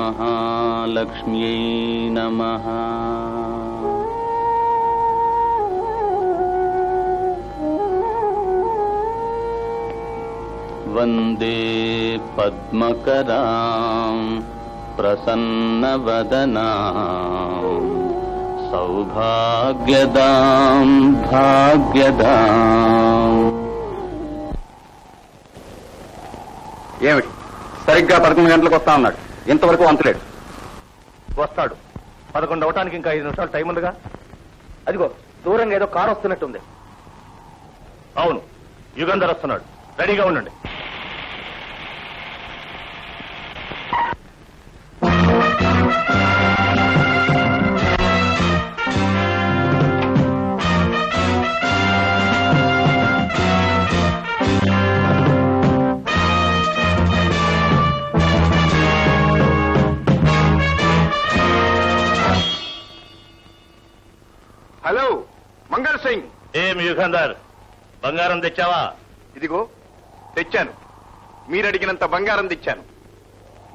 శ్రీమహాలక్ష్మ్యై నమ వందే పద్మకరాం ప్రసన్నవదనా సౌభాగ్యదాం భాగ్యదాం ఏమిటి? సరిగ్గా పదకొండు గంటలకు వస్తా ఉన్నాడు ఇంతవరకు అంతలేడు వస్తాడు. పదకొండు అవటానికి ఇంకా ఐదు నిమిషాలు టైం ఉందిగా? అదిగో దూరంగా ఏదో కారు వస్తున్నట్టుంది. అవును. యుగంధర్ వస్తున్నాడు. రెడీగా ఉండండి. యుగంధర్ బంగారం తెచ్చావా? ఇదిగో తెచ్చాను. మీరు అడిగినంత బంగారం తెచ్చాను.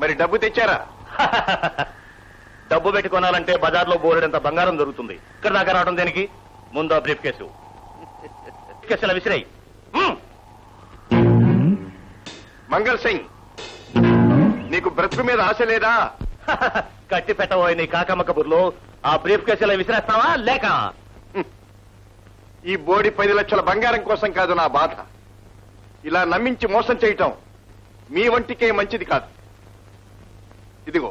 మరి డబ్బు తెచ్చారా? డబ్బు పెట్టి కొనాలంటే బజార్లో బోరెడంత బంగారం దొరుకుతుంది. ఇక్కడ దాకా రావడం దేనికి? ముందు బ్రీఫ్ కేసు. కేసుల విసిరాయి. మంగళ్ సింగ్ నీకు బ్రతుకు మీద ఆశ లేదా? కట్టి పెట్టబోయే నీ కాకమ్మ కబుర్లో ఆ బ్రీఫ్ కేసులో విసిరేస్తావా? లేక ఈ బోడి పది లక్షల బంగారం కోసం కాదు నా బాధ. ఇలా నమ్మించి మోసం చేయటం మీ వంటికే మంచిది కాదు. ఇదిగో.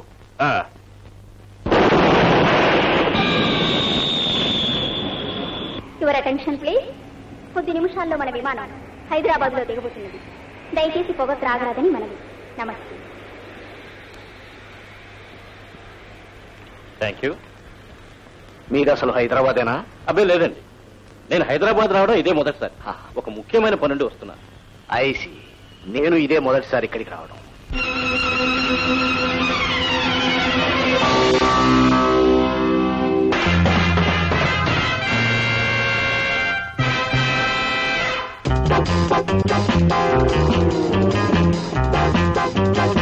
Your attention please. కొద్ది నిమిషాల్లో మన విమానం హైదరాబాద్లో దిగబోతున్నది. దయచేసి పొగ త్రాగరాదని మనవి. నమస్తే. థ్యాంక్ యూ మీరు అసలు హైదరాబాదేనా? అబ్బే లేదండి. నేను హైదరాబాద్ రావడం ఇదే మొదటిసారి. ఒక ముఖ్యమైన పనుండి వస్తున్నాను ఐసి నేను ఇదే మొదటిసారి ఇక్కడికి రావడం. దిగి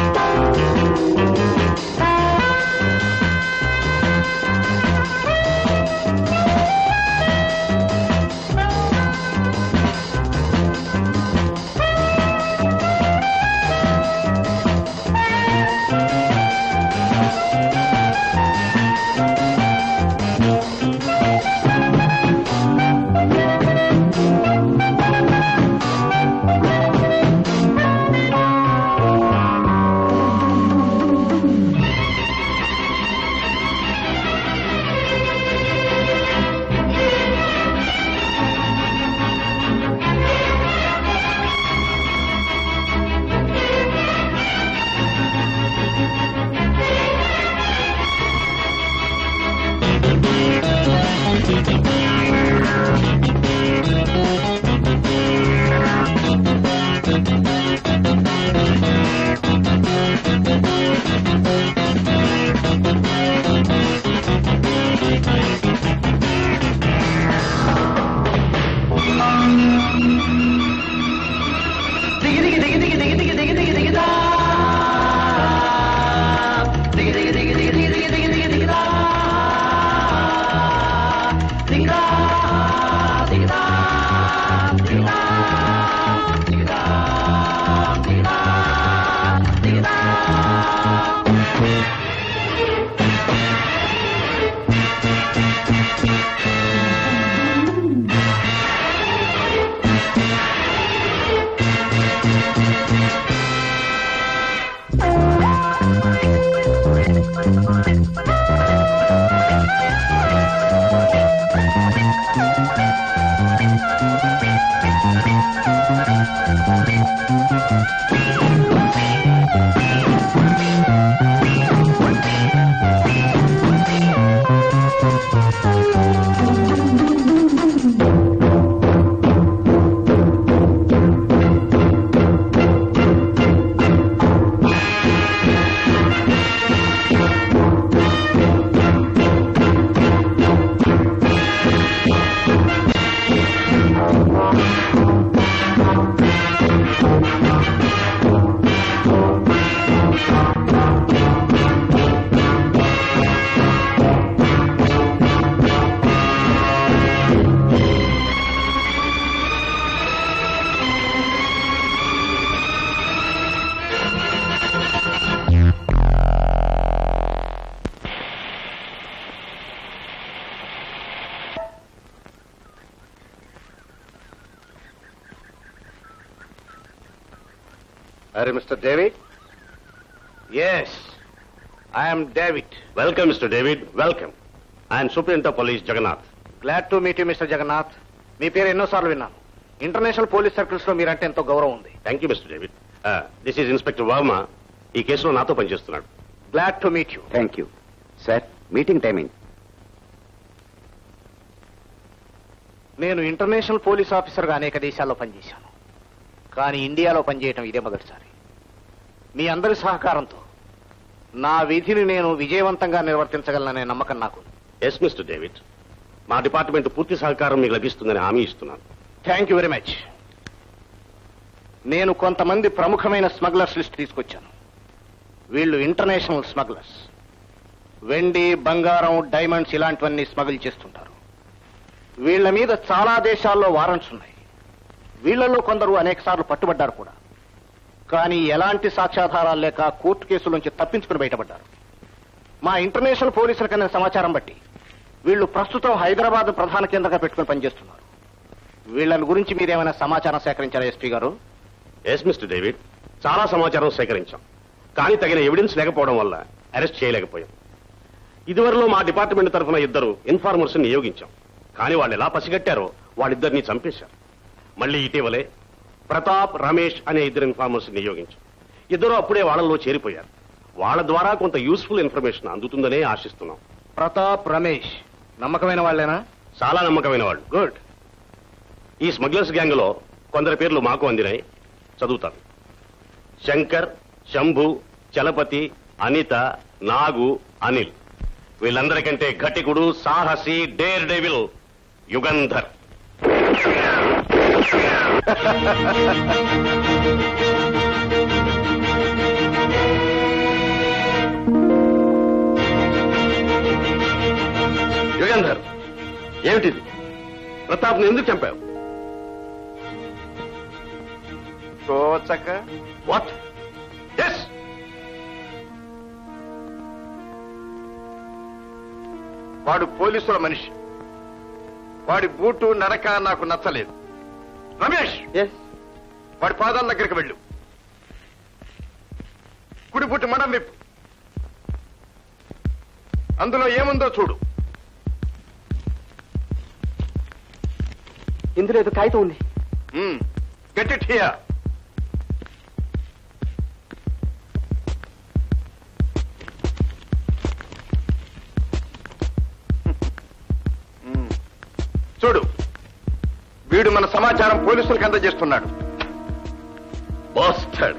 అరే mister David yes I'm David welcome mister David welcome I'm superintendent of police Jagannath glad to meet you mister Jagannath మీ పేరు ఎన్నోసార్లు విన్నాను. ఇంటర్నేషనల్ పోలీస్ సర్కిల్స్లో మీరంటే ఎంతో గౌరవం ఉంది. Thank you mister David this is inspector Varma ఈ కేసులో నాతో పనిచేస్తున్నాడు. Glad to meet you thank you sir meeting timing నేను ఇంటర్నేషనల్ పోలీస్ ఆఫీసర్గా అనేక దేశాల్లో పనిచేశాను. కానీ ఇండియాలో పనిచేయటం ఇదే మొదటిసారి. మీ అందరి సహకారంతో. నా విధిని నేను విజయవంతంగా నిర్వర్తించగలననే నమ్మకం నాకు ఎస్ మిస్టర్ డేవిడ్ మా డిపార్ట్మెంట్ పూర్తి సహకారం మీకు లభిస్తుందని హామీ ఇస్తున్నాను. థ్యాంక్ యూ వెరీ మచ్ నేను కొంతమంది ప్రముఖమైన స్మగ్లర్స్ లిస్ట్ తీసుకొచ్చాను. వీళ్ళు ఇంటర్నేషనల్ స్మగ్లర్స్. వెండి బంగారం డైమండ్స్ ఇలాంటివన్నీ స్మగుల్ చేస్తుంటారు. వీళ్ళ మీద చాలా దేశాల్లో వారెంట్స్ ఉన్నాయి. వీళ్ళలో కొందరు అనేక సార్లు పట్టుబడ్డారు కూడా. కానీ ఎలాంటి సాక్ష్యాధారాలు లేక కోర్టు కేసుల నుంచి తప్పించుకుని బయటపడ్డారు. మా ఇంటర్నేషనల్ పోలీసుల కన్నా సమాచారం బట్టి వీళ్ళు ప్రస్తుతం హైదరాబాద్ ప్రధాన కేంద్రంగా పెట్టుకుని పనిచేస్తున్నారు. వీళ్ళని గురించి మీరేమైనా సమాచారం సేకరించారా ఎస్పీ గారు? ఎస్ మిస్టర్ డేవిడ్ చాలా సమాచారం సేకరించాం. కానీ తగిన ఎవిడెన్స్ లేకపోవడం వల్ల అరెస్ట్ చేయలేకపోయాం. ఇదివరలో మా డిపార్ట్మెంట్ తరఫున ఇద్దరు ఇన్ఫార్మర్స్ నియోగించాం. కానీ వాళ్ళు ఎలా పసిగట్టారో వాళ్ళిద్దరిని చంపేశారు. మళ్ళీ ఇటీవలే ప్రతాప్ రమేష్ అనే ఇద్దరు ఇన్ఫార్మర్స్ నియోగించాం. ఇద్దరు అప్పుడే వాళ్ళలో చేరిపోయారు. వాళ్ళ ద్వారా కొంత యూస్ఫుల్ ఇన్ఫర్మేషన్ అందుతుందనే ఆశిస్తున్నాం. ప్రతాప్ రమేష్ నమ్మకమైన వాళ్ళేనా? చాలా నమ్మకమైన వాళ్ళు. గుడ్. ఈ స్మగ్లర్స్ గ్యాంగ్లో కొందరి పేర్లు మాకు అందినాయి. చదువుతాను. శంకర్ శంభు చలపతి అనిత నాగు అనిల్. వీళ్ళందరికంటే ఘటికుడు సాహసి డేర్ డెవిల్ యుగంధర్. యుగంధర్ ఏమిటిది? ప్రతాప్ని ఎందుకు చంపావు? తోచక. వాట్ ఎస్ వాడు పోలీసుల మనిషి. వాడి బూటు నడక నాకు నచ్చలేదు. రమేష్! వాడి పాదాల దగ్గరికి వెళ్ళు. కుడి బూటు మడం విప్పు. అందులో ఏముందో చూడు. ఇందులో ఏదో కాగితం ఉంది. గెట్ ఇట్ హియర్ చూడు. వీడు మన సమాచారం పోలీసులకు అందజేస్తున్నాడు. బాస్టర్డ్.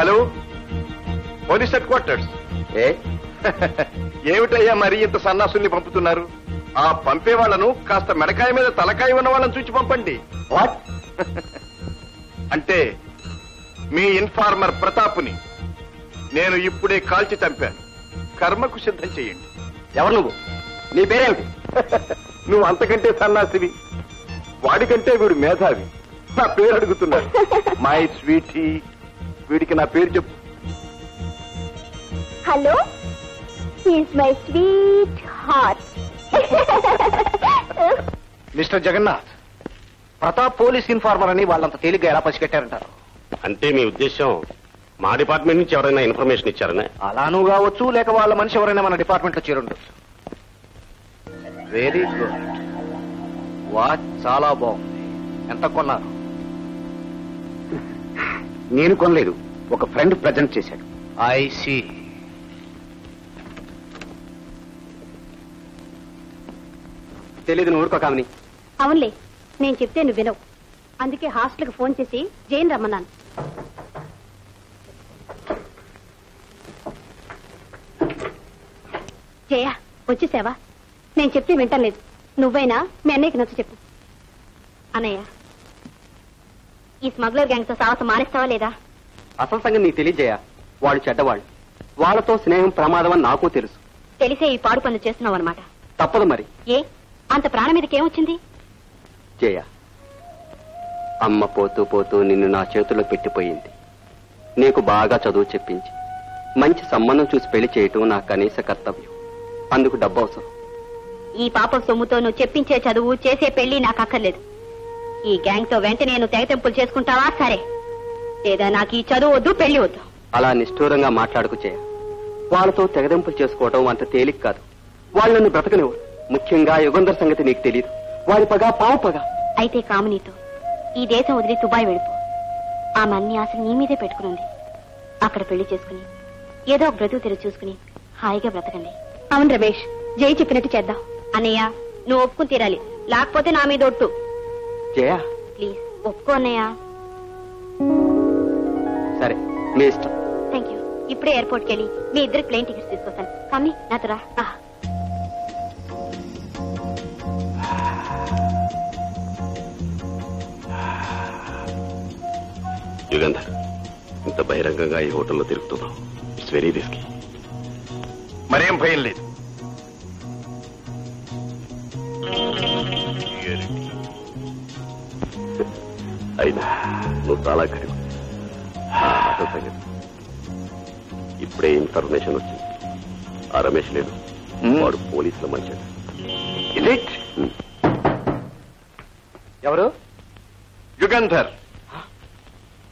హలో? Police headquarters. ఏ? ఏమిటయ్యా మరి ఇంత సన్నాసుల్ని పంపుతున్నారు? ఆ పంపే వాళ్ళను కాస్త మెడకాయ మీద తలకాయ ఉన్న వాళ్ళని చూచి పంపండి. వాట్? అంటే మీ ఇన్ఫార్మర్ ప్రతాప్ని నేను ఇప్పుడే కాల్చి చంపాను. కర్మకు సిద్ధం చేయండి. ఎవరు నువ్వు? నీ పేరేమిటి? నువ్వు అంతకంటే సన్నాసివి. వాడికంటే వీడు మేధావి. నా పేరు అడుగుతున్నాడు. మై స్వీటీ వీడికి నా పేరు చెప్పు. Hello is my sweetheart. Mister Jagannath Pratap police informer అని వాళ్ళంత తేలిగ్గా ఎలా పసిగట్టారంటారు? అంటే మీ ఉద్దేశం మా డిపార్ట్మెంట్ నుంచి ఎవరైనా ఇన్ఫర్మేషన్ ఇచ్చారనే? అలానూ కావచ్చు లేక వాళ్ళ మనిషి ఎవరైనా మన డిపార్ట్మెంట్లో చేరుండొచ్చు వెరీ గుడ్ వాచ్ చాలా బాగుంది. ఎంత కొన్నారు? నేను కొనలేదు. ఒక ఫ్రెండ్ ప్రజెంట్ చేశాడు. I see. తెలియదు నువ్వు ఊరుకో కామని. అవునులే నేను చెప్తే నువ్వు వినవు. అందుకే హాస్టల్కి ఫోన్ చేసి జైన్ రమ్మన్నాను. జయ వచ్చేసావా? నేను చెప్తే వింటలేదు. నువ్వైనా మీ అన్నయ్యకి నచ్చ చెప్పు. అన్నయ్య ఈ స్మగ్లర్ గ్యాంగ్తో సాహసం మానేస్తావా లేదా? అసలు సంగతి నీకు తెలియజేయ. వాడు చెడ్డవాళ్ళు. వాళ్ళతో స్నేహం ప్రమాదం అని నాకు తెలుసు. తెలిసే ఈ పాడు పనులు చేస్తున్నావు అనమాట తప్పదు మరి. ఏ? అంత ప్రాణం మీదకి ఏమొచ్చింది జయ అమ్మ పోతూ పోతూ నిన్ను నా చేతిలో పెట్టిపోయింది. నీకు బాగా చదువు చెప్పించి మంచి సంబంధం చూసి పెళ్ళి చేయటం నా కనీస కర్తవ్యం. అందుకు డబ్బు అవసరం. ఈ పాప సొమ్ముతో నువ్వు చెప్పించే చదువు చేసే పెళ్ళి నాకు అక్కర్లేదు. ఈ గ్యాంగ్తో వెంటనే నువ్వు తెగతెంపులు చేసుకుంటావా? సరే. లేదా నాకు ఈ చదువు వద్దు పెళ్ళి వద్దు. అలా నిష్ఠూరంగా మాట్లాడుకు చేయ. వాళ్ళతో తెగదెంపులు చేసుకోవటం అంత తేలిక కాదు. వాళ్ళు నన్ను బ్రతకనివ్వరు. ముఖ్యంగా యుగంధర్ సంగతి నీకు తెలియదు వాడి పగ పావు పగ. అయితే కామినీతో ఈ దేశం వదిలి దుబాయ్ వెళ్ళిపో. ఆమె అన్ని ఆశలు నీ మీదే పెట్టుకునుంది. అక్కడ పెళ్ళి చేసుకుని ఏదో ఒక బ్రతుకు తెరు చూసుకుని హాయిగా బ్రతకండి. అవును రమేష్ జై చెప్పినట్టు చేద్దాం. అన్నయ్య నువ్వు ఒప్పుకుని తీరాలి. లేకపోతే నా మీద ఒట్టు. జయ. ప్లీజ్ ఒప్పుకో అన్నయ్య. సరే మీ ఇష్టం. Thank you. ఇప్పుడే ఎయిర్పోర్ట్కి వెళ్ళి మీ ఇద్దరు ప్లేన్ టికెట్స్ తీసుకొస్తాను. కమ్మి నాతో రా. యుగంధర్ ఇంత బహిరంగంగా ఈ హోటల్లో తిరుగుతున్నాం ఇట్స్ వెరీ రిస్కీ మరేం భయం లేదు. అయినా నువ్వు చాలా కడిగి ఇప్పుడే ఇన్ఫర్మేషన్ వచ్చింది. ఆ రమేష్ లేదు. వాడు పోలీసుల మంచి ఎవరు? Yugandhar.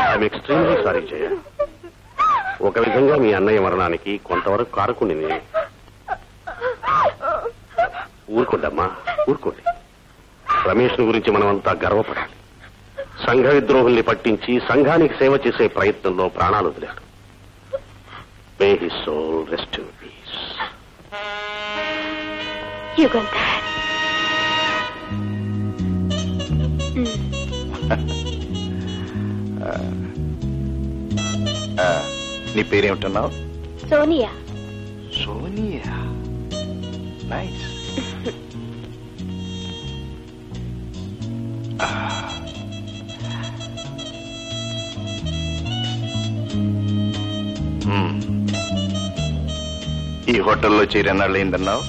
I'm extremely sorry Jaya ఒక విధంగా మీ అన్నయ్య మరణానికి కొంతవరకు కారుకుని నేనే. ఊరుకోండమ్మా ఊరుకోండి రమేష్ గురించి మనమంతా గర్వపడాలి సంఘ విద్రోహుల్ని పట్టించి సంఘానికి సేవ చేసే ప్రయత్నంలో ప్రాణాలు వదిలాడు. May he soul rest in peace Yugandhar. నీ పేరేమిటన్నావు? సోనియా. సోనియా? నైస్ ఈ హోటల్లో చేరన్నాళ్ళు ఏందన్నావు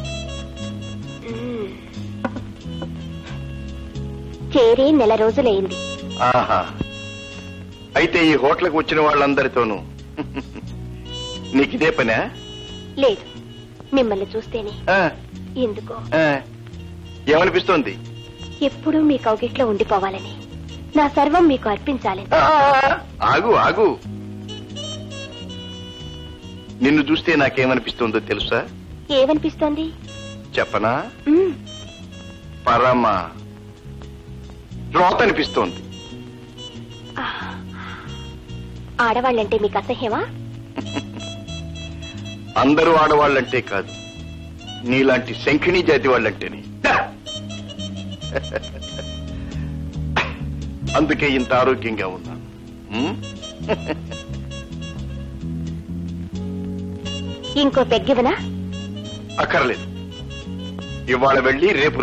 చేరి నెల రోజులైంది. ఆహా. అయితే ఈ హోటల్కి వచ్చిన వాళ్ళందరితోనూ నీకు ఇదే పనా? లేదు. మిమ్మల్ని చూస్తేనే. ఆ, ఎందుకో? ఆ, ఏమనిపిస్తోంది? ఎప్పుడూ మీ కౌగిట్లో ఉండిపోవాలని. నా సర్వం మీకు అర్పించాలని. ఆ, ఆగు ఆగు. నిన్ను చూస్తే నాకేమనిపిస్తుందో తెలుసా? ఏమనిపిస్తోంది? చెప్పనా. పరమ రోత అనిపిస్తోంది. ఆడవాళ్ళంటే మీకు అసహ్యమా? అందరూ ఆడవాళ్ళంటే కాదు నీలాంటి శంఖిణీ జాతి వాళ్ళంటేనే. అందుకే ఇంత ఆరోగ్యంగా ఉన్నాను. ఉమ్? ఇంకో పెగ్గివనా అక్కర్లేదు. ఇవాళ వెళ్ళి రేపు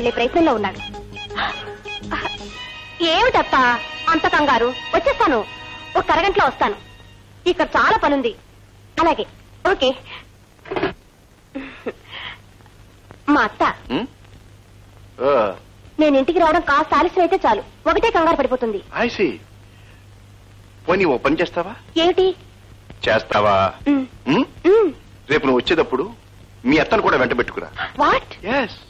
వెళ్ళే ప్రయత్నంలో ఉన్నాడు. ఏమిటప్ప అంత కంగారు? వచ్చేస్తాను. ఒక అరగంటలో వస్తాను. ఇక్కడ చాలా పనుంది. అలాగే. ఓకే. మా అత్త. నేను ఇంటికి రావడం కాస్త ఆలస్యం అయితే చాలు. ఒకటే కంగారు పడిపోతుంది. I see. పోనీ ఓ పని చేస్తావా? ఏమిటి? చేస్తావా? రేపు నువ్వు వచ్చేటప్పుడు మీ అత్తను కూడా వెంట పెట్టుకురా. వాట్? ఎస్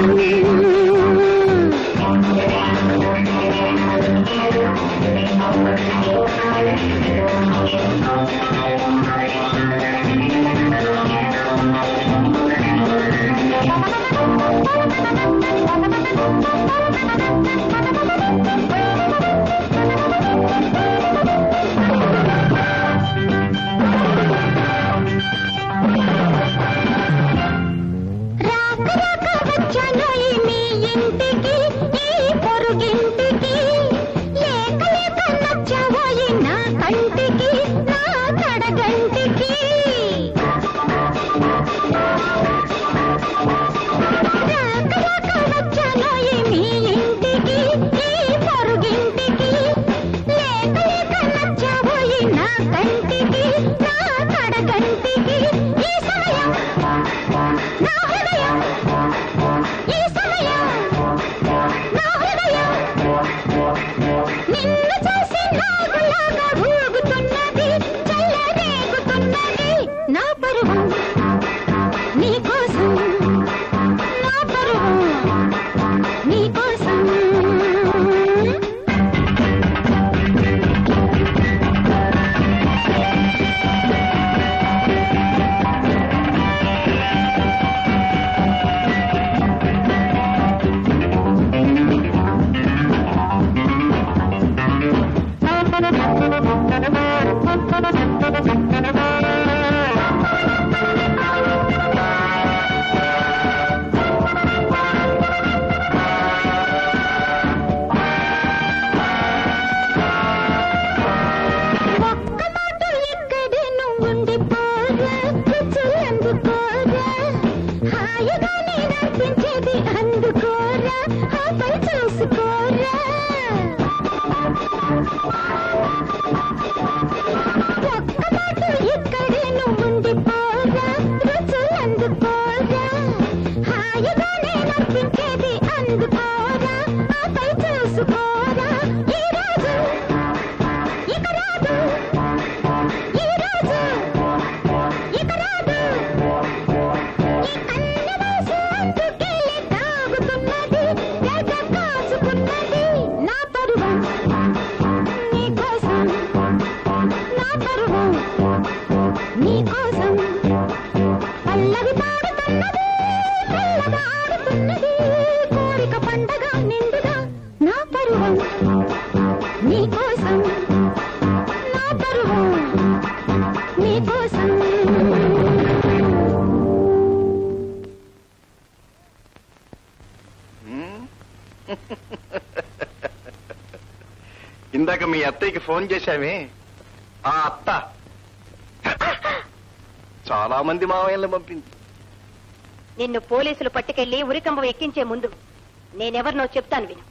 నీకోసం రాక అత్తయ్యకి ఫోన్ చేశామే. ఆ అత్త. చాలా మంది మావయ్యలను పంపింది. నిన్ను పోలీసులు పట్టుకెళ్ళి ఉరికంబం ఎక్కించే ముందు నేనెవరినో చెప్తాను విను.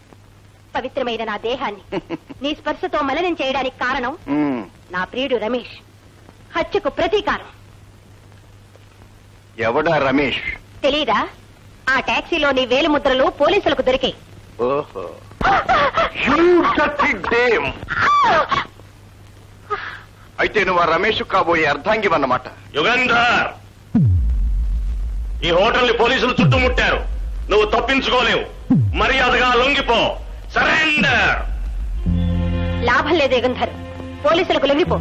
పవిత్రమైన నా దేహాన్ని నీ స్పర్శతో మలినం చేయడానికి కారణం నా ప్రియుడు రమేష్. హత్యకు ప్రతీకారం. ఎవడా రమేష్? తెలీదా? ఆ టాక్సీలో నీ వేలు ముద్రలు పోలీసులకు దొరికాయి. ఓహో. You dirty dame. అయితే నువ్వు ఆ రమేష్ కాబోయే అర్ధాంగివన్నమాట యుగంధర్! ఈ హోటల్ని పోలీసులు చుట్టుముట్టారు. నువ్వు తప్పించుకోలేవు. మర్యాదగా లొంగిపో. సరెండర్ లాభం లేదు యుగంధర్. పోలీసులకు లొంగిపో.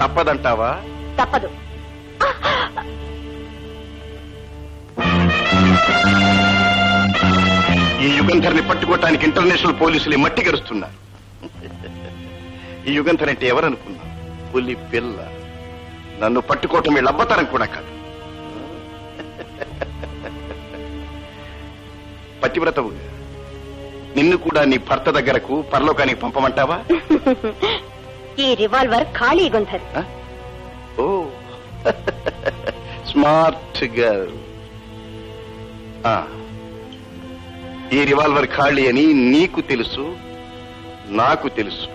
తప్పదంటావా? తప్పదు. యుగంధర్ని పట్టుకోవటానికి ఇంటర్నేషనల్ పోలీసులు ఈ మట్టి గరుస్తున్నారు. ఈ యుగంధర్ అంటే ఎవరనుకున్నా పులి పిల్ల. నన్ను పట్టుకోవటం వీళ్ళ అబ్బతరం కూడా కాదు. పతివ్రతవు. నిన్ను కూడా నీ భర్త దగ్గరకు పరలోకానికి పంపమంటావా? ఈ రివాల్వర్ ఖాళీ గుంధర్? ఓ. Smart girl. ఆ. ఈ రివాల్వర్ ఖాళీ అని నీకు తెలుసు నాకు తెలుసు.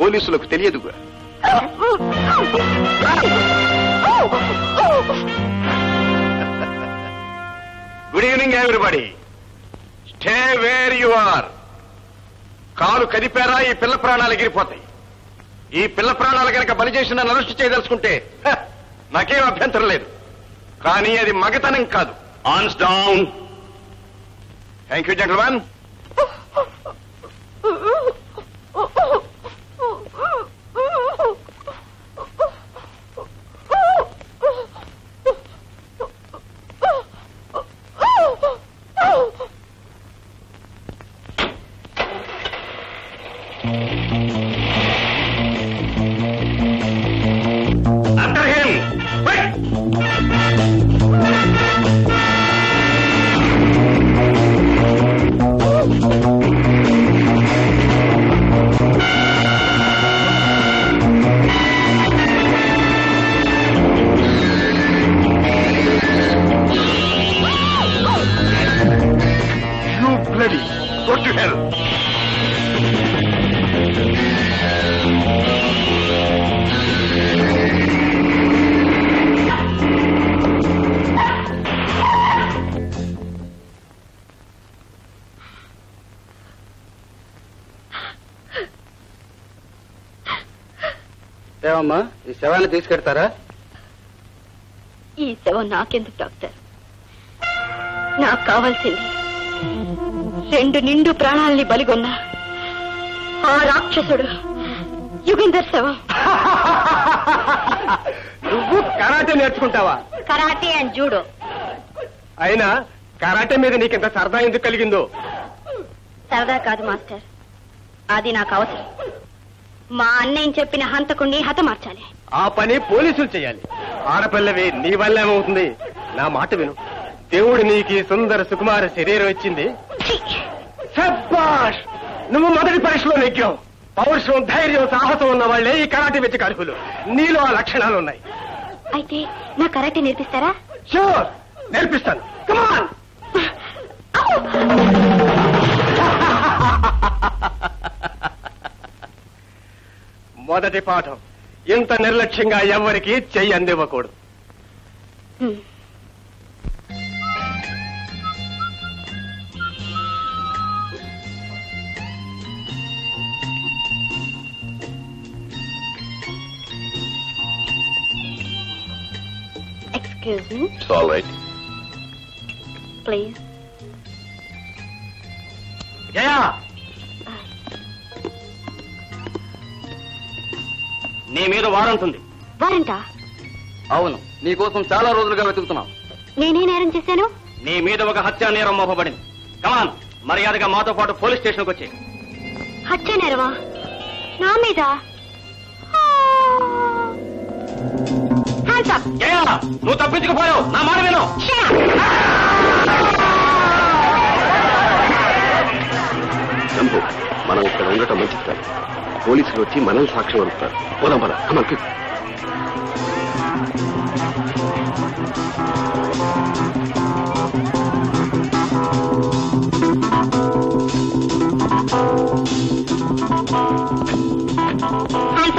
పోలీసులకు తెలియదుగా. Good evening everybody stay where you are కాలు కదిపారా ఈ పిల్ల ప్రాణాలు ఎగిరిపోతాయి. ఈ పిల్ల ప్రాణాలు కనుక బలి చేసి నన్ను అరెస్ట్ చేయదలుచుకుంటే నాకేం అభ్యంతరం లేదు. కానీ అది మగతనం కాదు. Hands down thank you gentlemen తీసుకెడతారా? ఈ శవం నాకెందుకు డాక్టర్? నాకు కావాల్సింది రెండు నిండు ప్రాణాల్ని బలిగొన్న ఆ రాక్షసుడు యుగంధర్ శవం. నువ్వు కరాటే నేర్చుకుంటావా? Karate and judo. అయినా కరాటే మీద నీకింత సరదా ఎందుకు కలిగిందో? సరదా కాదు మాస్టర్. అది నాకు అవసరం. మా అన్నయ్య చెప్పిన హంతకుణ్ణి హతమార్చాలి. ఆ పని పోలీసులు చేయాలి. ఆడపిల్లవి నీ వల్ల ఏమవుతుంది నా మాట విను. దేవుడు నీకు ఈ సుందర సుకుమార శరీరం ఇచ్చింది. నువ్వు మొదటి పరీక్షలో నెగ్గావు. పౌరుషం ధైర్యం సాహసం ఉన్న వాళ్ళే ఈ కరాటే వెచ్చకి అర్హులు. నీలో ఆ లక్షణాలు ఉన్నాయి అయితే నా కరాటే నేర్పిస్తారా? షూర్ నేర్పిస్తాను. కమాన్ మొదటి పాఠం. ఇంత నిర్లక్ష్యంగా ఎవ్వరికి చెయ్యి అందివ్వకూడదు. హ్మ్. Excuse me It's all right. Please Jaya! నీ మీద వారంటుంది వారంటా అవును నీకోసం చాలా రోజులుగా వెతుకుతున్నాం. నేనే నేరం చేశాను? నీ మీద ఒక హత్యా నేరం మోపబడింది. కమాన్ మర్యాదగా మాతో పాటు పోలీస్ స్టేషన్కి వచ్చి హత్య నేరమా? నా మీద? జయా నువ్వు తప్పించుకుపోయావు. నా మాట విను. చంపు మనం ఇక్కడ ఉండటం మంచిది కాదు. పోలీసులు వచ్చి మనల్ని సాక్ష్యం అడుగుతారు. పోదాం పద.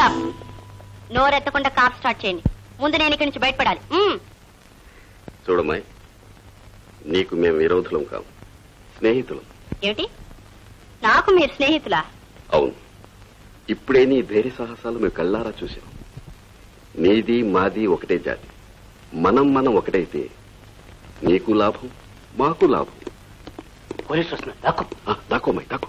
అప్ నోరెత్తకుండా కాప్ స్టార్ట్ చేయండి. ముందు నేను ఇక్కడి నుంచి బయటపడాలి. మ్మ్. చూడమ్మాయి నీకు మేము విరోధులం కాము. స్నేహితులం. ఏమిటి? నాకు మీరు స్నేహితులా? అవును. ఇప్పుడే నీ ధైర్య సాహసాలు మేము కళ్ళారా చూసాం నీది మాది ఒకటే జాతి. మనం మనం ఒకటైతే నీకు లాభం మాకు లాభం. పోలీసు వస్తున్నారు దాక్కు. ఆ, దాక్కో.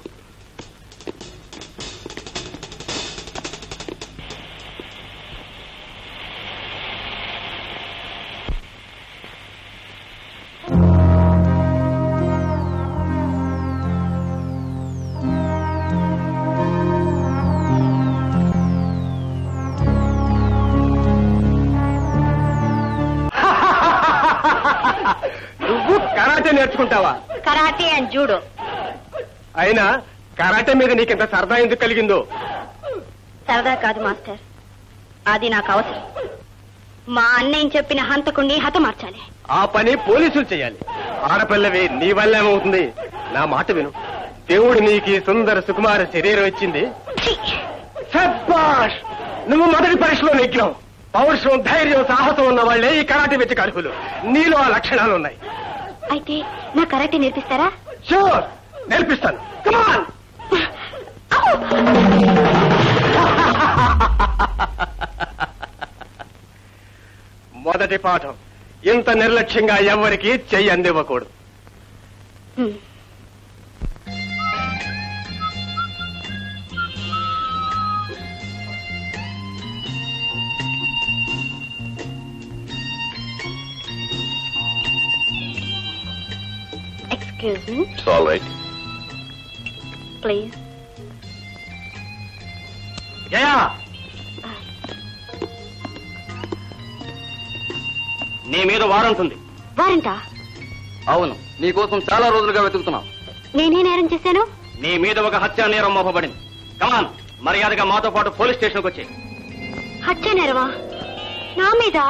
అయినా కరాటే మీద నీకింత సరదా ఎందుకు కలిగిందో? సరదా కాదు మాస్టర్. అది నాకు అవసరం. మా అన్నయ్య చెప్పిన హంతకుణ్ణి హతమార్చాలి ఆ పని పోలీసులు చేయాలి. ఆడపిల్లవి నీ వల్ల ఏమవుతుంది నా మాట విను. దేవుడు నీకు ఈ సుందర సుకుమార శరీరం ఇచ్చింది! సబ్బాష్ నువ్వు మొదటి పరీక్షలో నెగ్గావు. పౌరుషం ధైర్యం సాహసం ఉన్న వాళ్ళే ఈ కరాటే వెచ్చి అర్హులు. నీలో ఆ లక్షణాలు ఉన్నాయి అయితే నా కరాటే నేర్పిస్తారా? షూర్ నేర్పిస్తాను. కమాన్ మొదటి పాఠం. ఇంత నిర్లక్ష్యంగా ఎవ్వరికి చెయ్యి అందివ్వకూడదు హ్మ్. Excuse me all right please Jaya నీ మీద వారంట్ ఉంది వారంటా? అవును నీకోసం చాలా రోజులుగా వెతుకుతున్నాం నేనే నేరం చేశాను? నీ మీద ఒక హత్యా నేరం మోపబడింది. కమాన్ మర్యాదగా మాతో పాటు పోలీస్ స్టేషన్కి వచ్చి హత్య నేరమా? నా మీద?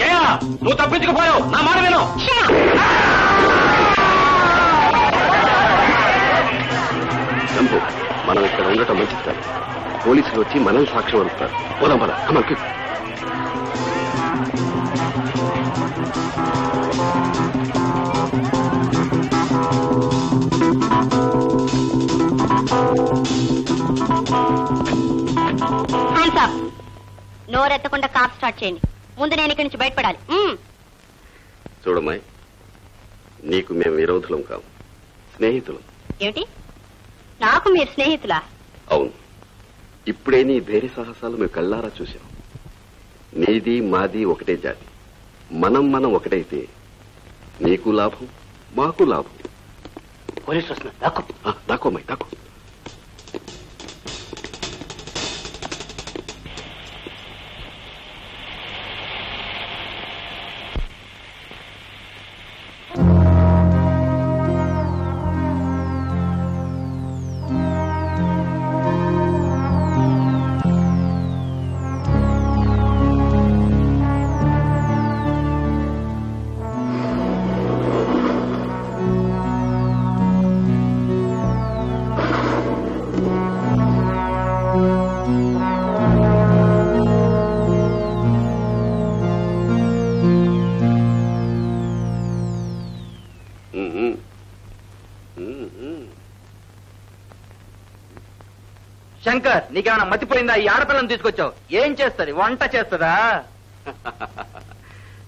జయా నువ్వు తప్పించుకుపోయావు. నా మాట విను. చంపు మనం ఇక్కడ ఉండటం మంచిది. కాదు పోలీసులు వచ్చి మనల్ని సాక్ష్యం అడుగుతారు. పోదాం పద. అప్ నోరెత్తకుండా కార్ స్టార్ట్ చేయండి. ముందు నేను ఇక్కడి నుంచి బయటపడాలి. మ్మ్. చూడమ్మాయి నీకు మేము విరోధులం కాము. స్నేహితులం. ఏమిటి? నాకు మీరు స్నేహితులా? అవును. ఇప్పుడే నీ ధైర్య సాహసాలు మేము కళ్ళారా చూశాం. నీది మాది ఒకటే జాతి. మనం మనం ఒకటైతే నీకు లాభం మాకు లాభం. పోలీసు వస్తున్నారు దాక్కు. ఆ, దాక్కో. శంకర్ నీకేమైనా మతిపోయిందా? ఈ ఆడపిల్లని తీసుకొచ్చావు. ఏం చేస్తుంది? వంట చేస్తుందా?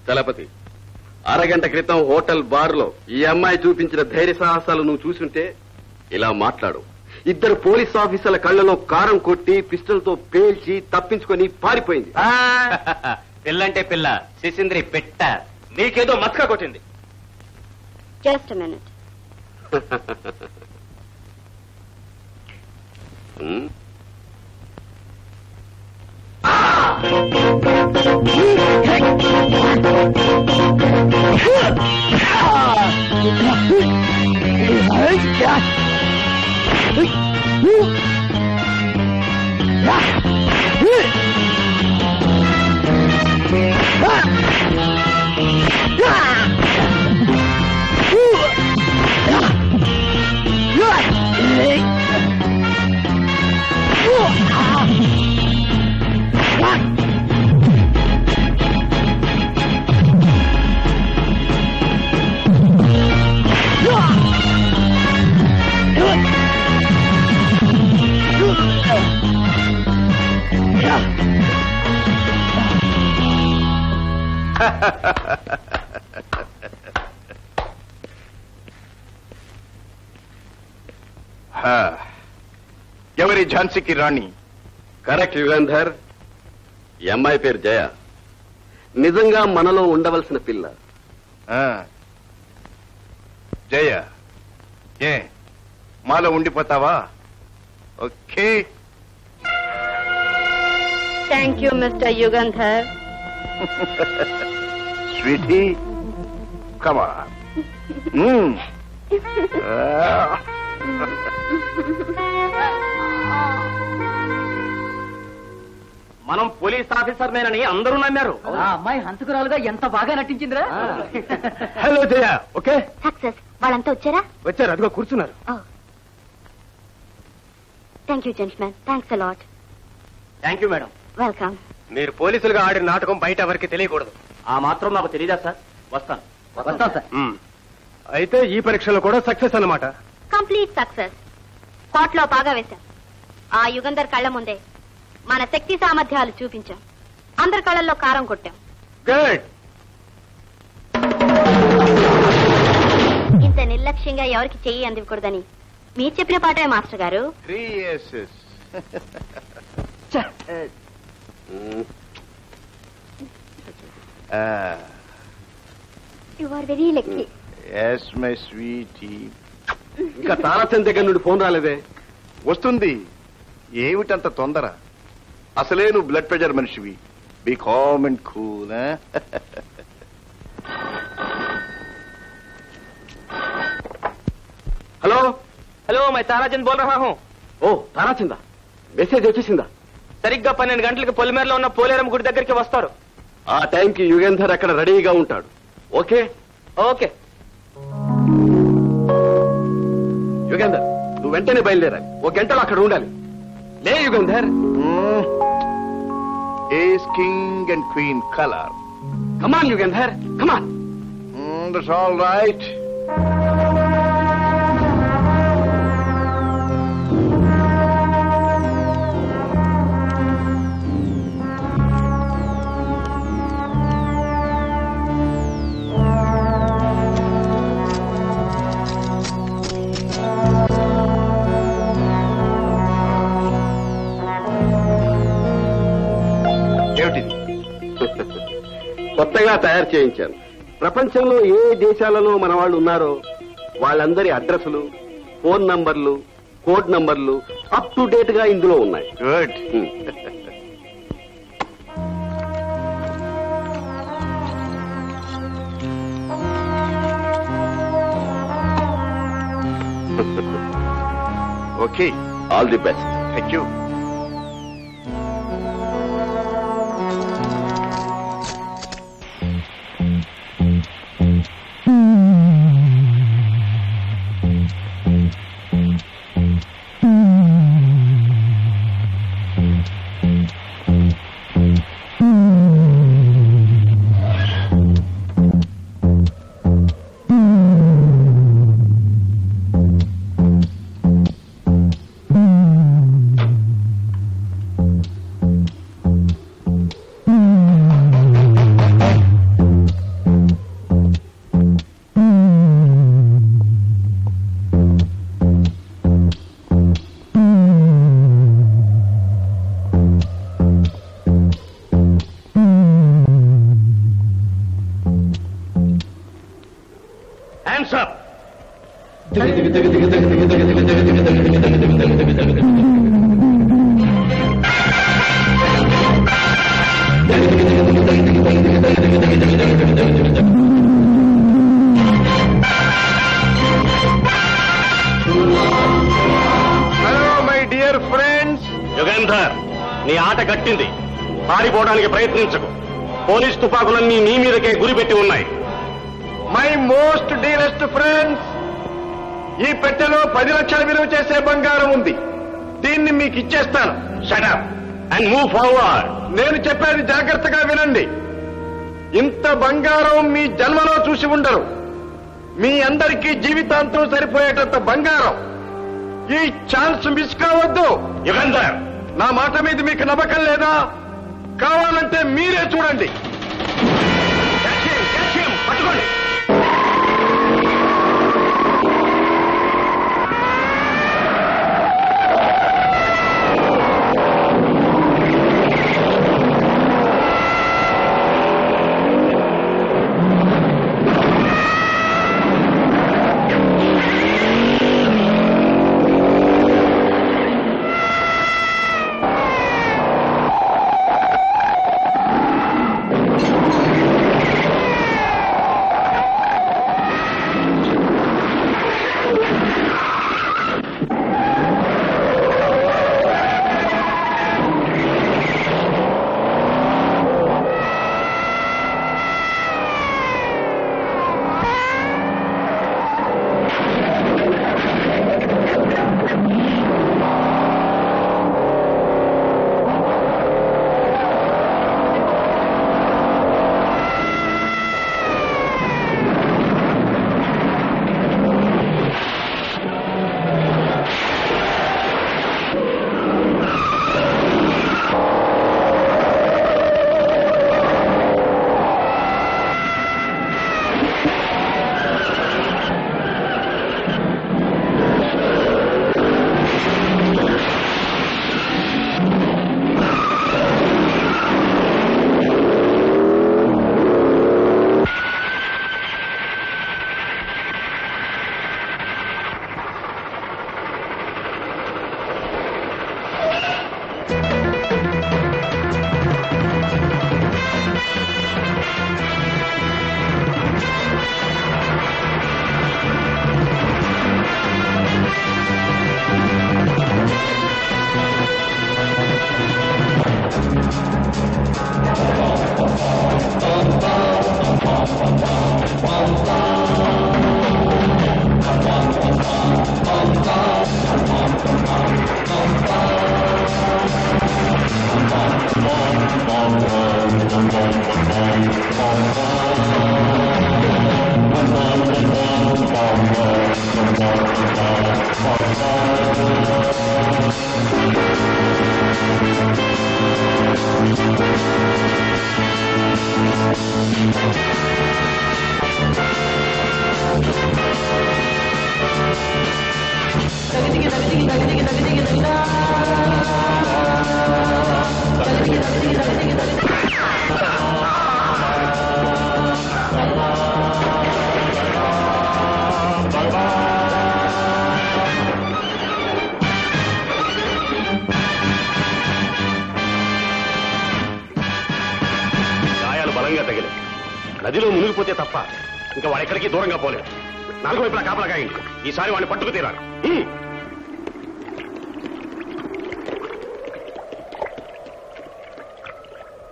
చలపతి అరగంట క్రితం హోటల్ బార్లో ఈ అమ్మాయి చూపించిన ధైర్య సాహసాలు నువ్వు చూసుంటే ఇలా మాట్లాడు. ఇద్దరు పోలీస్ ఆఫీసర్ల కళ్ళలో కారం కొట్టి పిస్టల్తో పేల్చి తప్పించుకొని పారిపోయింది. పిల్లంటే పిల్ల శిశింద్రి పెట్ట. నీకేదో మస్క కొట్టింది. జస్ట్ మినిట్ 哈哈哈哈哈！嗯啊，嘿，看，看，看，哎呀，嘿，看，看，看，看。我啊！啊！啊！哈哈哈哈哈！ఎవరి ఝాన్సీకి రాణి? కరెక్ట్ యుగంధర్. ఈ అమ్మాయి పేరు జయ. నిజంగా మనలో ఉండవలసిన పిల్ల. ఆ. జయ ఏ మాలో ఉండిపోతావా? Okay. Thank you mister Yugandhar sweety కమా మనం పోలీస్ ఆఫీసర్నేనని అందరూ నమ్మారు. ఆ అమ్మాయి హంతకురాలుగా ఎంత బాగా నటించిందిరా? Hello Jaya okay? సక్సెస్. వాళ్ళంతా వచ్చారా? వచ్చారు అదిగో కూర్చున్నారు. Thank you gentlemen thanks a lot thank you madam welcome మీరు పోలీసులుగా ఆడిన నాటకం బయట ఎవరికి తెలియకూడదు. ఆ మాత్రం నాకు తెలియదా సార్? వస్తాను. వస్తాం సార్. అయితే ఈ పరీక్షలో కూడా సక్సెస్ అన్నమాట. కంప్లీట్ సక్సెస్ కోట్లో బాగా వేశాం. ఆ యుగంధర్ కళ్ళ ముందే మన శక్తి సామర్థ్యాలు చూపించాం. అందరి కళ్ళల్లో కారం కొట్టాం. గుడ్ ఇంత నిర్లక్ష్యంగా ఎవరికి చెయ్యి అందివ్వకూడదని మీరు చెప్పిన పాటమే మాస్టర్ గారు. Three you are very lucky yes my sweety ఇంకా తారాచంద్ దగ్గర నుండి ఫోన్ రాలేదే? వస్తుంది. ఏమిటంత తొందర? అసలే నువ్వు బ్లడ్ ప్రెషర్ మనిషివి. Be calm and cool hello? Hello my Tarachand బోల్ రహా హూ. ఓ తారాచందా? మెసేజ్ వచ్చేసిందా? సరిగ్గా పన్నెండు గంటలకు పొలిమేరలో ఉన్న పోలేరం గుడి దగ్గరికి వస్తారు. ఆ టైంకి యుగేంధర్ అక్కడ రెడీగా ఉంటాడు. ఓకే? ఓకే. యుగేంధర్ నువ్వు వెంటనే బయలుదేరాలి. ఓ గంటలో అక్కడ ఉండాలి. లే Yugandhar. Ace king and queen colour. Come on Yugandhar come on. That's all right. కొత్తగా తయారు చేయించాను ప్రపంచంలో ఏ దేశాలలో మన వాళ్ళు ఉన్నారో వాళ్ళందరి అడ్రస్లు ఫోన్ నంబర్లు కోడ్ నంబర్లు అప్ టు డేట్గా ఇందులో ఉన్నాయి. Good. Okay all the best thank you forward నేను చెప్పేది జాగ్రత్తగా వినండి. ఇంత బంగారం మీ జన్మలో చూసి ఉండరు. మీ అందరికీ జీవితాంతం సరిపోయేటంత బంగారం. ఈ ఛాన్స్ మిస్ కావద్దు. యుగంధర్ నా మాట మీద మీకు నమ్మకం లేదా? కావాలంటే మీరే చూడండి. ఈసారి వాడిని పట్టుకు తీరాలి. హ్మ్.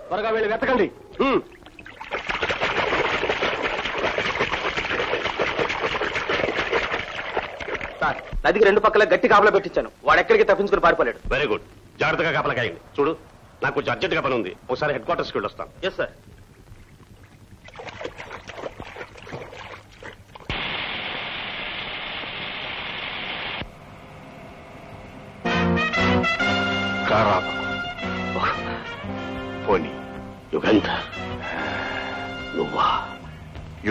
త్వరగా వెళ్ళి వెతకండి. సార్ నదికి రెండు పక్కల గట్టి కాపలా పెట్టించాను. వాడెక్కడికి తప్పించుకుని పారిపోలేడు. వెరీ గుడ్ జాగ్రత్తగా కాపలా కాయండి. చూడు నాకు కొంచెం అర్జెంట్గా పని ఉంది. ఒకసారి హెడ్ క్వార్టర్స్కి వెళ్ళి వస్తాను ఎస్ సార్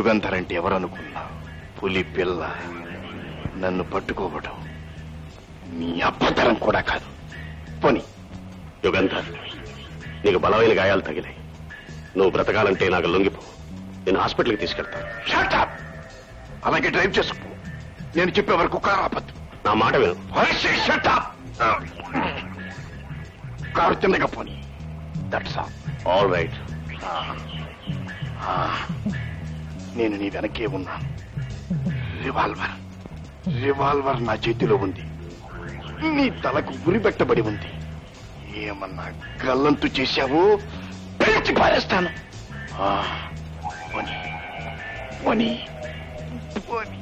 యుగంధర్ అంటే ఎవరనుకున్నా పులి పిల్ల. నన్ను పట్టుకోవడం నీ అబ్బతరం కూడా కాదు. పోనీ యుగంధర్ నీకు బలమైన గాయాలు తగిలాయి. నువ్వు బ్రతకాలంటే నాకు లొంగిపో. నేను హాస్పిటల్కి తీసుకెళ్తాను! అలాగే డ్రైవ్ చేసుకో నేను చెప్పే వరకు కారు ఆపద్దు. నా మాట విను. కారు తిన్నగా పోనీ. దట్స్ ఆల్ ఆల్ రైట్ నేను నీ వెనకే ఉన్నాను రివాల్వర్ రివాల్వర్ నా చేతిలో ఉంది. నీ తలకు గురి పెట్టబడి ఉంది. ఏమన్నా గల్లంతు చేశావు పేర్చి పారేస్తాను. పోనీ పోనీ పోనీ.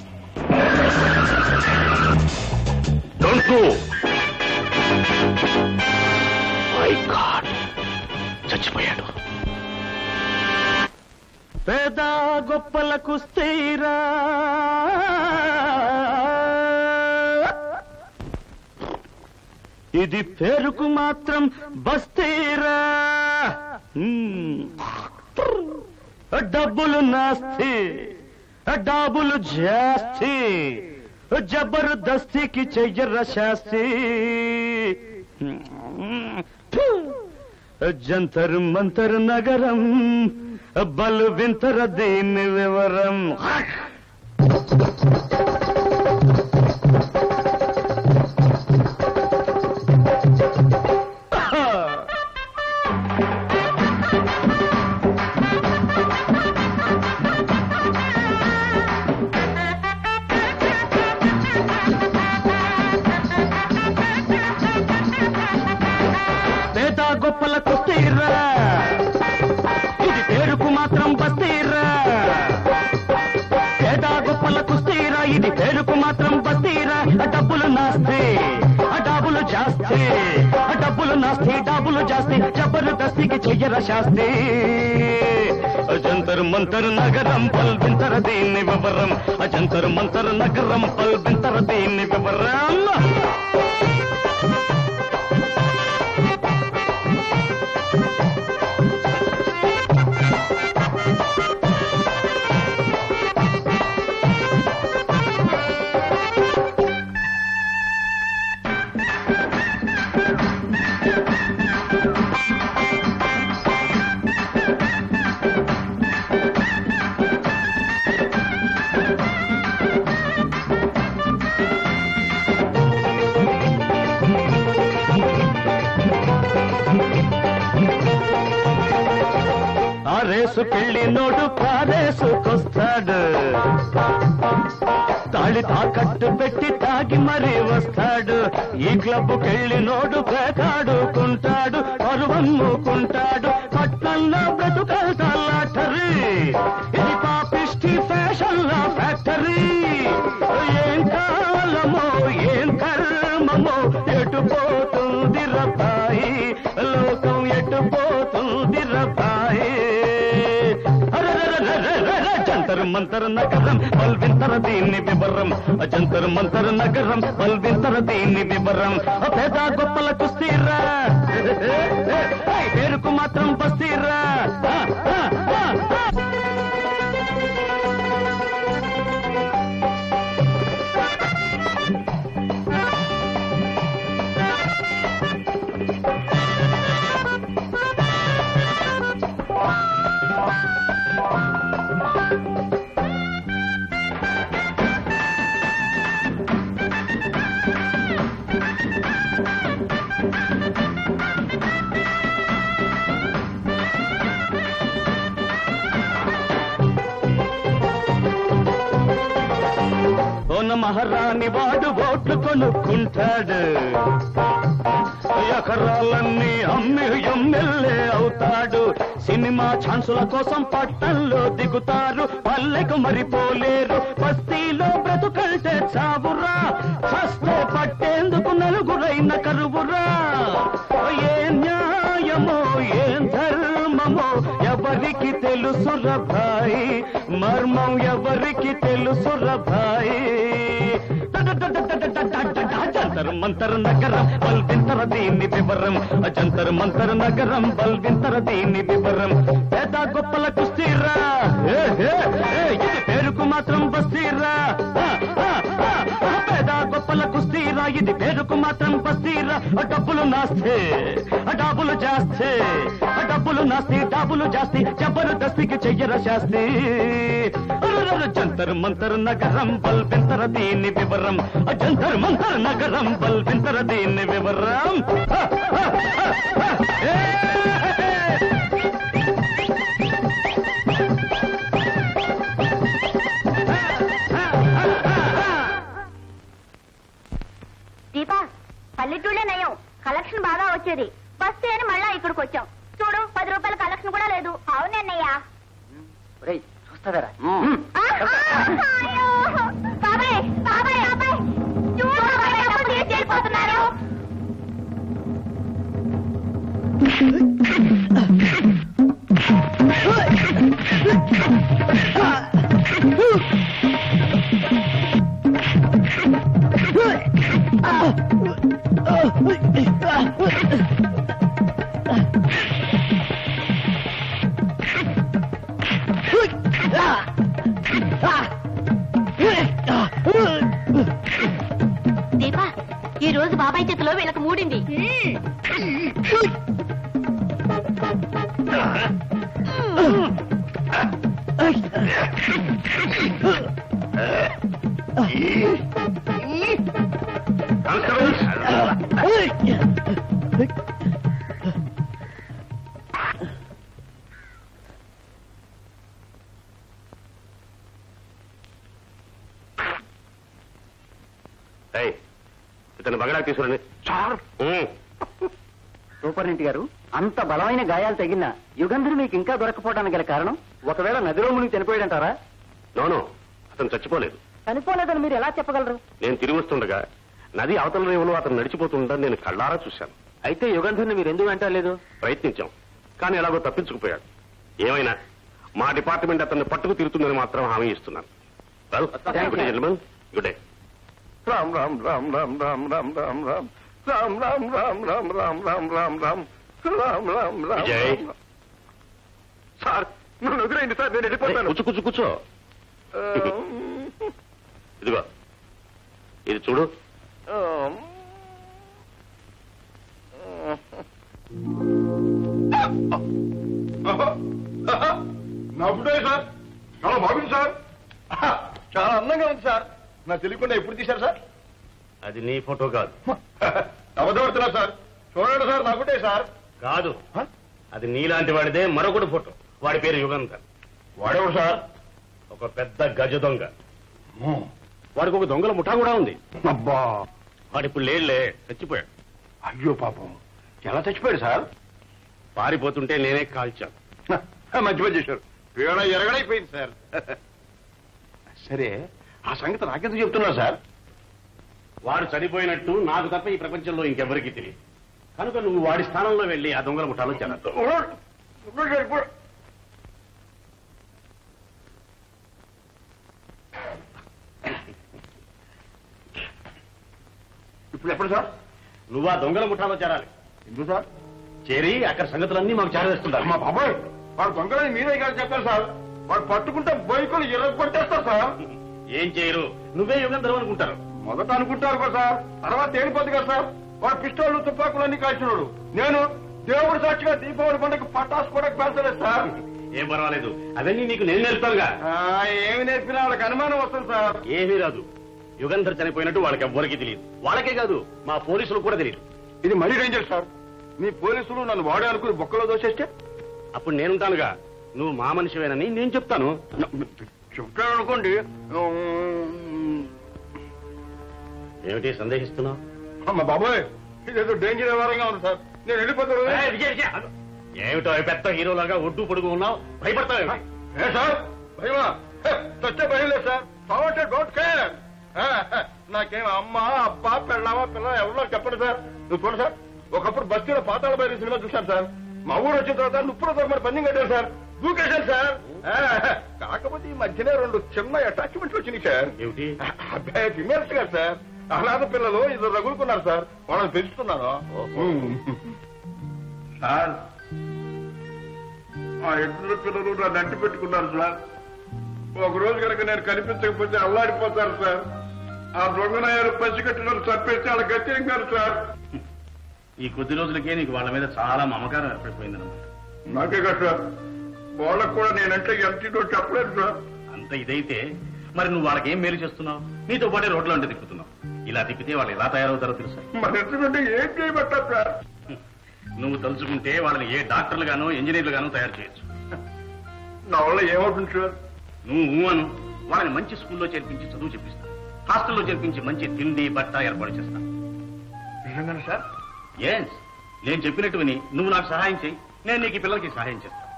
చచ్చిపోయాడు. పేద గొప్పలకు స్థిరా. ఇది పేరుకు మాత్రం బస్తీరా. డబ్బులు నాస్తి డబ్బులు జాస్తి జబర్దస్తికి చెయ్యర శాస్తి. జంతర్ మంతర్ నగరం బలు వింతర దీని వివరం. డబ్బులు డబ్బులు నాస్తి డబ్బులు జాస్తి జబ్బరు దస్తికి చెయ్యర శాస్తి. అజంతర్ మంతర్ నగరం పల్వింతర దీన్ని వివరం. అజంతర్ మంతర్ నగరం పల్వింతర దీన్ని వివరం. కట్టు పెట్టి తాగి మరీ వస్తాడు. ఈ క్లబ్ కెళ్ళి నోడు మంతర నగరం పల్వింతర దీన్ని వివరం. అజంతర మంతర నగరం పల్వింతర దీన్ని వివరం. పేద గొప్పల కుస్తీరా కొనుక్కుంటాడు. ఎకరాలన్నీ అమ్మి ఎమ్మెల్యే అవుతాడు. సినిమా ఛాన్సుల కోసం పట్టణంలో దిగుతారు. పల్లెకు మరిపోలేరు బస్తీలో బ్రతుకంటే చావురా. చస్తే పట్టేందుకు నలుగురైన కరువురా. ఏ న్యాయమో ఏం ధర్మమో ఎవరికి తెలుసు భాయి? మర్మం ఎవరికి తెలుసుర భాయి? జంతర్ మంతర్ నగరం బల్వింతర దీన్ని వివరం. జంతర్ మంతర్ నగరం బల్వింతర దీన్ని వివరం. పేద గొప్పల కుస్తీరా ఇది పేరుకు మాత్రం బస్తీరా. పేద గొప్పల కుస్తీరా ఇది పేరుకు మాత్రం తీరా డబ్బులు నాస్తే డబ్బులు జాస్తే డబ్బులు నాస్తి డబ్బులు జాస్తి జబ్బలు దస్తికి చెయ్యర శాస్తి. జంతర్ మంతర్ నగరం బల్ పెంతర దీన్ని వివరం జంతర్ మంతర్ నగరం బల్ పెంతర దీన్ని వివరం పల్లెటూళ్ళే నయం. కలెక్షన్ బాగా వచ్చేది. బస్తే అని మళ్ళా ఇక్కడికి వచ్చాం. చూడు పది రూపాయల కలెక్షన్ కూడా లేదు. అవునన్నయ్య ఒరేయ్ చూస్తావేరా? బాబాయ్ బాబాయ్ బాబాయ్. చూడు బాబాయ్ డబ్బులు తీసి వెళ్ళిపోతున్నారు. దీపా ఈ రోజు బాబాయ్ చేతిలో వీళ్ళకి మూడింది. ఏయ్, ఇతను బగడా తీసుకురండి. చార్ ఉమ్. సూపరింటి గారు అంత బలమైన గాయాలు తగిన యుగంధర్ మీకు ఇంకా దొరకపోవడానికి గల కారణం? ఒకవేళ నదిలో మునిగి చనిపోయాడంటారా? నోనో అతను చచ్చిపోలేదు. చనిపోలేదని మీరు ఎలా చెప్పగలరు? నేను తిరిగి వస్తుండగా నది అవతల రేవులో అతను నడిచిపోతుండగా నేను కళ్ళారా చూశాను అయితే యుగంధర్ని మీరు ఎందుకు వెంటలేదు ప్రయత్నించాం కానీ ఎలాగో తప్పించుకుపోయాడు ఏమైనా మా డిపార్ట్మెంట్ అతన్ని పట్టుకు తిరుగుతుందని మాత్రం హామీ ఇస్తున్నాను. Good day Ram Ram Ram Ram Ram Ram Ram Ram Ram Ram Ram Ram Ram Ram Ram Ram Ram Ram Ram. Sir నన్ను వదిలేయండి సార్ నేను వెళ్ళిపోతాను కూర్చో కూర్చో కూర్చో ఇదిగో ఇది చూడు నా ఫోటో సార్? చాలా బాగుంది సార్. చాలా అందంగా ఉంది సార్. నాకు తెలియకుండా ఎప్పుడు తీశారు సార్? అది నీ ఫోటో కాదు. అబద్ధపడుతున్నా సార్. చూడండి సార్ నా ఫోటో సార్? కాదు. అది నీలాంటి వాడిదే మరొకటి ఫోటో. వాడి పేరు యుగంధర్ వాడేవాడు సార్? ఒక పెద్ద గజ దొంగ. వాడికి ఒక దొంగల ముఠా కూడా ఉంది. అబ్బా! వాడు ఇప్పుడు లేడులే చచ్చిపోయాడు. అయ్యో పాపం. ఎలా చచ్చిపోయాడు సార్? పారిపోతుంటే నేనే కాల్చాను. మంచి పని చేశారు. వీణ ఎరగడైపోయింది సార్. సరే ఆ సంగతి నాకెందుకు చెప్తున్నారు సార్? వాడు చనిపోయినట్టు నాకు తప్ప ఈ ప్రపంచంలో ఇంకెవరికి తెలియదు. కనుక నువ్వు వాడి స్థానంలో వెళ్ళి ఆ దొంగల ముఠాలో చేరద్దు ఇప్పుడు ఎప్పుడు సార్? నువ్వు ఆ దొంగల ముఠాలో చేరాలి. ఎందుకు సార్? చేరి అక్కడ సంగతులన్నీ మాకు చేరవేస్తుంటారు మా బాబాయ్ వాడు దొంగలని మీరే గారు చెప్పారు సార్. వాడు పట్టుకుంటే బైకులు ఇరగ కొట్టేస్తారు సార్. ఏం చేయరు? నువ్వే యుగంధరం అనుకుంటారు. మొదట అనుకుంటారు కదా సార్. తర్వాత తేలిపోద్ది కదా సార్. వాడు పిస్టోళ్ళు తుపాకులు అన్ని కాల్చినాడు. నేను దేవుడు సాక్షిగా దీపావళి పండుగ పటాసు కూడా పేల్చలేదు సార్. ఏం పర్వాలేదు. అవన్నీ నీకు నేను నేర్పుతానుగా. ఆ, ఏమి నేర్పినా వాళ్ళకి అనుమానం వస్తుంది సార్. ఏమీ రాదు. యుగంధర్ చనిపోయినట్టు వాళ్ళకి ఎవ్వరికీ తెలియదు. వాళ్ళకే కాదు మా పోలీసులు కూడా తెలియదు. ఇది మరీ డేంజర్ సార్. మీ పోలీసులు నన్ను వాడే అనుకుని బొక్కలో దోసేస్తే? అప్పుడు నేనుంటానుగా. నువ్వు మా మనిషివేనని నేను చెప్తాను. చెప్తాను అనుకోండి ఏమిటి సందేహిస్తున్నావు? అమ్మ బాబోయ్ ఇదేదో డేంజర్ వ్యవహారంగా ఉంది సార్. నేను వెళ్ళిపోతాను. ఏమిటో పెద్ద హీరోలాగా ఒడ్డు పొడుగు ఉన్నావు? భయపడతావు ఏ సార్? భయమా? చచ్చే భయం లేదు సార్. డోంట్ కేర్ నాకేం అమ్మ అబ్బా పెళ్ళామా పిల్ల ఎవరో చెప్పండి సార్. నువ్వు చూడు సార్. ఒకప్పుడు బస్తీలో పాతాళ బయలు సినిమా చూశాను సార్. మా ఊరు వచ్చిన తర్వాత నుప్పుడు మరి పందెం కట్టారు సార్. దూకేశాను సార్. కాకపోతే ఈ మధ్యనే రెండు చిన్న అటాచ్మెంట్లు వచ్చినాయి సార్. ఏమిటి? అబ్బాయి ఫిమేల్స్ గారు సార్. అనాథ పిల్లలు ఇద్దరు రగులుకున్నారు సార్. వాళ్ళని పెంచుతున్నాను. సార్ ఆ ఇద్దరు పిల్లలు నన్ను అంటి పెట్టుకున్నారు సార్. ఒక రోజు కనుక నేను కనిపించకపోతే అల్లాడిపోతారు సార్. ఆ దొంగనాయాలు పసిగట్టినలు చంపేసి వాళ్ళ గట్టింగారు సార్. ఈ కొద్ది రోజులకే నీకు వాళ్ళ మీద చాలా మమకారం ఏర్పడిపోయిందన్నమాట. నాకే కదా సార్. వాళ్ళకు కూడా నేనంటే ఎంతలో చెప్పలేదు సార్. అంత ఇదైతే మరి నువ్వు వాళ్ళకి ఏం మేలు చేస్తున్నావు? నీతో పాటే రోడ్లు అంటే తిప్పుతున్నావు. ఇలా తిప్పితే వాళ్ళు ఎలా తయారవుతారో తెలుసా? మరి ఎందుకంటే ఏం చేయబట్టారు సార్? నువ్వు తలుచుకుంటే వాళ్ళని ఏ డాక్టర్లు గానో ఇంజనీర్లు గానో తయారు చేయొచ్చు. నా వల్ల ఏమవుతుంది సార్? నువ్వు అను. వాళ్ళని మంచి స్కూల్లో చేర్పించి చదువు చెప్పిస్తా హాస్టల్లో చేర్పించి మంచి తిండి బట్ట ఏర్పాటు చేస్తా. నిజంగానే సార్? ఎస్ నేను చెప్పినట్టు విని నువ్వు నాకు సహాయం చేయి. నేను నీకు పిల్లలకి సహాయం చేస్తాను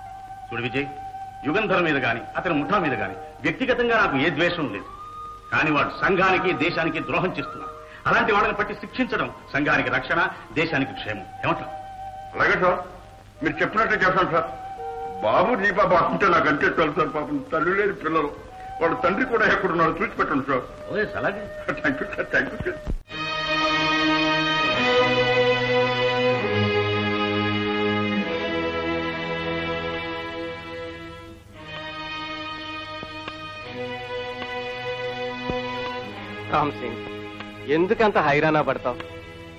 చూడు విజయ్ యుగంధర మీద గాని అతని ముఠా మీద గాని వ్యక్తిగతంగా నాకు ఏ ద్వేషం లేదు. కానీ వాడు సంఘానికి దేశానికి ద్రోహం చేస్తున్నాడు అలాంటి వాళ్ళని పట్టి శిక్షించడం సంఘానికి రక్షణ దేశానికి క్షేమం. ఏమంటావు అలాగే సార్. మీరు చెప్పినట్టే చేస్తాను సార్. బాబు దీపా బాగుంటే నాకు అంటే తెలుసు సార్ పాపం. తల్లి లేని పిల్లలు. వాళ్ళ తండ్రి కూడా ఎక్కడున్నారో చూసి పెట్టండి సార్. అలాగే. Thank you sir thank you sir Ram Singh ఎందుకంత హైరానా పడతావు?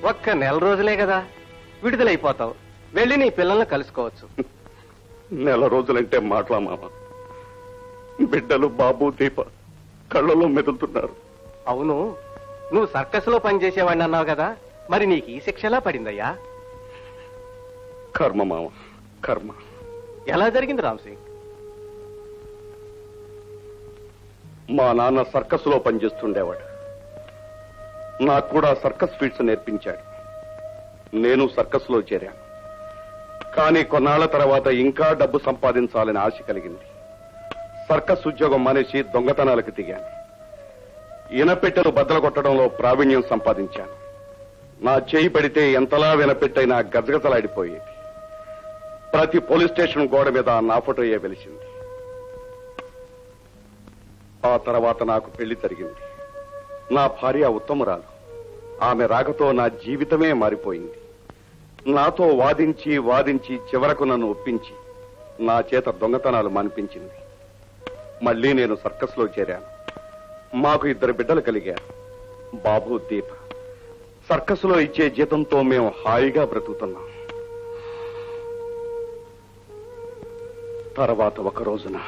ఒక్క నెల రోజులే కదా విడుదలైపోతావు. వెళ్ళి నీ పిల్లల్ని కలుసుకోవచ్చు. నెల రోజులంటే మాటలా మామ. బిడ్డలు బాబు దీప కళ్ళలో మెదులుతున్నారు. అవును నువ్వు సర్కస్లో పనిచేసేవాడిని అన్నావు కదా మరి నీకు ఈ శిక్ష ఎలా పడిందయ్యా? కర్మ మామ కర్మ. ఎలా జరిగింది రామ్ సింగ్ మా నాన్న సర్కస్లో పనిచేస్తుండేవాడు. నాకు కూడా సర్కస్ ఫీట్స్ నేర్పించాడు. నేను సర్కస్లో చేరాను. కానీ కొన్నాళ్ళ తర్వాత ఇంకా డబ్బు సంపాదించాలని ఆశ కలిగింది. సర్కస్ ఉద్యోగం మానేసి దొంగతనాలకు దిగాను. ఇనపెట్టెలు బద్దలు కొట్టడంలో ప్రావీణ్యం సంపాదించాను. నా చేయి పడితే ఎంతలా వినపెట్టైనా గజగజలాడిపోయేది. ప్రతి పోలీస్ స్టేషన్ గోడ మీద నా ఫోటోయే వెలిసింది? ఆ తర్వాత నాకు పెళ్ళి జరిగింది. నా భార్య ఉత్తమురాలు. ఆమె రాకతో నా జీవితమే మారిపోయింది. నాతో వాదించి వాదించి చివరకు నన్ను ఒప్పించి నా చేత దొంగతనాలు మానిపించింది. మళ్ళీ నేను సర్కస్లో చేరాను. మాకు ఇద్దరు బిడ్డలు కలిగారు. బాబు దీప. సర్కస్లో ఇచ్చే జీతంతో మేము హాయిగా బ్రతుకుతున్నాం. తర్వాత ఒక రోజున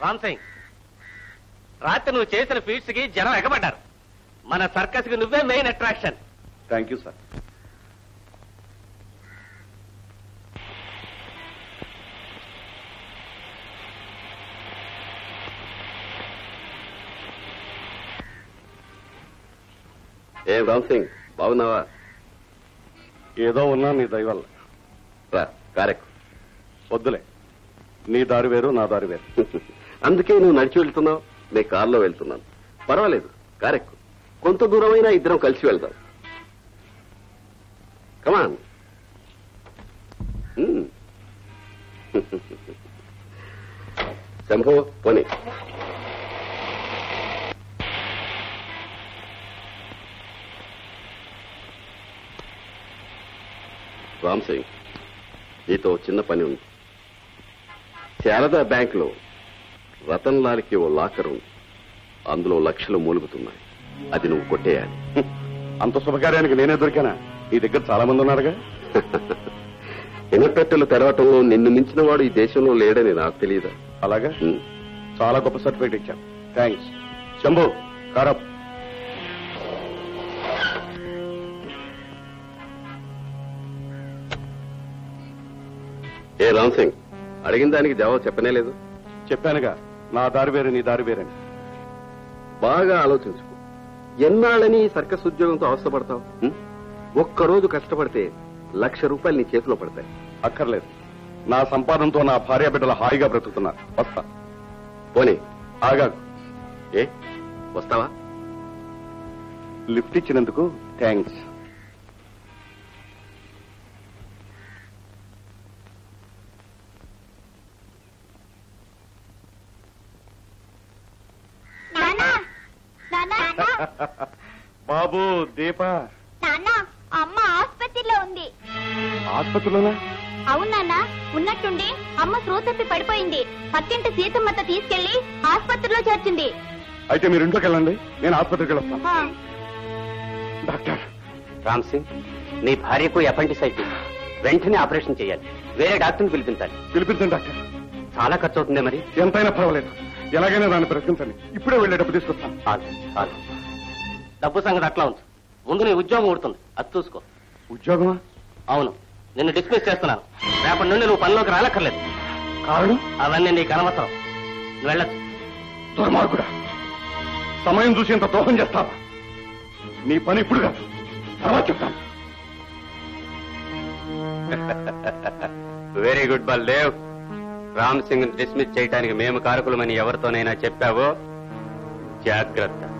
రామ్ సింగ్ రాత్రి నువ్వు చేసిన ఫీట్స్కి జనం ఎగబడ్డారు. మన సర్కస్కి నువ్వే main attraction thank you sir ఏం రామ్ సింగ్ బాగున్నావా? ఏదో ఉన్నా నీ దయవల్ల రా కారెక్ వద్దులే. నీ దారి వేరు నా దారి వేరు. అందుకే నువ్వు నడిచి వెళ్తున్నావు. నేను కారులో వెళ్తున్నాను. పర్వాలేదు కారెక్ కొంత దూరమైనా ఇద్దరం కలిసి వెళ్దాం. కమాన్ శంభో hmm. పోనీ. రామ్ సింగ్ నీతో చిన్న పని ఉంది. శారదా బ్యాంకులో రతన్ లాల్కి ఓ లాకర్ ఉంది. అందులో లక్షలు మూలుగుతున్నాయి. అది నువ్వు కొట్టేయాలి. అంత శుభకార్యానికి నేనే దొరికానా? నీ దగ్గర చాలా మంది ఉన్నారుగా? ఇనపెట్టెలు తెరవటంలో నిన్ను మించిన వాడు ఈ దేశంలో లేడని నాకు తెలియదా? అలాగా. చాలా గొప్ప సర్టిఫికేట్ ఇచ్చాను థ్యాంక్స్. శంభు కారప్ ఏ రామ్ సింగ్ అడిగిన దానికి జవాబు చెప్పనే లేదు? చెప్పానుగా. నా దారి వేరు నీ దారి వేరని బాగా ఆలోచించుకో. ఎన్నాళ్ళని ఈ సర్కస్ ఉద్యోగంతో అవసరపడతావు ఉం? ఒక్కరోజు కష్టపడితే లక్ష రూపాయలు నీ చేతిలో పడతాయి. అక్కర్లేదు. నా సంపాదనతో నా భార్య బిడ్డలు హాయిగా బ్రతుకుతున్నారు. వస్తా. పోనీ. ఆగాగు. ఏ? వస్తావా? లిఫ్ట్ ఇచ్చినందుకు థ్యాంక్స్ బాబు దీప. నాన్న అమ్మ ఆసుపత్రిలో ఉంది. ఆసుపత్రిలోనా? అవును నాన్న ఉన్నట్టుండి అమ్మ స్పృహ తప్పి పడిపోయింది. పక్కింటి సీతమ్మత తీసుకెళ్ళి ఆసుపత్రిలో చేర్చింది. అయితే మీరు ఇంట్లోకి వెళ్ళండి. నేను ఆసుపత్రికి వెళ్తాను డాక్టర్. రామ్ సింగ్ నీ భార్యకు అపెండిసైటిస్. వెంటనే ఆపరేషన్ చేయాలి. వేరే డాక్టర్ని పిలిపించాలి. పిలిపించండి డాక్టర్. చాలా ఖర్చు అవుతుంది మరి. ఎంతైనా పర్వాలేదు. ఎలాగైనా దాన్ని ప్రశ్నించండి ఇప్పుడే వెళ్ళే డబ్బు తీసుకొస్తాను. డబ్బు సంగతి అట్లా ఉంది ముందు నీ ఉద్యోగం ఊడుతుంది. అది చూసుకో. ఉద్యోగమా? అవును. నిన్ను డిస్మిస్ చేస్తున్నాను. రేపటి నుండి నువ్వు పనిలోకి రాలక్కర్లేదు కారణం? అవన్నీ నీకు అనవసరం. నువ్వు వెళ్ళచ్చు. దుర్మార్గుడా. సమయం చూసి ఇంత దోహం చేస్తావా? నీ పని ఇప్పుడు కాదు. తర్వాత చెప్తాను. Very good Baldev. Ram Singh dismiss చేయడానికి మేము కారకులమని ఎవరితోనైనా చెప్పావో? జాగ్రత్త.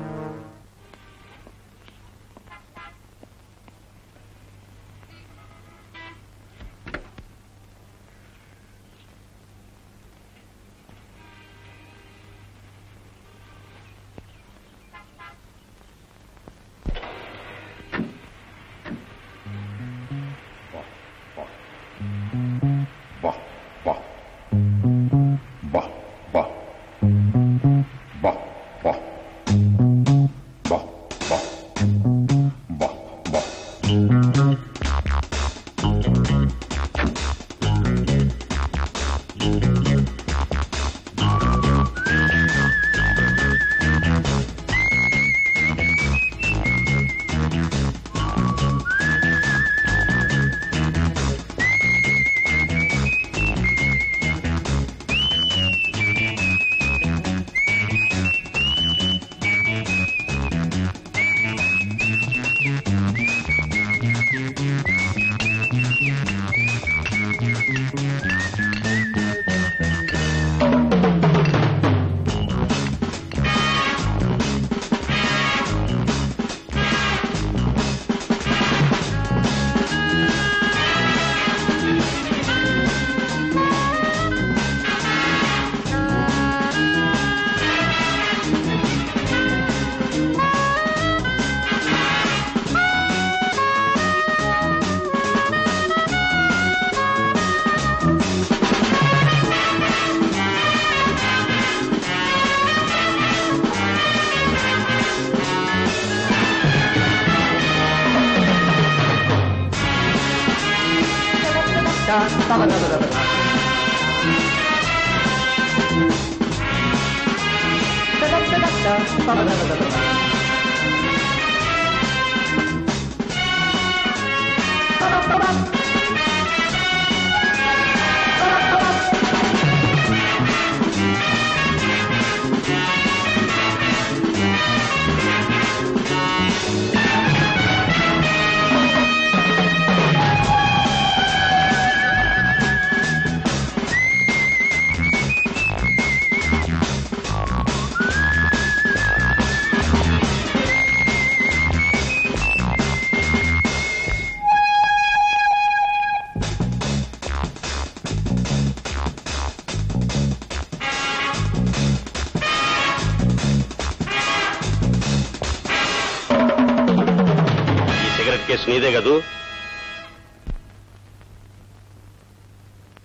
నీదే కదూ?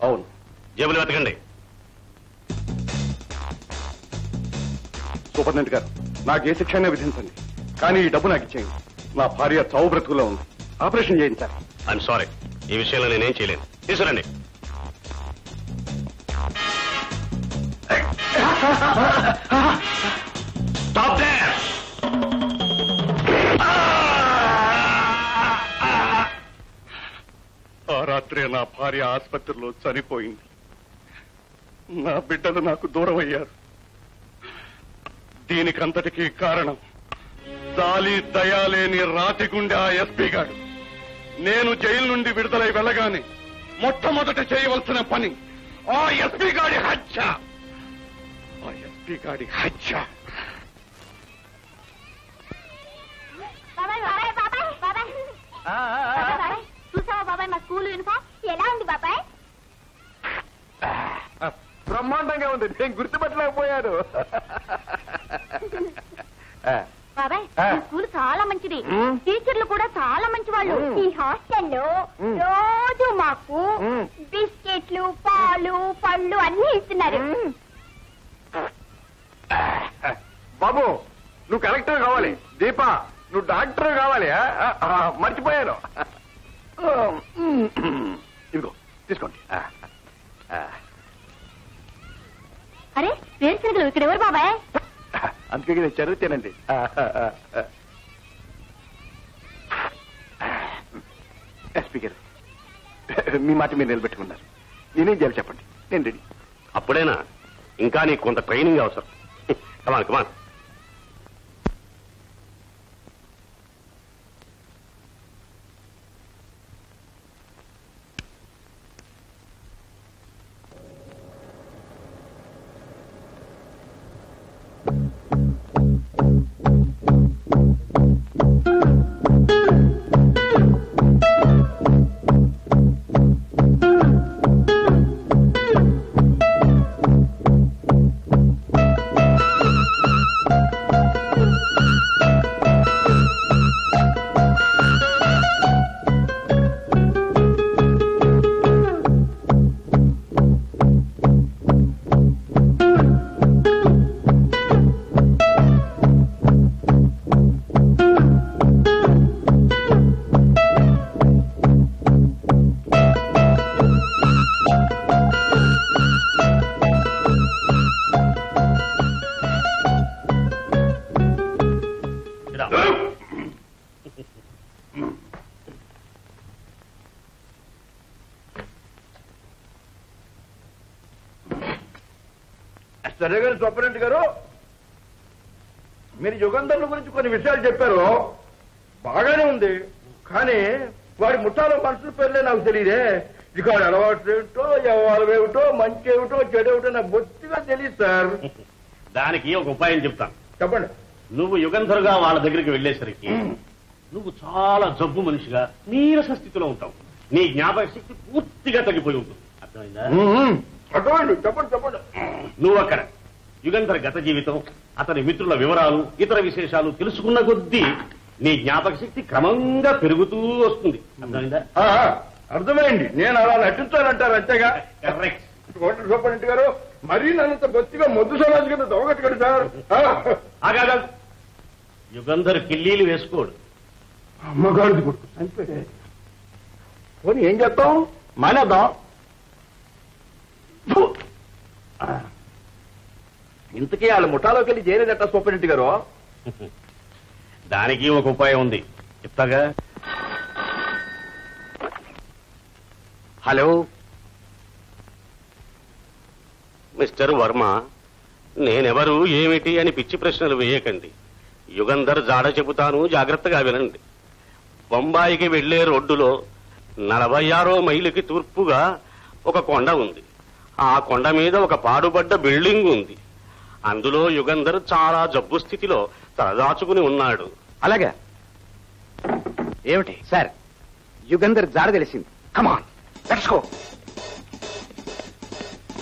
అవును. జేబులు వెతకండి. సూపరింటెండెంట్ గారు నాకు ఏ శిక్షణ విధించండి. కానీ ఈ డబ్బు నాకు ఇచ్చేయండి. నా భార్య చావు బ్రతుకులో ఉంది. ఆపరేషన్ చేయించాలి ఐఎమ్ సారీ ఈ విషయంలో నేనేం చేయలేను. తీసుకురండి. రాత్రే నా భార్య ఆసుపత్రిలో చనిపోయింది. నా బిడ్డలు నాకు దూరం అయ్యారు దీనికంతటికీ కారణం దాలి దయాలేని రాతిగుండె ఆ ఎస్పీ గాడు నేను జైలు నుండి విడుదలై వెళ్ళగానే మొట్టమొదట చేయవలసిన పని ఆ ఎస్పీ గాడి హత్య. ఆ ఎస్పీ గాడి హత్య. బాబాయ్ బాబాయ్ బాబాయ్ బాబాయ్ బాబాయ్, బాబాయ్ మా స్కూల్ యూనిఫామ్ ఎలా ఉంది బాబాయ్ బ్రహ్మాండంగా ఉంది నేను గుర్తుపట్టలేకపోయాను బాబాయ్ ఆ. ఈ స్కూల్ చాలా మంచిది. టీచర్లు కూడా చాలా మంచి వాళ్ళు. ఈ హాస్టల్లో మ్. రోజు మాకు. బిస్కెట్లు పాలు పళ్ళు అన్ని ఇస్తున్నారు బాబు నువ్వు కలెక్టర్ కావాలి దీప నువ్వు డాక్టర్ కావాలి ఆ? ఆ, మర్చిపోయాను ఇదిగో తీసుకోండి. అరే వేరుశనగలు ఇక్కడ ఎవరు బాబాయ్? అందుకే తెచ్చారు తినండి. ఎస్పీ గారు మీ మాట మీరు నిలబెట్టుకున్నారు. నేనేం చేయాలి చెప్పండి. నేను రెడీ. అప్పుడేనా? ఇంకా నీకు కొంత ట్రైనింగ్ అవసరం. Come on come on. కొన్ని విషయాలు చెప్పారు బాగానే ఉంది. కానీ వాడి ముఠాలో మనుషుల పేర్లే నాకు తెలియదే. ఇక అలవాట్లు ఏమిటో వ్యవహారం ఏమిటో మంచి ఏమిటో చెడు ఏమిటో నాకు బొత్తిగా తెలియదు సార్. దానికి ఒక ఉపాయం చెప్తాను. చెప్పండి. నువ్వు యుగంధరుగా వాళ్ళ దగ్గరికి వెళ్ళేసరికి నువ్వు చాలా జబ్బు మనిషిగా నీరస స్థితిలో ఉంటావు. నీ జ్ఞాపక శక్తి పూర్తిగా తగ్గిపోయి ఉంటుంది. అర్థమైందా? అర్థమైంది చెప్పండి చెప్పండి. నువ్వు అక్కడ యుగంధర్ గత జీవితం అతని మిత్రుల వివరాలు ఇతర విశేషాలు తెలుసుకున్న కొద్దీ నీ జ్ఞాపక శక్తి క్రమంగా పెరుగుతూ వస్తుంది. అర్థమైందా? ఆ, అర్థమైంది. నేను అలా నటించాలంటారు అంతేగా? కరెక్ట్. హోటల్ సూపరింటెండెంట్ గారు మరీ నన్నంత బొత్తిగా మొద్దు సమాజం కింద దొంగట్టుకోండి సార్ ఆగా యుగంధర్ కిల్లీలు వేసుకోడు. అమ్మగారిది చనిపోయాడే. పోనీ ఏం చేస్తాం? మానేద్దాం. ఇంతకీ వాళ్ళ ముఠాలోకి వెళ్ళి చేరేదట సూపరింటి గారు? దానికి ఒక ఉపాయం ఉంది. చెప్తాగా? హలో? మిస్టర్ వర్మ నేనెవరు ఏమిటి అని పిచ్చి ప్రశ్నలు వేయకండి. యుగంధర్ జాడ చెబుతాను జాగ్రత్తగా వినండి. బొంబాయికి వెళ్ళే రోడ్డులో నలభై ఆరో మైలుకి తూర్పుగా ఒక కొండ ఉంది. ఆ కొండ మీద ఒక పాడుబడ్డ బిల్డింగ్ ఉంది. అందులో యుగంధర్ చాలా జబ్బు స్థితిలో తలదాచుకుని ఉన్నాడు. అలాగా? ఏమిటి? సార్ యుగంధర్ జాడ తెలిసింది. Come on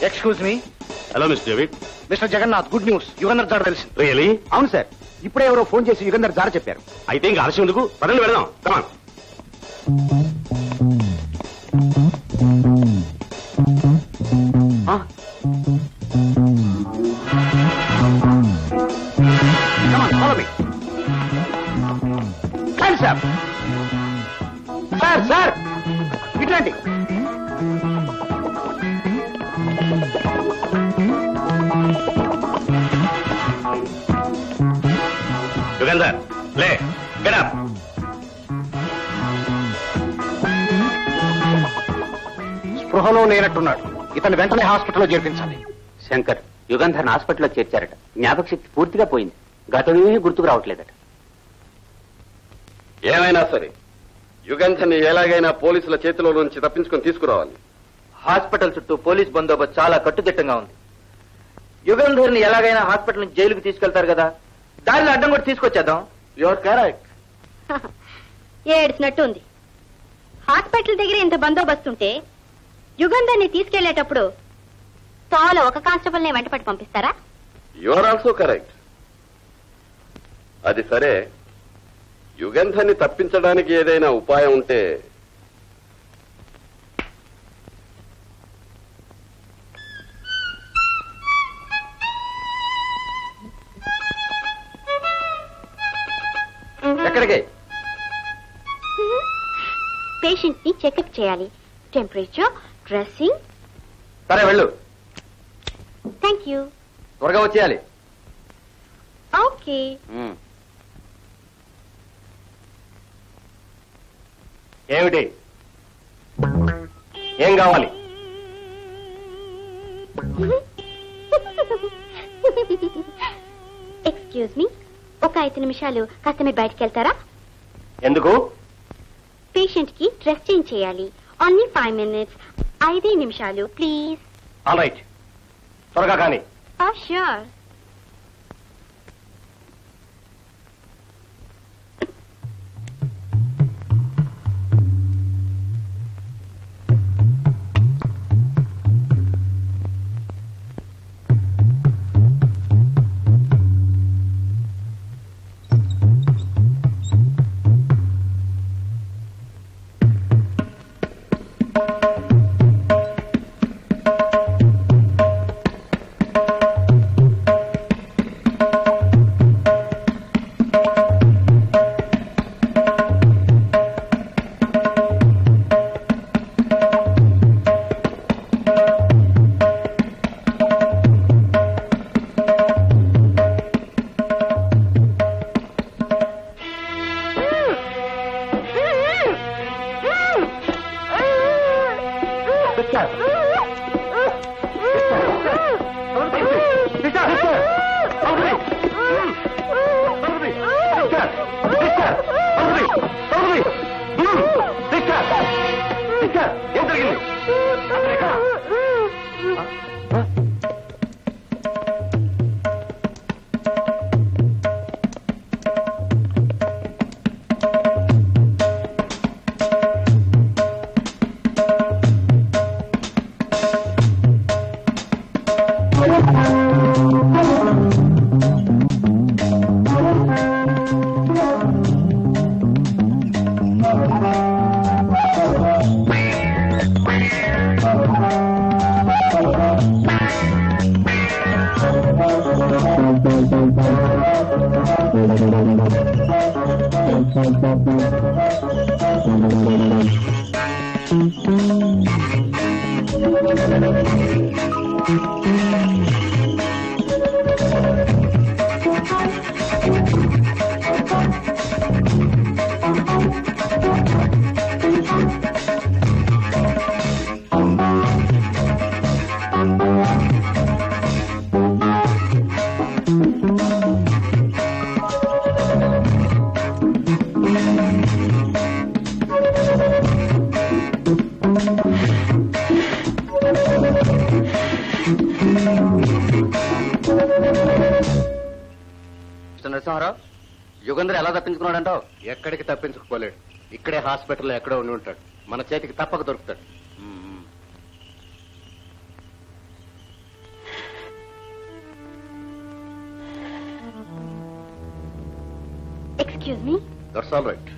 excuse me hello miss David mister Jagannath good news Yugandhar జాడ తెలిసింది. రియలీ అవును సార్. ఇప్పుడే ఎవరో ఫోన్ చేసి యుగంధర్ జాడ చెప్పారు. అయితే ఇంకా ఆలస్యం ఎందుకు? పదండి వెళదాం. కమాన్ కూర్చోండి యుగంధర్ లే గడప్ స్పృహలో లేనట్టున్నాడు. ఇతను వెంటనే హాస్పిటల్లో చేర్పించాలి. శంకర్ యుగంధర్ని హాస్పిటల్లో చేర్చారట. జ్ఞాపక శక్తి పూర్తిగా పోయింది. గతమేమీ గుర్తుకు రావట్లేదట. ఏమైనా సరే యుగంధని ఎలాగైనా పోలీసుల చేతిలో నుంచి తప్పించుకొని తీసుకురావాలి. హాస్పిటల్ చుట్టూ పోలీస్ బందోబస్తు చాలా కట్టుదిట్టంగా ఉంది. యుగంధర్ని ఎలాగైనా హాస్పిటల్ నుంచి జైలుకి తీసుకెళ్తారు కదా దారిలో అడ్డం కూడా తీసుకొచ్చేద్దాం. యువర్ కరెక్ట్ ఏడ్చినట్టు ఉంది. హాస్పిటల్ దగ్గర ఇంత బందోబస్తు ఉంటే యుగంధర్ని తీసుకెళ్ళేటప్పుడు తోల ఒక కానిస్టేబుల్ని వెంటపట్టి పంపిస్తారా? యు ఆర్ ఆల్సో కరెక్ట్ అది సరే యుగంధని తప్పించడానికి ఏదైనా ఉపాయం ఉంటే ఎక్కడికి? పేషెంట్ని చెకప్ చేయాలి. Temperature dressing. సరే వెళ్ళు. థ్యాంక్ యూ త్వరగా వచ్చేయాలి. ఓకే ఏమిటి? ఏం కావాలి? ఎక్స్క్యూజ్ మీ ఒక ఐదు నిమిషాలు కాస్త మీరు బయటికి వెళ్తారా? ఎందుకు? పేషెంట్కి డ్రెస్ చేంజ్ చేయాలి. ఓన్లీ ఫైవ్ మినిట్స్ ఐదే నిమిషాలు ప్లీజ్ ఆల్ రైట్ త్వరగా కానీ. ష్యూర్ ఎలా తప్పించుకున్నాడంటావు? ఎక్కడికి తప్పించుకోలేడు ఇక్కడే హాస్పిటల్లో ఎక్కడో ఉండి ఉంటాడు. మన చేతికి తప్పక దొరుకుతాడు. Excuse me that's all right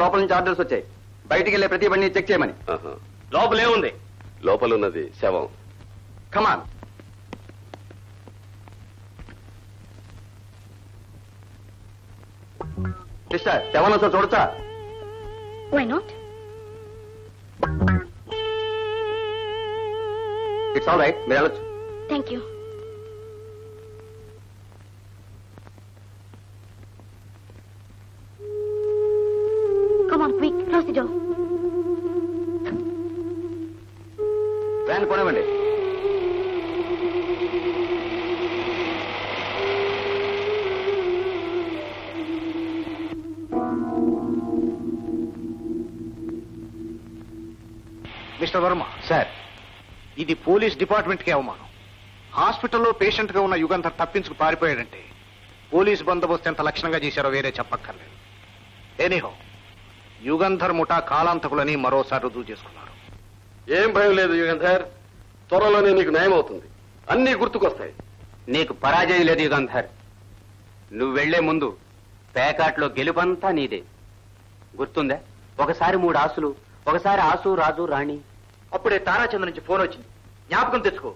లోపల నుంచి ఆర్డర్స్ వచ్చాయి. బయటికి వెళ్ళే ప్రతి బండిని చెక్ చేయమని. ఆహా. లోపలే ఉంది. లోపలున్నది శవం. కమాన్ సిస్టర్ శవం వచ్చా చూడచ్చా? Why not it's all right మీరు వెళ్ళొచ్చు. థ్యాంక్ యూ కొనవండి. మిస్టర్ వర్మ. సార్. ఇది పోలీస్ డిపార్ట్మెంట్కి అవమానం. హాస్పిటల్లో పేషెంట్గా ఉన్న యుగంధర్ తప్పించుకు పారిపోయాడంటే పోలీస్ బందోబస్తు ఎంత లక్షణంగా చేశారో వేరే చెప్పక్కర్లేదు. ఎనీహో యుగంధర్ ముఠా కాలాంతకులని మరోసారి రుజువు చేసుకున్నారు. ఏం భయం లేదు యుగంధర్. త్వరలోనే నీకు న్యాయం అవుతుంది. అన్ని గుర్తుకొస్తాయి. నీకు పరాజయం లేదు యుగంధర్. నువ్వు వెళ్ళే ముందు పేకాట్లో గెలుపంతా నీదే. గుర్తుందా? ఒకసారి మూడు ఆసులు ఒకసారి ఆసు రాజు రాణి. అప్పుడే తారాచంద్ర నుంచి ఫోన్ వచ్చింది. జ్ఞాపకం తెచ్చుకో.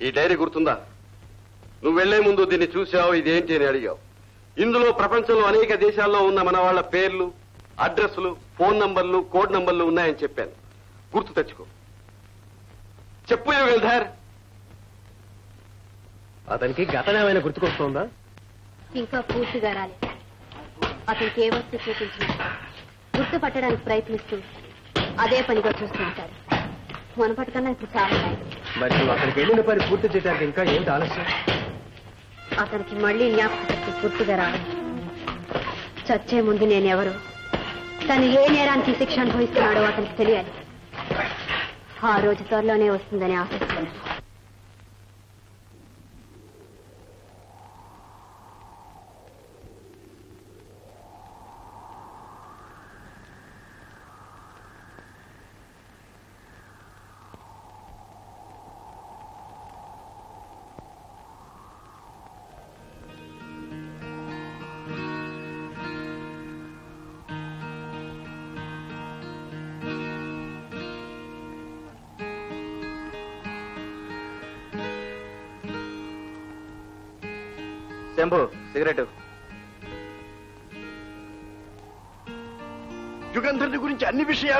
ఈ డైరీ గుర్తుందా? నువ్వు వెళ్ళే ముందు దీన్ని చూసావు ఇదేంటి అని అడిగావు. ఇందులో ప్రపంచంలో అనేక దేశాల్లో ఉన్న మన వాళ్ళ పేర్లు అడ్రస్లు ఫోన్ నంబర్లు కోడ్ నంబర్లు ఉన్నాయని చెప్పాను. గుర్తు తెచ్చుకో. చెప్పు యుగంధర్ అతనికి గతమేమైనా గుర్తుకొస్తుందా? ఇంకా పూర్తిగా రాలేదు అతనికి ఏ వస్తువు చూపించినా గుర్తుపట్టడానికి ప్రయత్నిస్తూ అదే పనిగా చూస్తూ ఉంటారు మునపటి కన్నా ఇప్పుడు. మరి నువ్వు అక్కడికి వెళ్ళిన పని పూర్తి చేయడానికి ఇంకా ఏంటి ఆలస్యం? అతనికి మళ్ళీ జ్ఞాపక శక్తి పూర్తిగా రావాలి చచ్చే ముందు నేనెవరు? తను ఏ నేరానికి శిక్ష అనుభవిస్తున్నాడో అతనికి తెలియాలి. ఆ రోజు త్వరలోనే వస్తుందని ఆశిస్తున్నాను.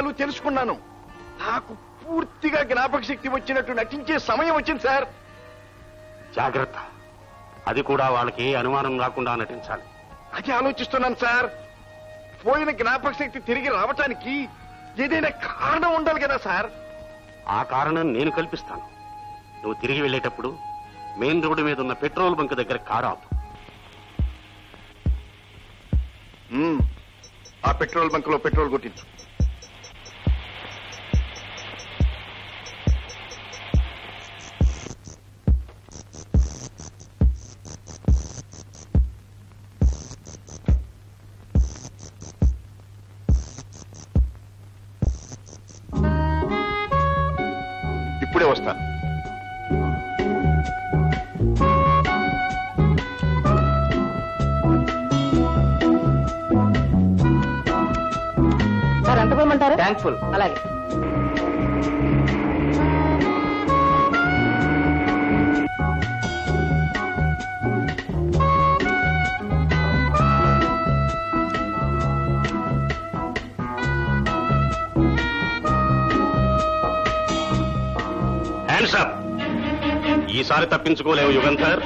విషయాలు తెలుసుకున్నాను. నాకు పూర్తిగా జ్ఞాపక శక్తి వచ్చినట్టు నటించే సమయం వచ్చింది సార్. జాగ్రత్త. అది కూడా వాళ్ళకి అనుమానం రాకుండా నటించాలి. అది ఆలోచిస్తున్నాను సార్. పోయిన జ్ఞాపక శక్తి తిరిగి రావటానికి ఏదైనా కారణం ఉండాలి కదా సార్. ఆ కారణం నేను కల్పిస్తాను. నువ్వు తిరిగి వెళ్ళేటప్పుడు మెయిన్ రోడ్డు మీద ఉన్న పెట్రోల్ బంక్ దగ్గర కారు ఆపు. ఆ పెట్రోల్ బంక్లో పెట్రోల్ కొట్టించు. తప్పించుకోలేవు యుగంధర్.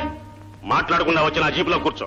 మాట్లాడకుండా వచ్చి నా జీపులో కూర్చో.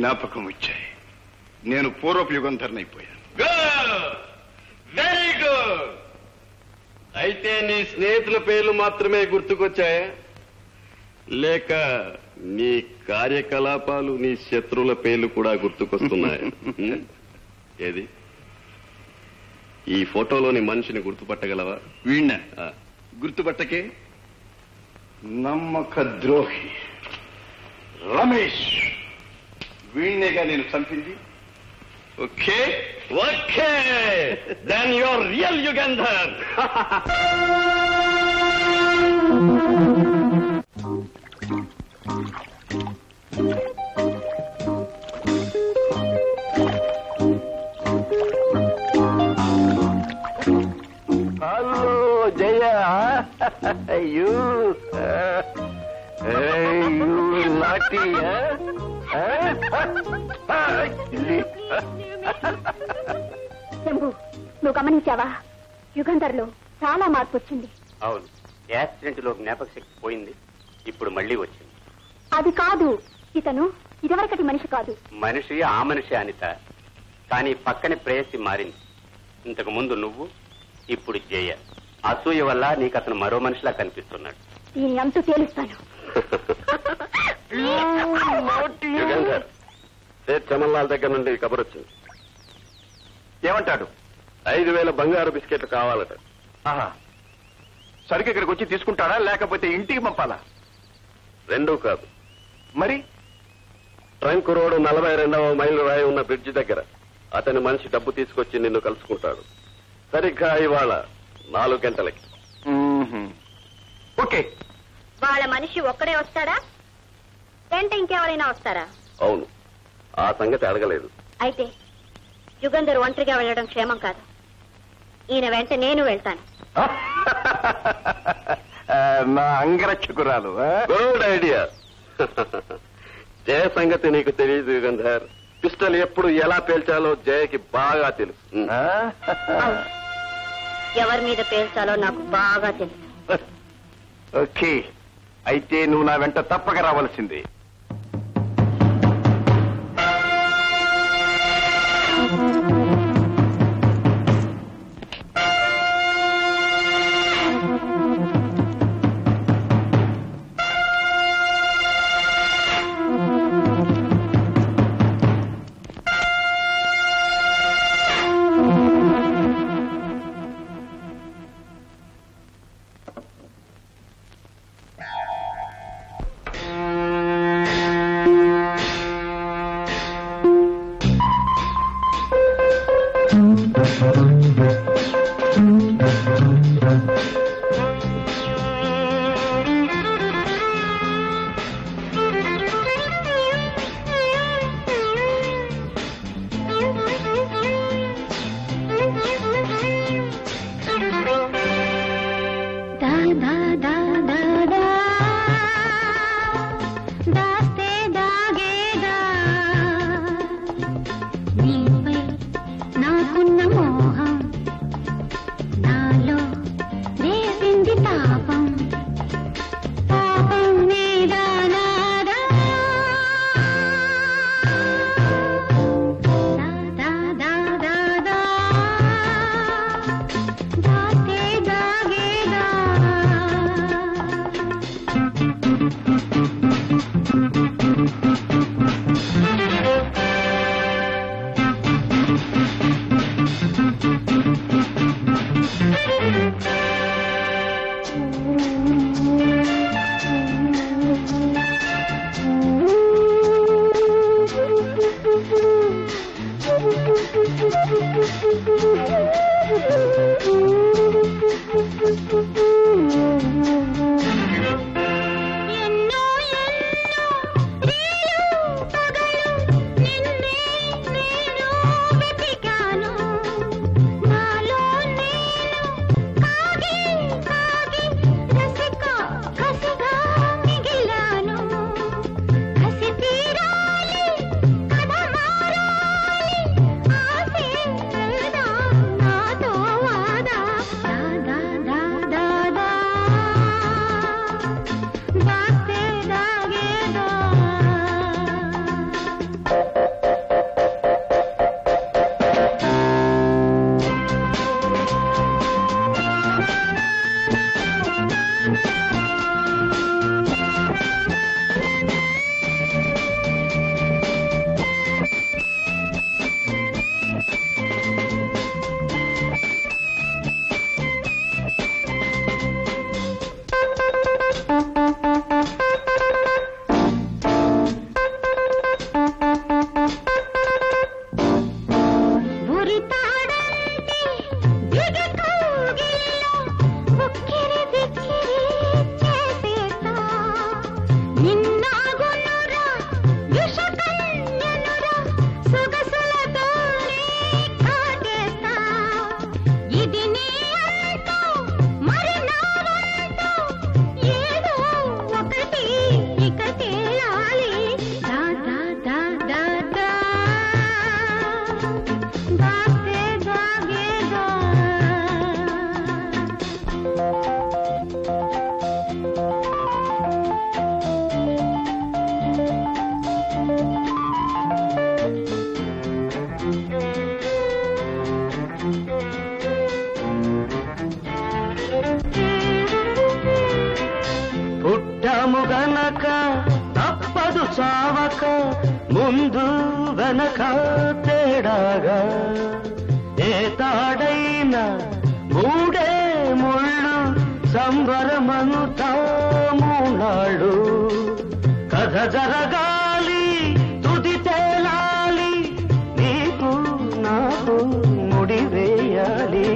జ్ఞాపకం వచ్చాయి. నేను పూర్వపు యుగంధర్నైపోయాను వెరీ గుడ్ అయితే నీ స్నేహితుల పేర్లు మాత్రమే గుర్తుకొచ్చాయా? లేక నీ కార్యకలాపాలు నీ శత్రువుల పేర్లు కూడా గుర్తుకొస్తున్నాయి? ఏది? ఈ ఫోటోలోని మనిషిని గుర్తుపట్టగలవా? వీణ గుర్తుపట్టకే? నమ్మక ద్రోహి రమేష్! వీణ్ణేగా నేను చంపింది. Okay okay. Then your real Yugandhar hello Jaya you you లాటి Shambhu నువ్వు గమనించావా? యుగంధర్లో చాలా మార్పు వచ్చింది. అవును యాక్సిడెంట్లో జ్ఞాపక శక్తి పోయింది. ఇప్పుడు మళ్ళీ వచ్చింది. అది కాదు ఇతను ఇదివరకటి మనిషి కాదు. మనిషి ఆ మనిషి అనిత. కానీ పక్కనే ప్రేయసి మారింది. ఇంతకు ముందు నువ్వు ఇప్పుడు జయ. అసూయ వల్ల నీకు అతను మరో మనిషిలా కనిపిస్తున్నాడు. దీని అంతు తేలుస్తాను. సేట్ చమన్లాల్ దగ్గర నుండి కబురు వచ్చింది. ఏమంటాడు? ఐదు వేల బంగారు బిస్కెట్లు కావాలట. ఆహా. సరికి ఇక్కడికి వచ్చి తీసుకుంటాడా? లేకపోతే ఇంటికి పంపాలా? రెండూ కాదు. మరి? ట్రంక్ రోడ్ నలభై రెండవ మైలు రాయి ఉన్న బ్రిడ్జి దగ్గర అతని మనిషి డబ్బు తీసుకొచ్చి నిన్ను కలుసుకుంటాడు. సరిగ్గా ఇవాళ నాలుగు గంటలకి. ఓకే. వాళ్ళ మనిషి ఒక్కడే వస్తాడా? వెంట ఇంకెవరైనా వస్తారా? అవును. ఆ సంగతి అడగలేదు. అయితే యుగంధర్ ఒంటరిగా వెళ్ళడం క్షేమం కాదు. ఈయన వెంట నేను వెళ్తాను. నా అంగరక్షకురాలు? గుడ్ ఐడియా జయ సంగతి నీకు తెలియదు యుగంధర్. పిస్టల్ ఎప్పుడు ఎలా పేల్చాలో జయకి బాగా తెలుసు? అవును. ఎవరి మీద పేల్చాలో నాకు బాగా తెలుసు. ఓకే. అయితే నువ్వు నా వెంట తప్పక రావాల్సిందే. వెనక తేడాగా ఏ తాడైనా మూడే ముళ్ళు సంబరమంతా మూనాడు కథ జరగాలి తుది తేలాలి నీకు నాకు ముడి వేయాలి.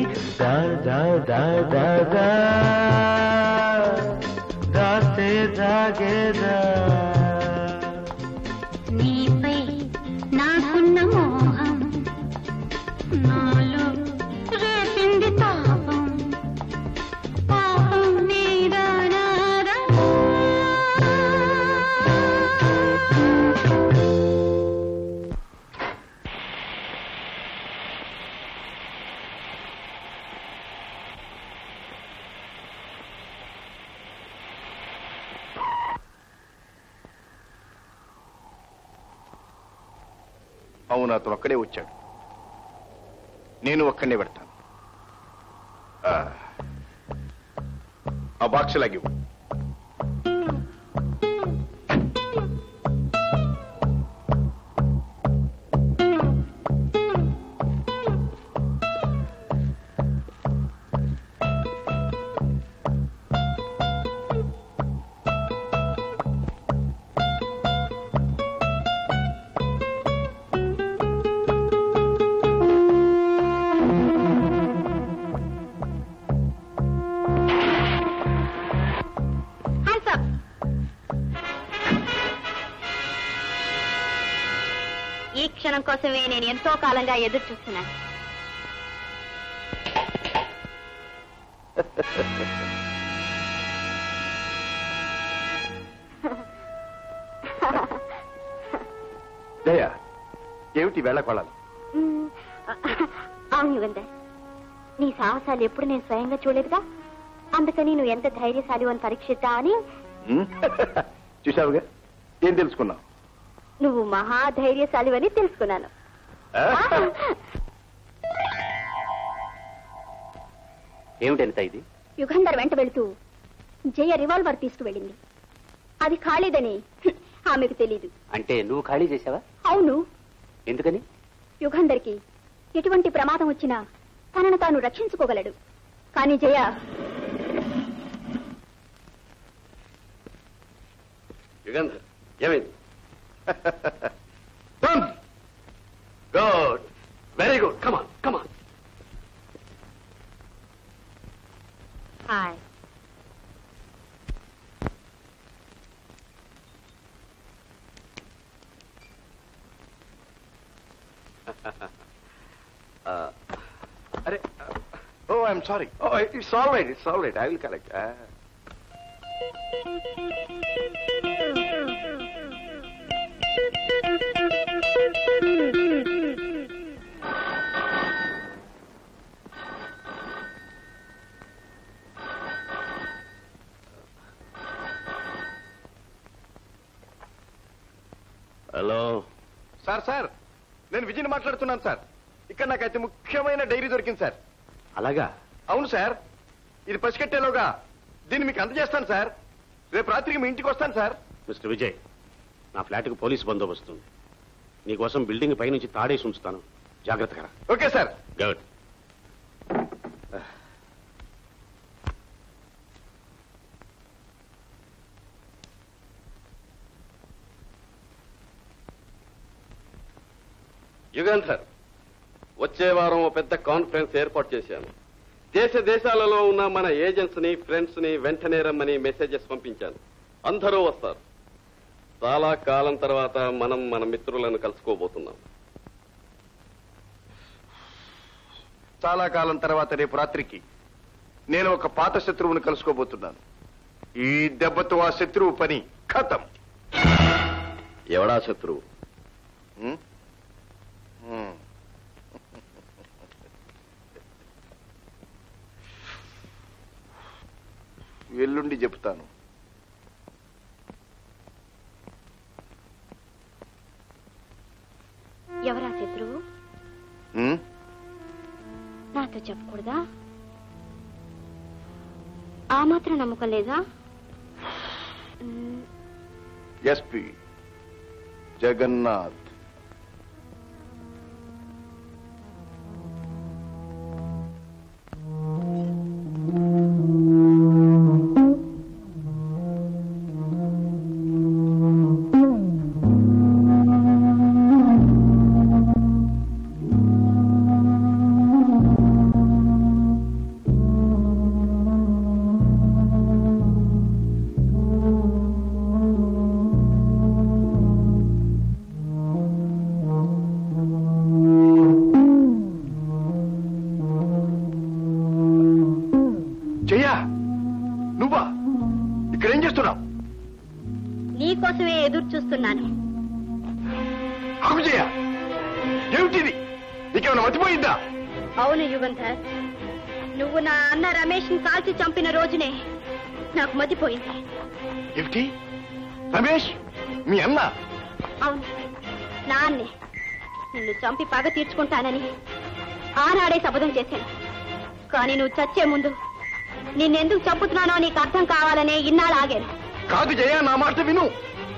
దాదా దాదా దాస్తే దాగేదా అతను ఒక్కడే వచ్చాడు. నేను ఒక్కడే పెడతాను. ఆ, బాక్స్ లాగివ్వు కాలంగా ఎదురు చూస్తున్నాను దయా ఏమిటి వేళకోళాలు. అవును యుగంధర్. నీ సాహసాలు ఎప్పుడు నేను స్వయంగా చూడలేదుగా? అందుకని నువ్వు ఎంత ధైర్యశాలి అని పరీక్షిద్దామని ఉమ్? చూశావుగా? ఏం తెలుసుకున్నావు? నువ్వు మహా ధైర్యశాలి అని తెలుసుకున్నాను. ఏమిటెంత ఇది? యుగంధర్ వెంట వెళుతూ జయ రివాల్వర్ తీసుకువెళ్ళింది. అది ఖాళీదని. ఆమెకు తెలీదు. అంటే నువ్వు ఖాళీ చేసావా అవును. ఎందుకని? యుగంధర్కి ఎటువంటి ప్రమాదం వచ్చినా తనను తాను రక్షించుకోగలడు. కానీ జయ యుగంధర్ ఏమైంది? Good. Very good. Come on, come on. Hi. Uh, uh, oh, I'm sorry. Oh, it's all right. It's all right. I will collect. Uh... hello. Sir sir నేను విజయ్ మాట్లాడుతున్నాను సార్. ఇక్కడ నాకు అతి ముఖ్యమైన డైరీ దొరికింది సార్. అలాగా? అవును సార్. ఇది పసికట్టేలోగా దీన్ని మీకు అందజేస్తాను సార్. రేపు రాత్రికి మీ ఇంటికి వస్తాను సార్. మిస్టర్ విజయ్ నా ఫ్లాట్కి పోలీసు బందోబస్తు ఉంది. నీకోసం బిల్డింగ్ పైనుంచి తాడేసి ఉంచుతాను. జాగ్రత్తగా. Okay sir. గుడ్ యుగంధర్ వచ్చే వారం ఓ పెద్ద కాన్ఫరెన్స్ ఏర్పాటు చేశాను. దేశ దేశాలలో ఉన్న మన ఏజెంట్స్ని ఫ్రెండ్స్ని వెంటనే రమ్మని మెసేజెస్ పంపించాను. అందరూ వస్తారు. చాలా కాలం తర్వాత మనం మన మిత్రులను కలుసుకోబోతున్నాం. చాలా కాలం తర్వాత రేపు రాత్రికి నేను ఒక పాత శత్రువుని కలుసుకోబోతున్నాను. ఈ దెబ్బతో ఆ శత్రువు పని ఖతం. ఎవడా శత్రువు. ఎల్లుండి చెప్తాను. చెప్పకూడదా? ఆ మాత్రం నమ్మకం లేదా? ఎస్పి జగన్నాథ్. శపథం చేశాను. కానీ నువ్వు చచ్చే ముందు నిన్నెందుకు చంపుతున్నానో నీకు అర్థం కావాలనే ఇన్నాళ్ళు ఆగాను. కాదు జయ నా మాట విను.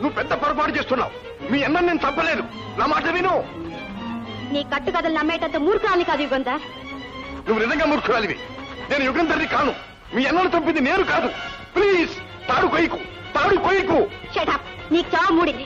నువ్వు పెద్ద పొరపాటు చేస్తున్నావు. మీ అన్న నేను చంపలేదు నా మాట విను. నీ కట్టుకథలు నమ్మేటంత మూర్ఖాన్ని కాదు యుగంధర్ నువ్వు నిజంగా మూర్ఖురాలివి. నేను యుగంధర్ని కాను. మీ అన్నను చంపింది నేను కాదు. ప్లీజ్ తాడు కొయ్యకు తాడు కొయ్యకు. షటప్ నీకు చావు మూడింది.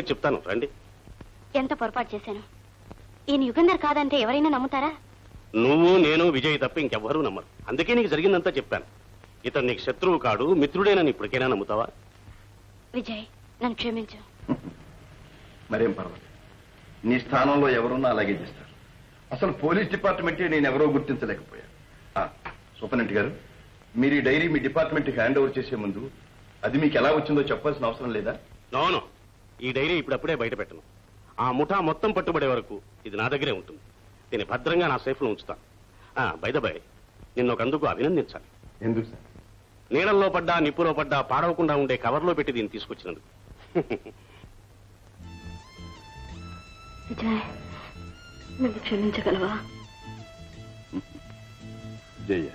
సంగతి చెప్తాను రండి. ఎంత పొరపాటు చేశాను? ఈయన యుగంధర్ కాదంటే ఎవరైనా నమ్ముతారా? నువ్వు నేను విజయ్ తప్ప ఇంకెవ్వరూ నమ్మరు. అందుకే నీకు జరిగిందంతా చెప్పాను. ఇతను నీకు శత్రువు కాడు మిత్రుడేనని ఇప్పటికైనా నమ్ముతావా? విజయ్ నన్ను క్షమించు. మరేం పర్వాలేదు. నీ స్థానంలో ఎవరున్నా అలాగే చేస్తారు. అసలు పోలీస్ డిపార్ట్మెంటే నేను ఎవరో గుర్తించలేకపోయాను. ఆ, సూపరింటెండెంట్ గారు మీరు ఈ డైరీ మీ డిపార్ట్మెంట్కి హ్యాండ్ ఓవర్ చేసే ముందు అది మీకు ఎలా వచ్చిందో చెప్పాల్సిన అవసరం లేదా? నోను ఈ డైరీ ఇప్పుడప్పుడే బయట పెట్టను. ఆ ముఠా మొత్తం పట్టుబడే వరకు ఇది నా దగ్గరే ఉంటుంది. దీన్ని భద్రంగా నా సేఫ్లో ఉంచుతాను బై నిన్ను ఒకందుకు అభినందించాలి. ఎందుకు సార్? నీడల్లో పడ్డా నిప్పులో పడ్డా పాడవకుండా ఉండే కవర్లో పెట్టి దీన్ని తీసుకొచ్చినందుకు. విజయ్ నన్ను క్షమించగలవా? జయ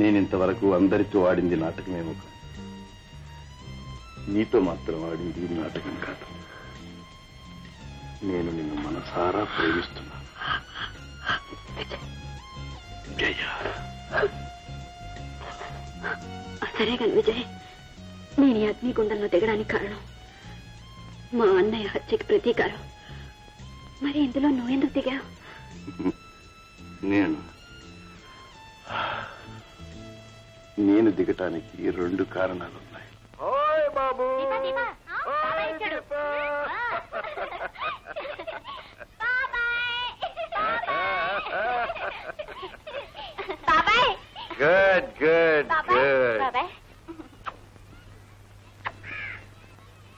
నేను ఇంతవరకు అందరితో ఆడింది నాటకమేమో కాదు నీతో మాత్రం ఆడింది నాటకం కాదు. నేను నిన్ను మనసారా ప్రేమిస్తున్నాను జయ. సరే కానీ విజయ్ నేను ఈ అగ్నిగుండంలో దిగడానికి కారణం మా అన్నయ్య హత్యకి ప్రతీకారం. మరి ఇందులో నువ్వెందుకు దిగావు? నేను. నేను దిగటానికి రెండు కారణాలు. బాబు. బాబాయ్ గుడ్ గుడ్ గుడ్. బాబాయ్.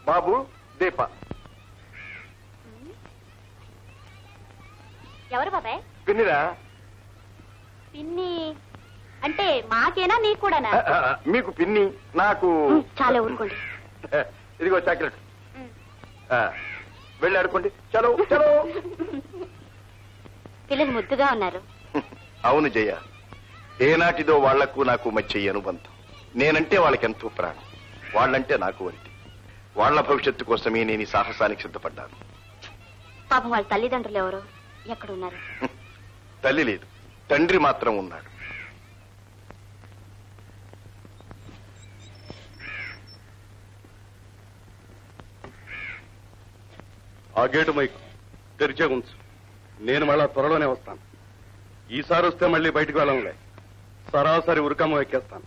బాబు దీప. ఎవరు బాబాయ్? పిన్నిరా? పిన్ని. అంటే మాకేనా నీకు కూడానా? మీకు పిన్ని నాకు చాలా ఊరుకోండి. ఇదిగో చాక్లెట్. వెళ్ళి ఆడుకోండి. చలో చలో. పిల్లలు ముద్దుగా ఉన్నారు. అవును జయ ఏనాటిదో వాళ్ళకు నాకు మధ్య అనుబంధం. నేనంటే వాళ్ళకి ఎంతో ప్రాణం. వాళ్ళంటే నాకు వంటి వాళ్ళ భవిష్యత్తు కోసమే నేను ఈ సాహసానికి సిద్ధపడ్డాను. పాపం వాళ్ళ తల్లిదండ్రులు ఎవరు? ఎక్కడున్నారు? తల్లి లేదు. తండ్రి మాత్రం ఉన్నాడు. ఆ గేటు మైకు. తెరిచే ఉంచు నేను మళ్ళా త్వరలోనే వస్తాను. ఈసారి వస్తే మళ్ళీ బయటకు వెళ్ళంలే. సరాసరి ఉరకమ్మ ఎక్కేస్తాను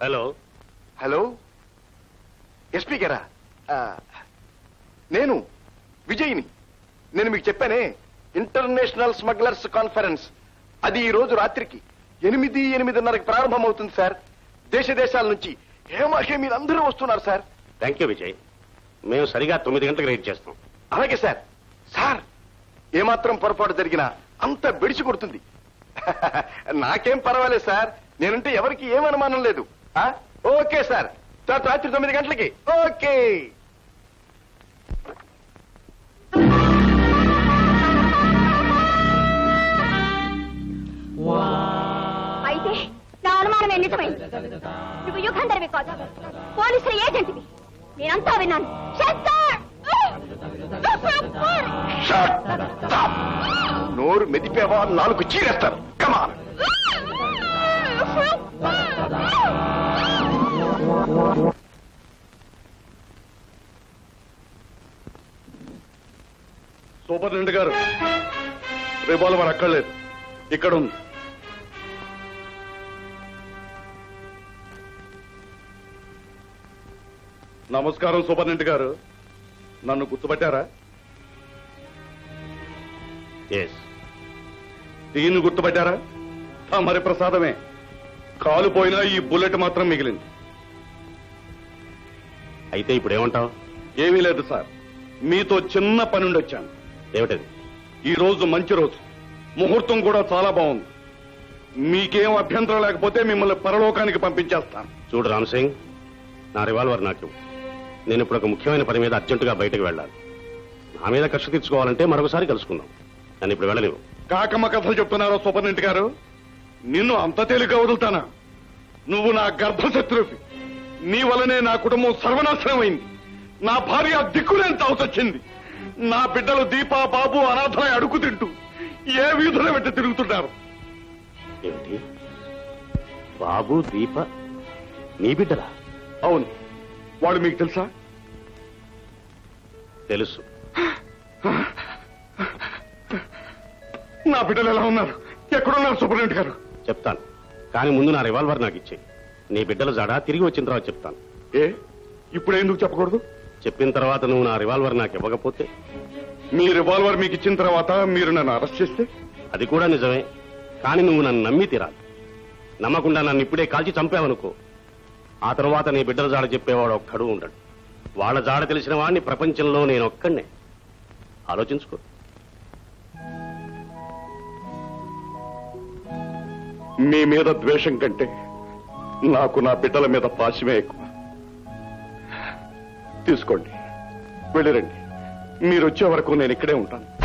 హలో హలో ఎస్పీ గారా ఆ, నేను విజయ్ని నేను మీకు చెప్పానే స్మగ్లర్స్ కాన్ఫరెన్స్ అది ఈ రోజు రాత్రికి ఎనిమిది ఎనిమిదిన్నరకి ప్రారంభం అవుతుంది సార్. దేశ దేశాల నుంచి హేమాహే మీరు అందరూ వస్తున్నారు సార్. థ్యాంక్ యూ విజయ్ మేము సరిగా తొమ్మిది గంటలకు రైడ్ చేస్తాం. అలాగే సార్. సార్ ఏమాత్రం పొరపాటు జరిగినా అంత బెడిచి కొడుతుంది. నాకేం పర్వాలేదు సార్. నేనంటే ఎవరికి ఏం అనుమానం లేదు? Okay sir. రాత్రి తొమ్మిది గంటలకి. ఓకే. నువ్వు యుగంధర్వి కాదు. పోలీసుల ఏజెంట్వి. నేనంతా విన్నాను! నోరు మెదిపేవా నాలుగు చీరేస్తారు. కమాన్ సూపరింటెండెంట్ గారు రివాల్వర్ అక్కడ లేదు ఇక్కడ ఉంది నమస్కారం సూపరింటెండెంట్ గారు. నన్ను గుర్తుపట్టారా? ఎస్ దీన్ని గుర్తుపట్టారా? మరి ప్రసాదమే. కాలు పోయినా ఈ బుల్లెట్ మాత్రం మిగిలింది. అయితే ఇప్పుడు ఏమంటావు ఏమీ లేదు సార్. మీతో చిన్న పనుండి వచ్చాను ఏమిటది? ఈ రోజు మంచి రోజు. ముహూర్తం కూడా చాలా బాగుంది. మీకేం అభ్యంతరం లేకపోతే మిమ్మల్ని పరలోకానికి పంపించేస్తాను. చూడు రామ్ సింగ్ నా రివాల్వర్ నాకు. నేను ఇప్పుడు ఒక ముఖ్యమైన పని మీద అర్జెంటుగా బయటకు వెళ్ళాలి. నా మీద కక్ష తీర్చుకోవాలంటే మరొకసారి కలుసుకుందాం. నన్ను ఇప్పుడు వెళ్ళలేవు. కాకమ్మ కథలు చెప్తున్నారో సూపరింటెండెంట్ గారు? నిన్ను అంత తేలిక వదులుతానా? నువ్వు నా గర్భశత్రువి. నీ వలనే నా కుటుంబం సర్వనాశనం అయింది నా భార్య దిక్కులేని తావుతొచ్చింది నా బిడ్డలు దీప బాబు అనాథలై అడుగు తింటూ ఏ వీధుల వెంట తిరుగుతున్నారు ఏమిటి? బాబు దీప నీ బిడ్డలా? అవును. వాడు మీకు తెలుసా? తెలుసు. నా బిడ్డలు ఎలా ఉన్నారు? ఎక్కడున్నారు సూపరింటెండెంట్ గారు? చెప్తాను. కానీ ముందు నా రివాల్వర్ నాకు ఇచ్చే నీ బిడ్డల జాడ తిరిగి వచ్చిన తర్వాత చెప్తాను. ఏ? ఇప్పుడు ఎందుకు చెప్పకూడదు? చెప్పిన తర్వాత నువ్వు నా రివాల్వర్ నాకు ఇవ్వకపోతే? మీ రివాల్వర్ మీకు ఇచ్చిన తర్వాత మీరు నన్ను అరెస్ట్ చేస్తే? అది కూడా నిజమే. కానీ నువ్వు నన్ను నమ్మి తీరాలి. నమ్మకుండా నన్ను ఇప్పుడే కాల్చి చంపావనుకో. ఆ తర్వాత నీ బిడ్డల జాడ చెప్పేవాడు ఒక్కడు ఉండడు. వాళ్ళ జాడ తెలిసిన వాడిని ప్రపంచంలో నేను ఒక్కడే ఆలోచించుకో. మీ మీద ద్వేషం కంటే నాకు నా బిడ్డల మీద పాశమే ఎక్కువ. తీసుకోండి. వెళ్ళిరండి. మీరు వచ్చే వరకు నేను ఇక్కడే ఉంటాను.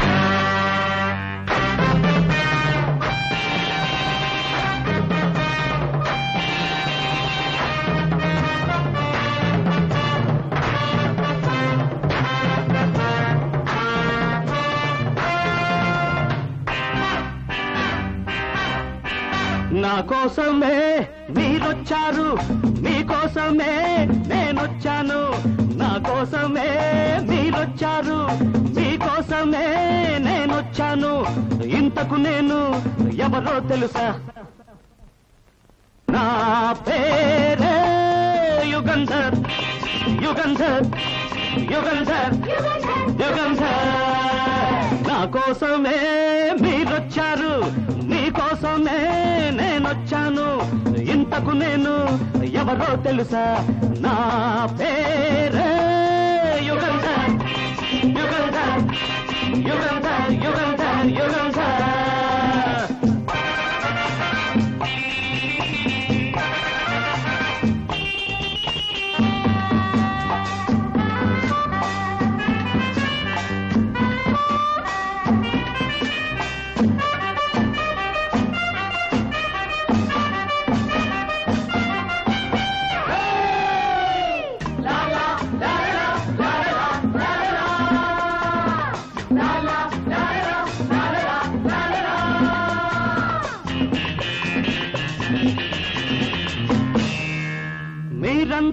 కోసమే మీరొచ్చారు మీకోసమే నేనొచ్చాను. నా కోసమే మీరొచ్చారు మీకోసమే నేనొచ్చాను. ఇంతకు నేను ఎవరో తెలుసా? నా పేరే యుగంధర్ యుగంధర్ యుగంధర్. యుగంధర్. నా కోసమే మీరొచ్చారు కోసమే నేనొచ్చాను. ఇంతకు నేను ఎవరో తెలుసా? నా పేరే యుగంధర్. యుగంధర్. యుగంధర్ యుగంధర్ యుగంధర్.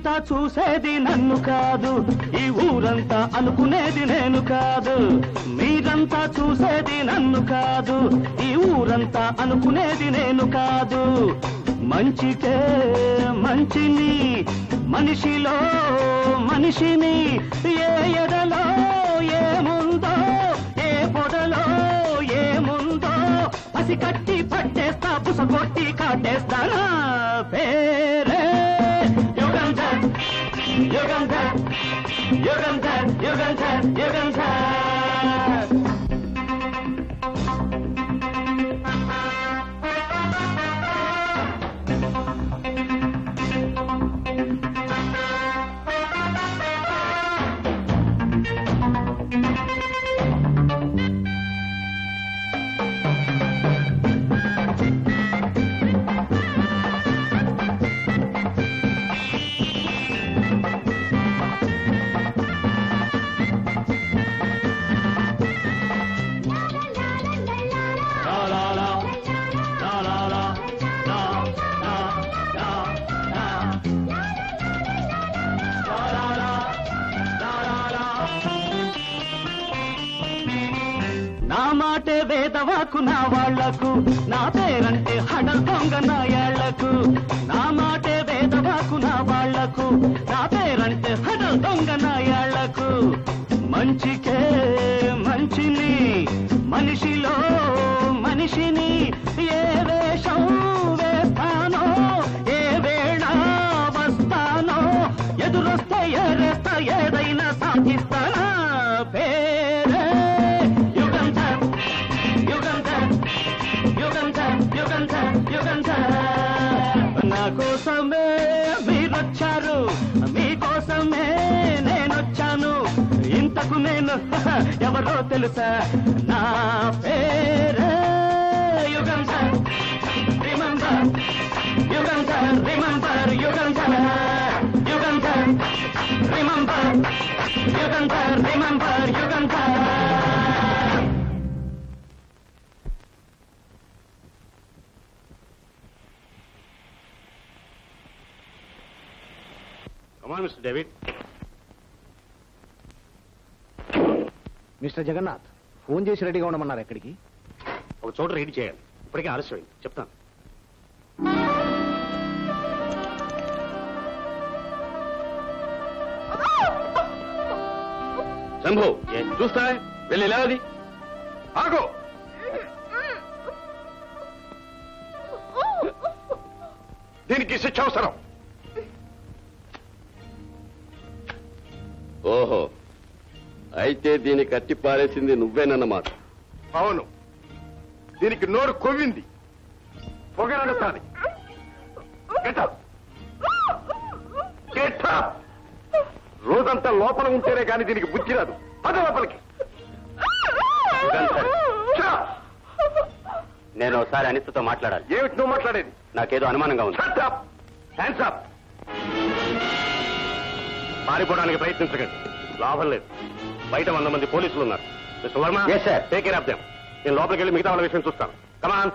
ఊరంతా చూసేది నన్ను కాదు. ఈ ఊరంతా అనుకునేది నేను కాదు. మీరంతా చూసేది నన్ను కాదు. ఈ ఊరంతా అనుకునేది నేను కాదు. మంచికే మంచిని మనిషిలో మనిషిని ఏ ఎడలో ఏముందో ఏ పొడలో ఏముందో పసి కట్టి పట్టేస్తా పుసగొట్టి కాటేస్తానా పేరు. You can tell, you can tell, you can tell, you can tell. మాటే నా వాళ్ళకు నా పేరంటే హడల్ దొంగ నా ఏళ్ళకు. నా మాటే వేదవాకు నా వాళ్ళకు నా పేరంటే హడల్ దొంగ నా ఏళ్ళకు. మంచికే మంచిని ఇంతకు ఎవరో తెలుసా? నా పేరే Yugam sir remember Yugam sir remember Yugam sir యుగం సార్ రిమంబర్ యుగం sir remember Yugandhar come on mister David mister Jagannath phone చేసి రెడీగా ఉండమన్నారు ఎక్కడికి? ఒక చోట రెడీ చేయాలి. ఇప్పటికే ఆలస్యమైంది. చెప్తాను. శంభు చూస్తా? వెళ్ళి లేవది. ఆగో. దీనికి శిక్ష అవసరం. ఓహో. అయితే దీన్ని కట్టి పారేసింది నువ్వేనన్నమాట. అవును. దీనికి నోరు కొవ్వింది. పొగరడుతాది రోజంతా లోపల ఉంటేనే కానీ దీనికి బుద్ధి రాదు. పద లోపలికి! నేను ఒకసారి అనితతో మాట్లాడాలి. ఏమిటి నువ్వు మాట్లాడేది? నాకేదో అనుమానంగా ఉంది. హ్యాండ్స్ అప్ పారిపోవడానికి ప్రయత్నించకండి. లాభం లేదు. బయట వంద మంది పోలీసులు ఉన్నారు. Mister Varma. Take care of them నేను లోపలికి వెళ్ళి మిగతా వాళ్ళ విషయం చూస్తాను. కమాన్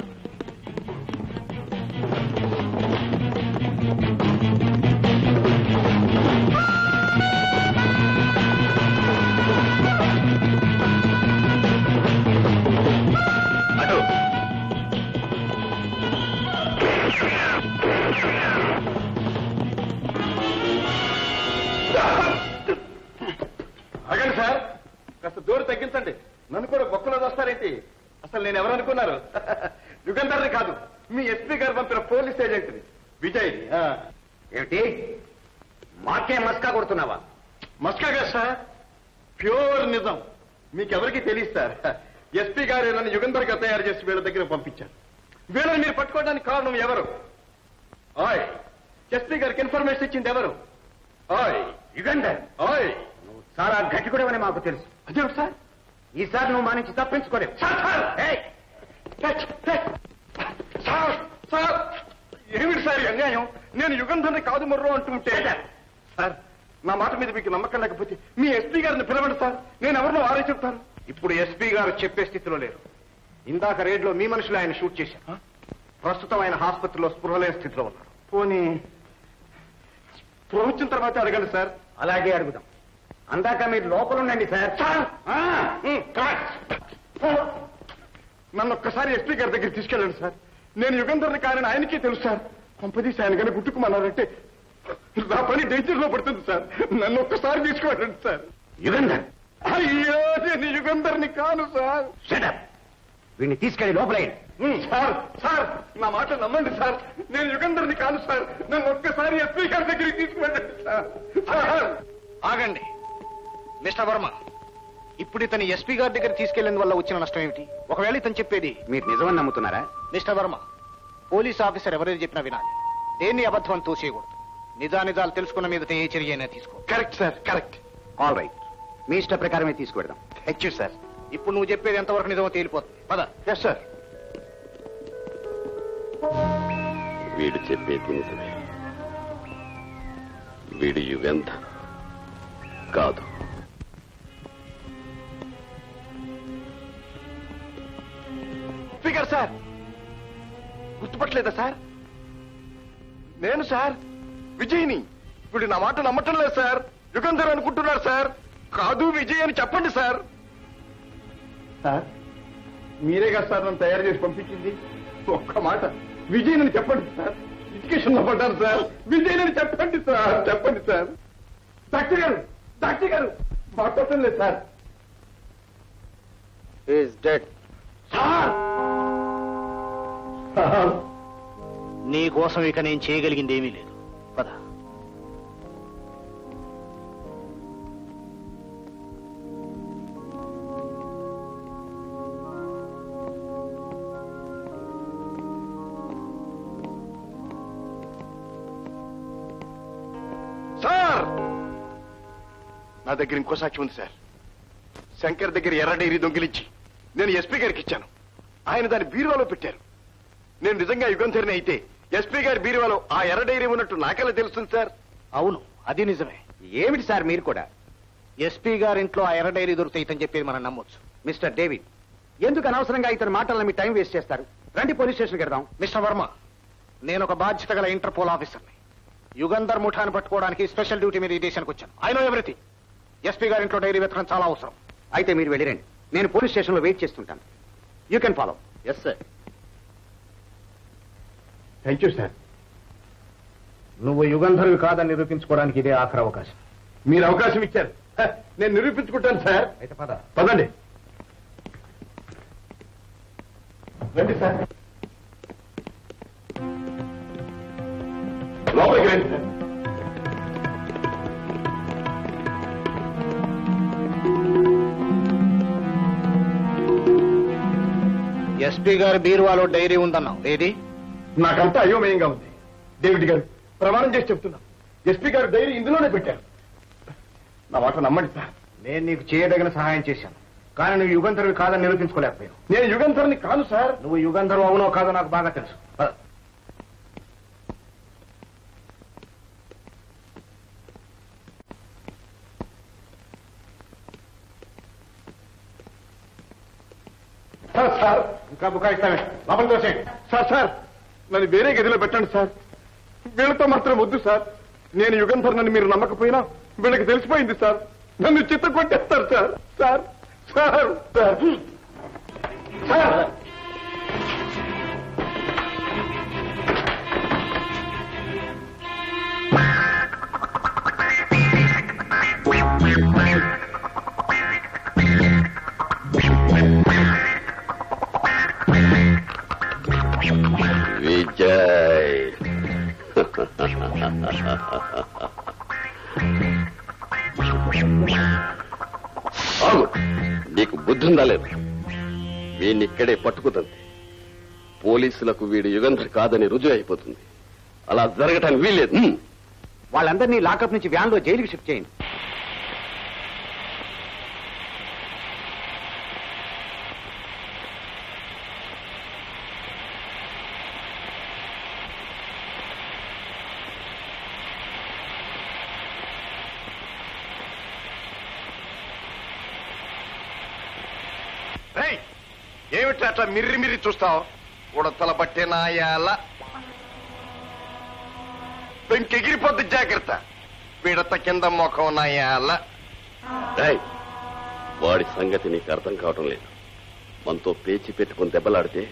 స్థితిలో లేరు. ఇందాక రేడ్లో మీ మనుషులు ఆయన షూట్ చేశారు. ప్రస్తుతం ఆయన ఆసుపత్రిలో స్పృహ లేని స్థితిలో ఉన్నారు. పోనీ వచ్చిన తర్వాత అడగండి సార్. అలాగే అడుగుదాం. అందాక మీరు లోపల ఉండండి సార్. నన్ను ఒక్కసారి ఎస్పీ గారి దగ్గర తీసుకెళ్ళండి సార్. నేను యుగంధర్ని కాదని ఆయనకే తెలుసు సార్. పంపదీసి ఆయన కనుక గుట్టుకుమన్నారంటే నా పని డేంజర్లో పడుతుంది సార్. నన్ను ఒక్కసారి తీసుకువెళ్ళండి సార్. యుగంధర్? అయ్యో నేను యుగంధర్ని కాను సార్. షటప్ వీడిని తీసుకెళ్ళి లోపలేయండి సార్ సార్ నా మాట నమ్మండి సార్. నేను యుగంధర్ని కాను సార్. నన్ను ఒక్కసారి ఎస్పీ గారి దగ్గరికి తీసుకువెళ్ళండి సార్. సార్ ఆగండి. మిస్టర్ వర్మ ఇప్పుడు ఇతని ఎస్పీ గారి దగ్గర తీసుకెళ్ళిన వల్ల వచ్చిన నష్టం ఏమిటి? ఒకవేళ ఇతను చెప్పేది మీరు నిజమని నమ్ముతున్నారా? మిస్టర్ వర్మ పోలీస్ ఆఫీసర్ ఎవరైనా చెప్పినా వినాలి. దేన్ని అబద్ధం అని తోసేయకూడదు. నిజానిజాలు తెలుసుకున్న మీదట ఏ చర్య అయినా తీసుకో. Correct sir correct all right మీ ఇష్ట ప్రకారమే తీసుకువెడదాం. హెచ్చు సార్ ఇప్పుడు నువ్వు చెప్పేది ఎంతవరకు నిజమో తేలిపోతుంది. పద. ఎస్ సార్ వీడు చెప్పేది నిజమే. వీడి యుగంధ కాదు. స్పీకర్ సార్ గుర్తుపట్టలేదా సార్ నేను సార్ విజయ్ని. ఇప్పుడు నా మాట నమ్మటం లేదు సార్ యుగంధర్ అనుకుంటున్నారు సార్ కాదు విజయ్ అని చెప్పండి సార్. సార్ మీరే కదా సార్ నన్ను తయారు చేసి పంపించింది? ఒక్క మాట విజయ్ అని చెప్పండి సార్. ఎడ్యుకేషన్లో పడ్డారు సార్. విజయ్ అని చెప్పండి సార్. చెప్పండి సార్. డాక్టర్ గారు డాక్టర్ గారు మాట్లాడటం లేదు sir. Is dead sir sir! నీ కోసం ఇక నేను చేయగలిగింది ఏమీ లేదు. దగ్గర ఇంకో సాక్షి ఉంది సార్. శంకర్ దగ్గర ఎర్ర డైరీ దొంగిలించి నేను ఎస్పీ గారికి ఇచ్చాను. ఆయన దాన్ని బీరువాలో పెట్టారు. నేను నిజంగా యుగంధరిని అయితే ఎస్పీ గారి బీరువాలో ఆ ఎర్ర డైరీ ఉన్నట్టు నాకెలా తెలుస్తుంది సార్? అవును అది నిజమే. ఏమిటి సార్ మీరు కూడా? ఎస్పీ గారింట్లో ఆ ఎర్ర డైరీ దొరుకుతాయితని చెప్పేది మనం నమ్మొచ్చు. మిస్టర్ డేవిడ్ ఎందుకు అనవసరంగా ఇతని మాటలను మీ టైం వేస్ట్ చేస్తారు? రండి పోలీస్ స్టేషన్కి వెళ్దాం. మిస్టర్ వర్మ నేను ఒక బాధ్యత గల ఇంటర్పోల్ ఆఫీసర్ని. యుగంధర్ ముఠాను పట్టుకోవడానికి స్పెషల్ డ్యూటీ మీద ఈ దేశానికి వచ్చాను ఐ నో ఎవ్రీథింగ్. ఎస్పీ గారింట్లో డైరీ వెతకడం చాలా అవసరం. అయితే మీరు వెళ్ళిరండి నేను పోలీస్ స్టేషన్లో వెయిట్ చేస్తుంటాను. You can follow yes sir thank you sir నువ్వు యుగంధర్వి కాదని నిరూపించుకోవడానికి ఇదే ఆఖరి అవకాశం. మీరు అవకాశం ఇచ్చారు. హ, నేను నిరూపించుకుంటాను సార్ అయితే పద. పదండి. రండి సార్ ఎస్పీ గారి బీరువాలో డైరీ ఉందన్నావు. ఏది? నాకంతా అయోమయంగా ఉంది. డేవిడ్ గారు ప్రమాణం చేసి చెప్తున్నా. ఎస్పీ గారు డైరీ ఇందులోనే పెట్టారు. నా మాట నమ్మండి సార్. నేను నీకు చేయదగిన సహాయం చేశాను. కానీ నువ్వు యుగంధర్వి కాదని నిరూపించుకోలేకపోయావు. నేను యుగంధర్ని కాను సార్. నువ్వు యుగంధర్ అవునో కాదో నాకు బాగా తెలుసు పద. సార్ సార్ బుకాయిస్తామే లోపల లోపలికి సార్ సార్ నన్ను వేరే గదిలో పెట్టండి సార్. వీళ్ళతో మాత్రం వద్దు సార్. నేను యుగంధర్ నన్ను మీరు నమ్మకపోయినా వీళ్ళకి తెలిసిపోయింది సార్. నన్ను చిత్త కొట్టేస్తారు సార్ సార్ సార్. సార్. వీడిని ఇక్కడే పట్టుకుతుంది. పోలీసులకు వీడు యుగంధర్ కాదని రుజువు అయిపోతుంది. అలా జరగటానికి వీల్లేదు. వాళ్ళందరినీ లాకప్ నుంచి వ్యాన్లో జైలుకి షిఫ్ట్ చేయండి రేయ్, ఏమిట్రా అట్లా మిర్రి మిర్రి చూస్తావు. ఉడతల పట్టే నాయాల. పెంకెగిరిపోద్ది జాగ్రత్త. పిడత కింద ముఖం నాయాల. రేయ్, వాడి సంగతి నీకు అర్థం కావటం లేదు. మనతో పేచి పెట్టుకుని దెబ్బలాడితే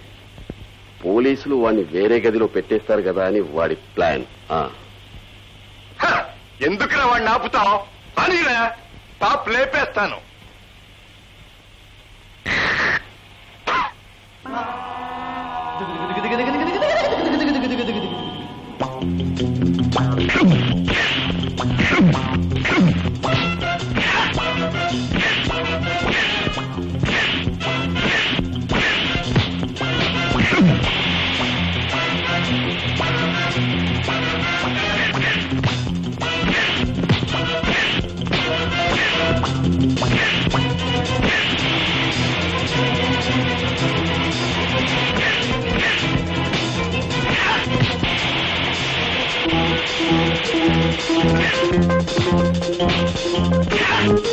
పోలీసులు వాడిని వేరే గదిలో పెట్టేస్తారు కదా అని వాడి ప్లాన్. ఆ. హ, ఎందుకురా వాడిని ఆపుతావు? అనిరా! టాప్ లేపేస్తాను. ఇలా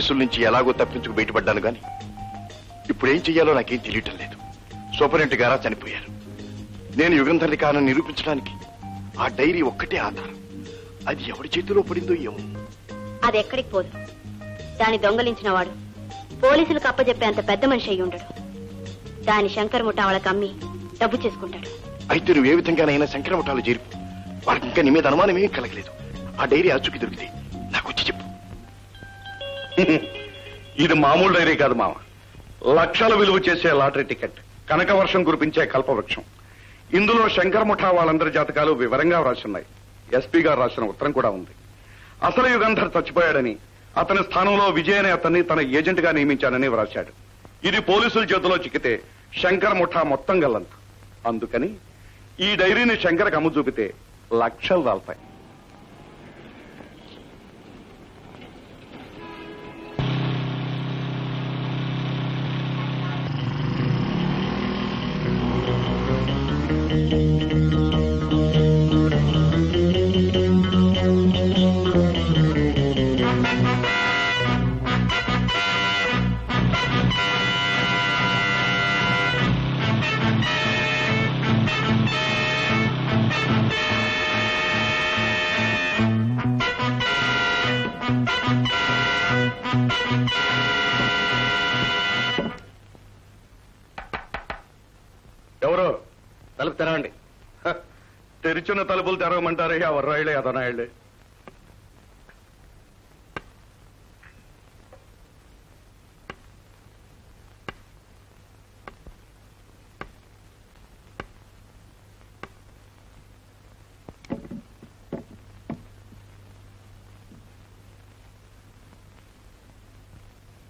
పోలీసుల నుంచి ఎలాగో తప్పించుకు బయటపడ్డాను గాని ఇప్పుడు ఏం చెయ్యాలో నాకేం తెలియటం లేదు. సూపరింటెండెంట్ గారా చనిపోయారు. నేను యుగంధర్ని కానని నిరూపించడానికి ఆ డైరీ ఒక్కటే ఆధారం. అది ఎవరి చేతిలో పడిందో ఏమో. అది ఎక్కడికి పోదు. దాని దొంగలించిన వాడు పోలీసులకు అప్పచెప్పేంత పెద్ద మనిషి అయి ఉండడు. దాని శంకర్ ముఠా వాళ్ళకి అమ్మి డబ్బు చేసుకుంటాడు. అయితే నువ్వు ఏ విధంగానైనా శంకరమఠాలు చేరిపు. వాళ్ళకి ఇంకా నీ మీద అనుమానం ఏమీ కలగలేదు. ఆ డైరీ ఆచూకి దొరికితే నాకు వచ్చి చెప్పు. ఇది మామూలు డైరీ కాదు మామ. లక్షల విలువ చేసే లాటరీ టికెట్ కనక వర్షం కురిపించే కల్పవృక్షం. ఇందులో శంకర్ ముఠా వాళ్ళందరి జాతకాలు వివరంగా రాసున్నాయి ఎస్పీ గారు రాసిన ఉత్తరం కూడా ఉంది. అసలు యుగంధర్ చచ్చిపోయాడని అతని స్థానంలో విజయ్ అనే అతన్ని తన ఏజెంట్గా నియమించానని వ్రాశాడు. ఇది పోలీసుల చేతిలో చిక్కితే శంకర్ ముఠా మొత్తం గల్లంత. అందుకని ఈ డైరీని శంకర్కి అమ్ము చూపితే లక్షలు రాల్తాయి తెరిచిన తలుపులు తెరవమంటారే? ఎవర్రాయిలే అదనాయిలే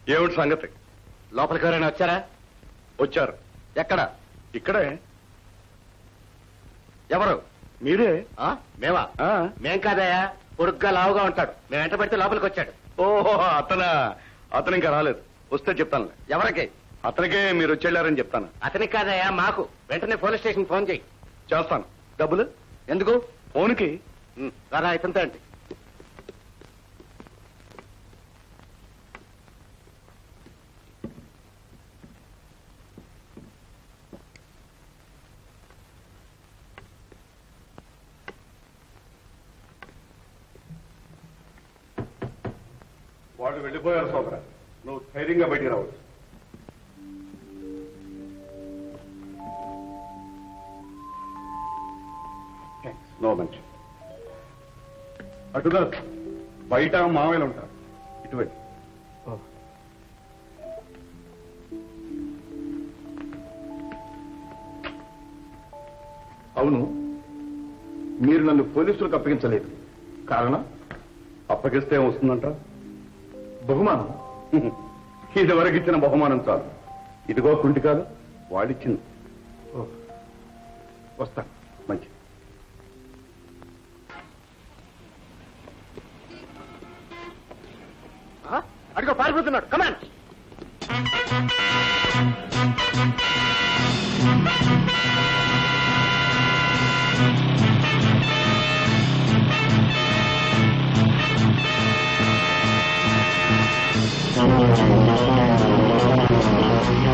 ఏమిటి సంగతి? లోపలికి ఎవరైనా వచ్చారా? వచ్చారు. ఎక్కడ? ఇక్కడే. ఎవరు? మీరే? ఆ? మేమా? ఆ, మేం కాదయ్యా పొడుగ్గా లావుగా ఉంటాడు. మేము వెంట పెడితే లోపలికి వచ్చాడు. ఓహో అతన? అతను ఇంకా రాలేదు. వస్తే చెప్తానులే. ఎవరికి? అతనికే మీరు వచ్చేళ్ళారని చెప్తాను. అతనికి కాదయ్యా మాకు. వెంటనే పోలీస్ స్టేషన్ ఫోన్ చేయి. చేస్తాను. డబ్బులు? ఎందుకు? ఫోన్కి? ఉమ్, రారా ఇతంతో అంటే వెళ్ళిపోయారు సోదర. నువ్వు ధైర్యంగా బయటికి రావచ్చు. నో మంచి. అటుగా బయట మామయ్యలు ఉంటారు. ఇటువైపు అవును. మీరు నన్ను పోలీసులకు అప్పగించలేదు. కారణం? అప్పగిస్తే ఏం వస్తుందంట బహుమానం? ఇదివరకు ఇచ్చిన బహుమానం చాలు. ఇదిగో కుంటికాలు వాడిచ్చింది వస్తా. మంచి. అడిగో పారిపోతున్నాడు. కమాన్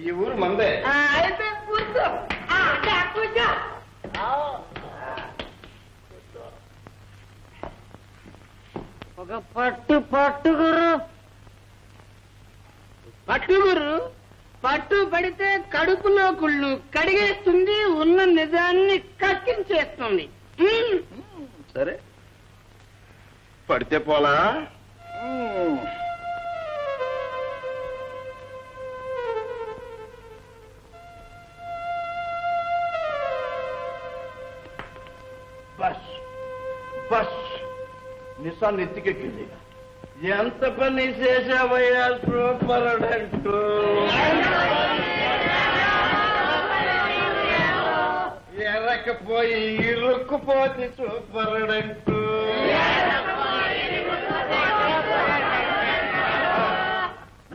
ఈ ఊరు మందే? అయితే కూర్చో. కూర్చో. ఒక పట్టు పట్టు గురు. పట్టు గురు? పట్టు పడితే కడుపులో కుళ్ళు కడిగేస్తుంది ఉన్న నిజాన్ని కక్కించేస్తుంది. సరే. పడితే పోలా? బస్. బస్. నిస్సాన్ని ఎత్తికెక్కింది ఎంత పని చేసావయ్యా సూపర్ అంటూ ఎరకపోయి ఇరుక్కుపోతే సూపర్ అంటూ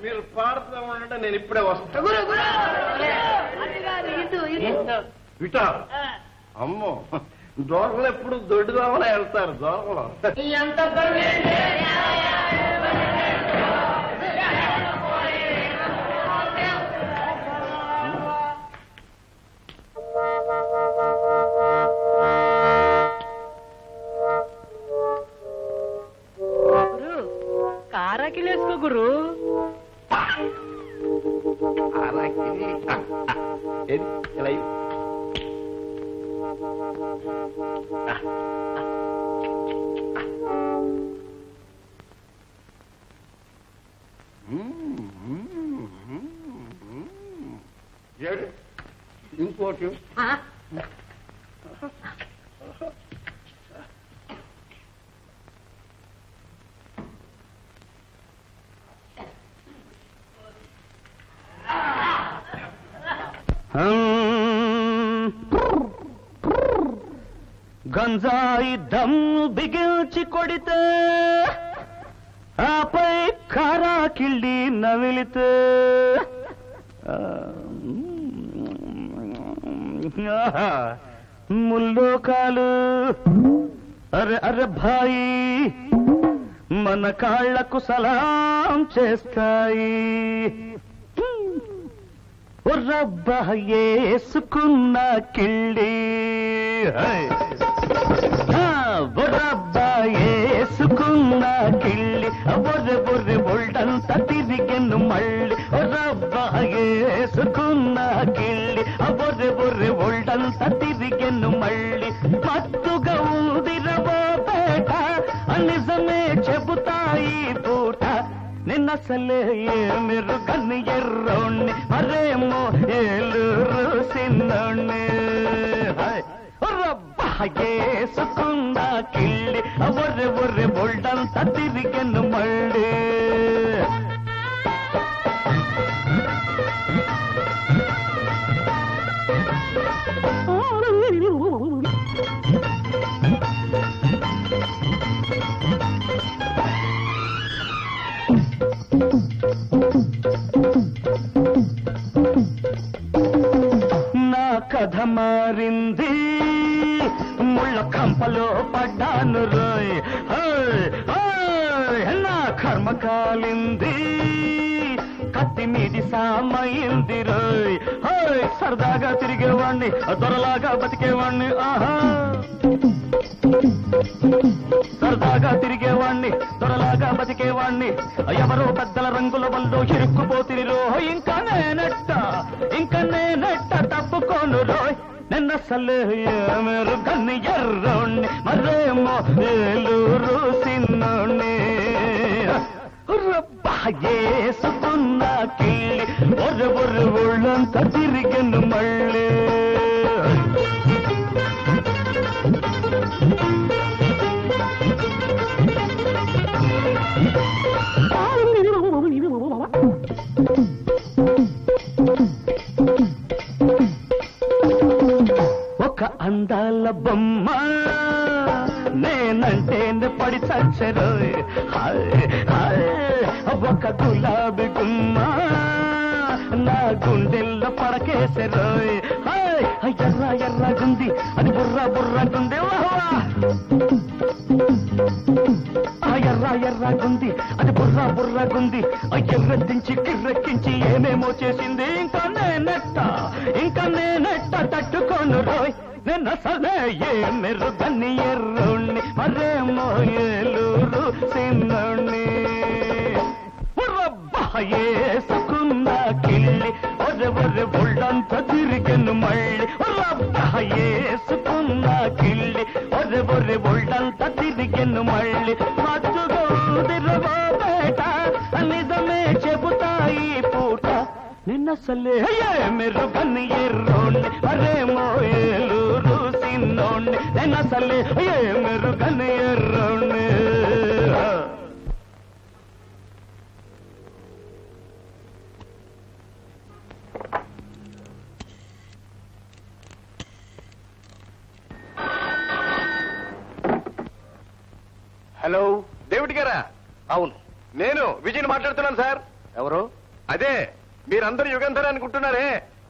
మీరు పాడుతూ ఉండంటే నేను ఇప్పుడే వస్తా. ఇటా. అమ్మో. దోరలు ఎప్పుడు దొడ్డు దొడ్డుదామని వెళ్తారు దోరలు ఎంత గంజాయి దమ్ బిగించి కొడితే ఆపై కారా కిళ్ళి నవిలితే ముల్లోకాలు. అరే అరే భాయి మన కాళ్ళకు సలాం చేస్తాయి. ఓ రబ్బా ఏసుకున్న కిళ్ళి. ఏసుకున్న కిళ్ళి. బొర్రె బొర్రె ఒళ్ళంత తిరిగెను మళ్ళీ. ఓ రబ్బా కిళ్ళి. బొర్రె బొర్రె తిరిగెను మళ్ళీ. మత్తుగా నిజమే చెబుతాయి పూట. నిన్నసలే మీరు కన్ను ఎర్రోణ్ణి. మరేమో ఏలూరు సిన్నోణ్ణి. బొల్డంతా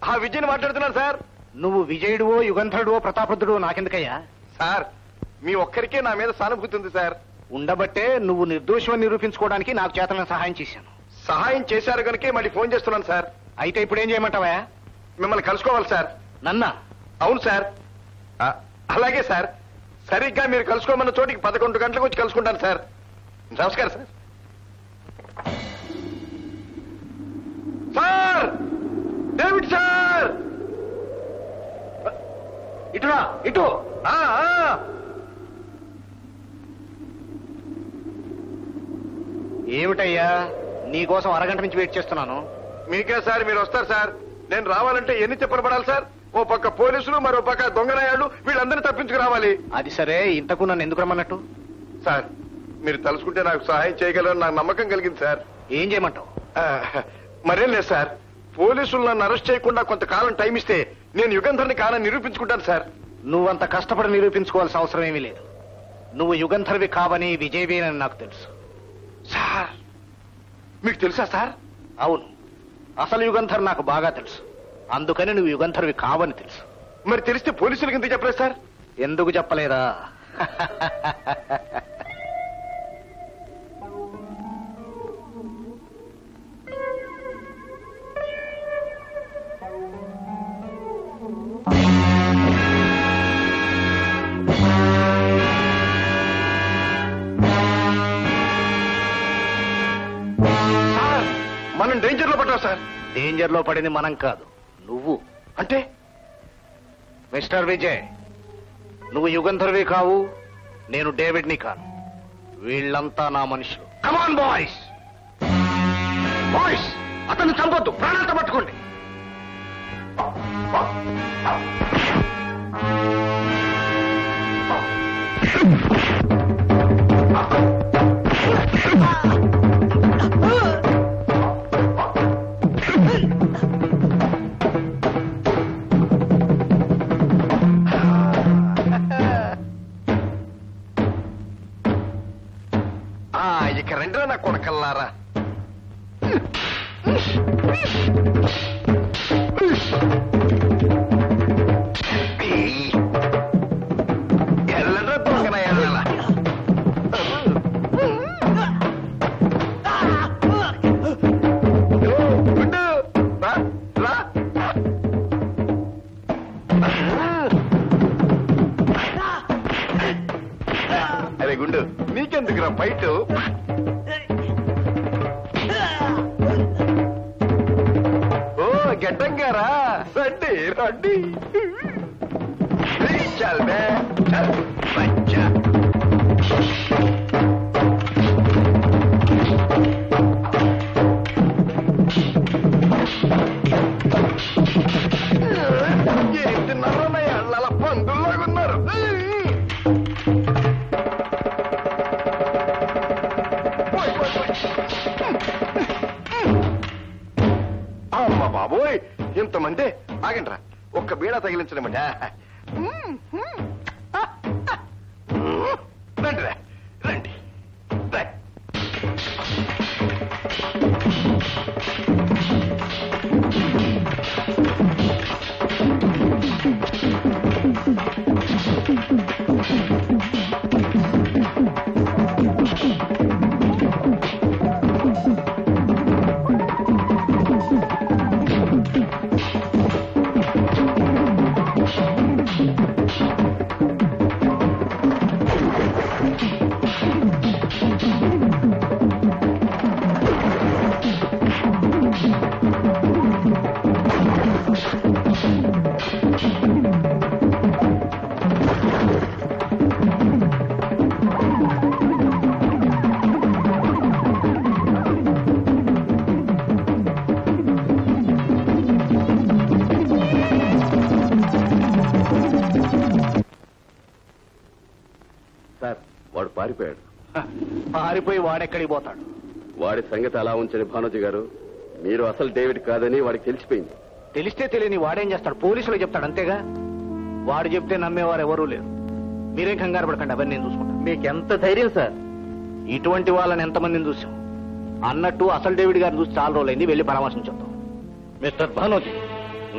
ఆ విజయ్ మాట్లాడుతున్నాను సార్. నువ్వు విజయుడువో యుగంధరుడువో ప్రతాపరుడువో నాకెందుకయ్యా? సార్ మీ ఒక్కరికే నా మీద సానుభూతి ఉంది సార్. ఉండబట్టే నువ్వు నిర్దోషమని నిరూపించుకోవడానికి నాకు చేతన సహాయం చేశాను. సహాయం చేశారు కనుకే మళ్ళీ ఫోన్ చేస్తున్నాను సార్. అయితే ఇప్పుడు ఏం చేయమంటావా మిమ్మల్ని కలుసుకోవాలి సార్. నన్నా? అవును సార్. అలాగే సార్. సరిగ్గా మీరు కలుసుకోమన్న చోటికి పదకొండు గంటలకు వచ్చి కలుసుకుంటాను సార్. నమస్కారం సార్. సార్! David sir! ఇటురా ఇటు! ఆ. ఏమిటయ్యా? నీకోసం అరగంట నుంచి వెయిట్ చేస్తున్నాను. మీకే సార్ మీరు వస్తారు సార్. నేను రావాలంటే ఎన్ని చెప్పలు పడాలి సార్? ఓ పక్క పోలీసులు మరో పక్క దొంగనాయాళ్ళు వీళ్ళందరినీ తప్పించుకు రావాలి. అది సరే ఇంతకు నన్ను ఎందుకు రమ్మన్నట్టు? సార్ మీరు తలుసుకుంటే నాకు సహాయం చేయగలరని నాకు నమ్మకం కలిగింది సార్. ఏం చేయమంటావు? మరేం లేదు సార్. పోలీసులు నన్ను అరెస్ట్ చేయకుండా కొంతకాలం టైం ఇస్తే నేను యుగంధర్ని కానని నిరూపించుకుంటాను సార్. నువ్వంత కష్టపడి నిరూపించుకోవాల్సిన అవసరం ఏమీ లేదు. నువ్వు యుగంధర్వి కావని విజయవేనని నాకు తెలుసు. సార్ మీకు తెలుసా సార్? అవును. అసలు యుగంధర్ నాకు బాగా తెలుసు. అందుకని నువ్వు యుగంధర్వి కావని తెలుసు. మరి తెలిస్తే పోలీసులకి ఎందుకు చెప్పలేదు సార్? ఎందుకు చెప్పలేదా? మనం డేంజర్లో పడ్డాం సార్ డేంజర్లో పడింది మనం కాదు నువ్వు. అంటే? మిస్టర్ విజయ్ నువ్వు యుగంధర్వి కావు నేను డేవిడ్ని కాను. వీళ్ళంతా నా మనుషులు. కమాన్ బాయ్స్ బాయ్స్ అతన్ని చంపొద్దు ప్రాణాలతో పట్టుకోండి. ఆ, రెండో వాడెక్కడికి పోతాడు? వాడి సంగతి అలా ఉంచని భానుజీ గారు మీరు అసలు డేవిడ్ కాదని వాడికి తెలిసిపోయింది. తెలిస్తే తెలియని వాడేం చేస్తాడు? పోలీసులు చెప్తాడు అంతేగా? వాడు చెప్తే నమ్మేవారు ఎవరూ లేరు. మీరేం కంగారు పడకండి అవన్నీ నేను చూసుకుంటాను. మీకెంత ధైర్యం సార్? ఇటువంటి వాళ్ళని ఎంతమందిని చూసాం? అన్నట్టు అసలు డేవిడ్ గారిని చూసి చాలా రోజులైంది వెళ్ళి పరామర్శించుద్దాం మిస్టర్ భానోజీ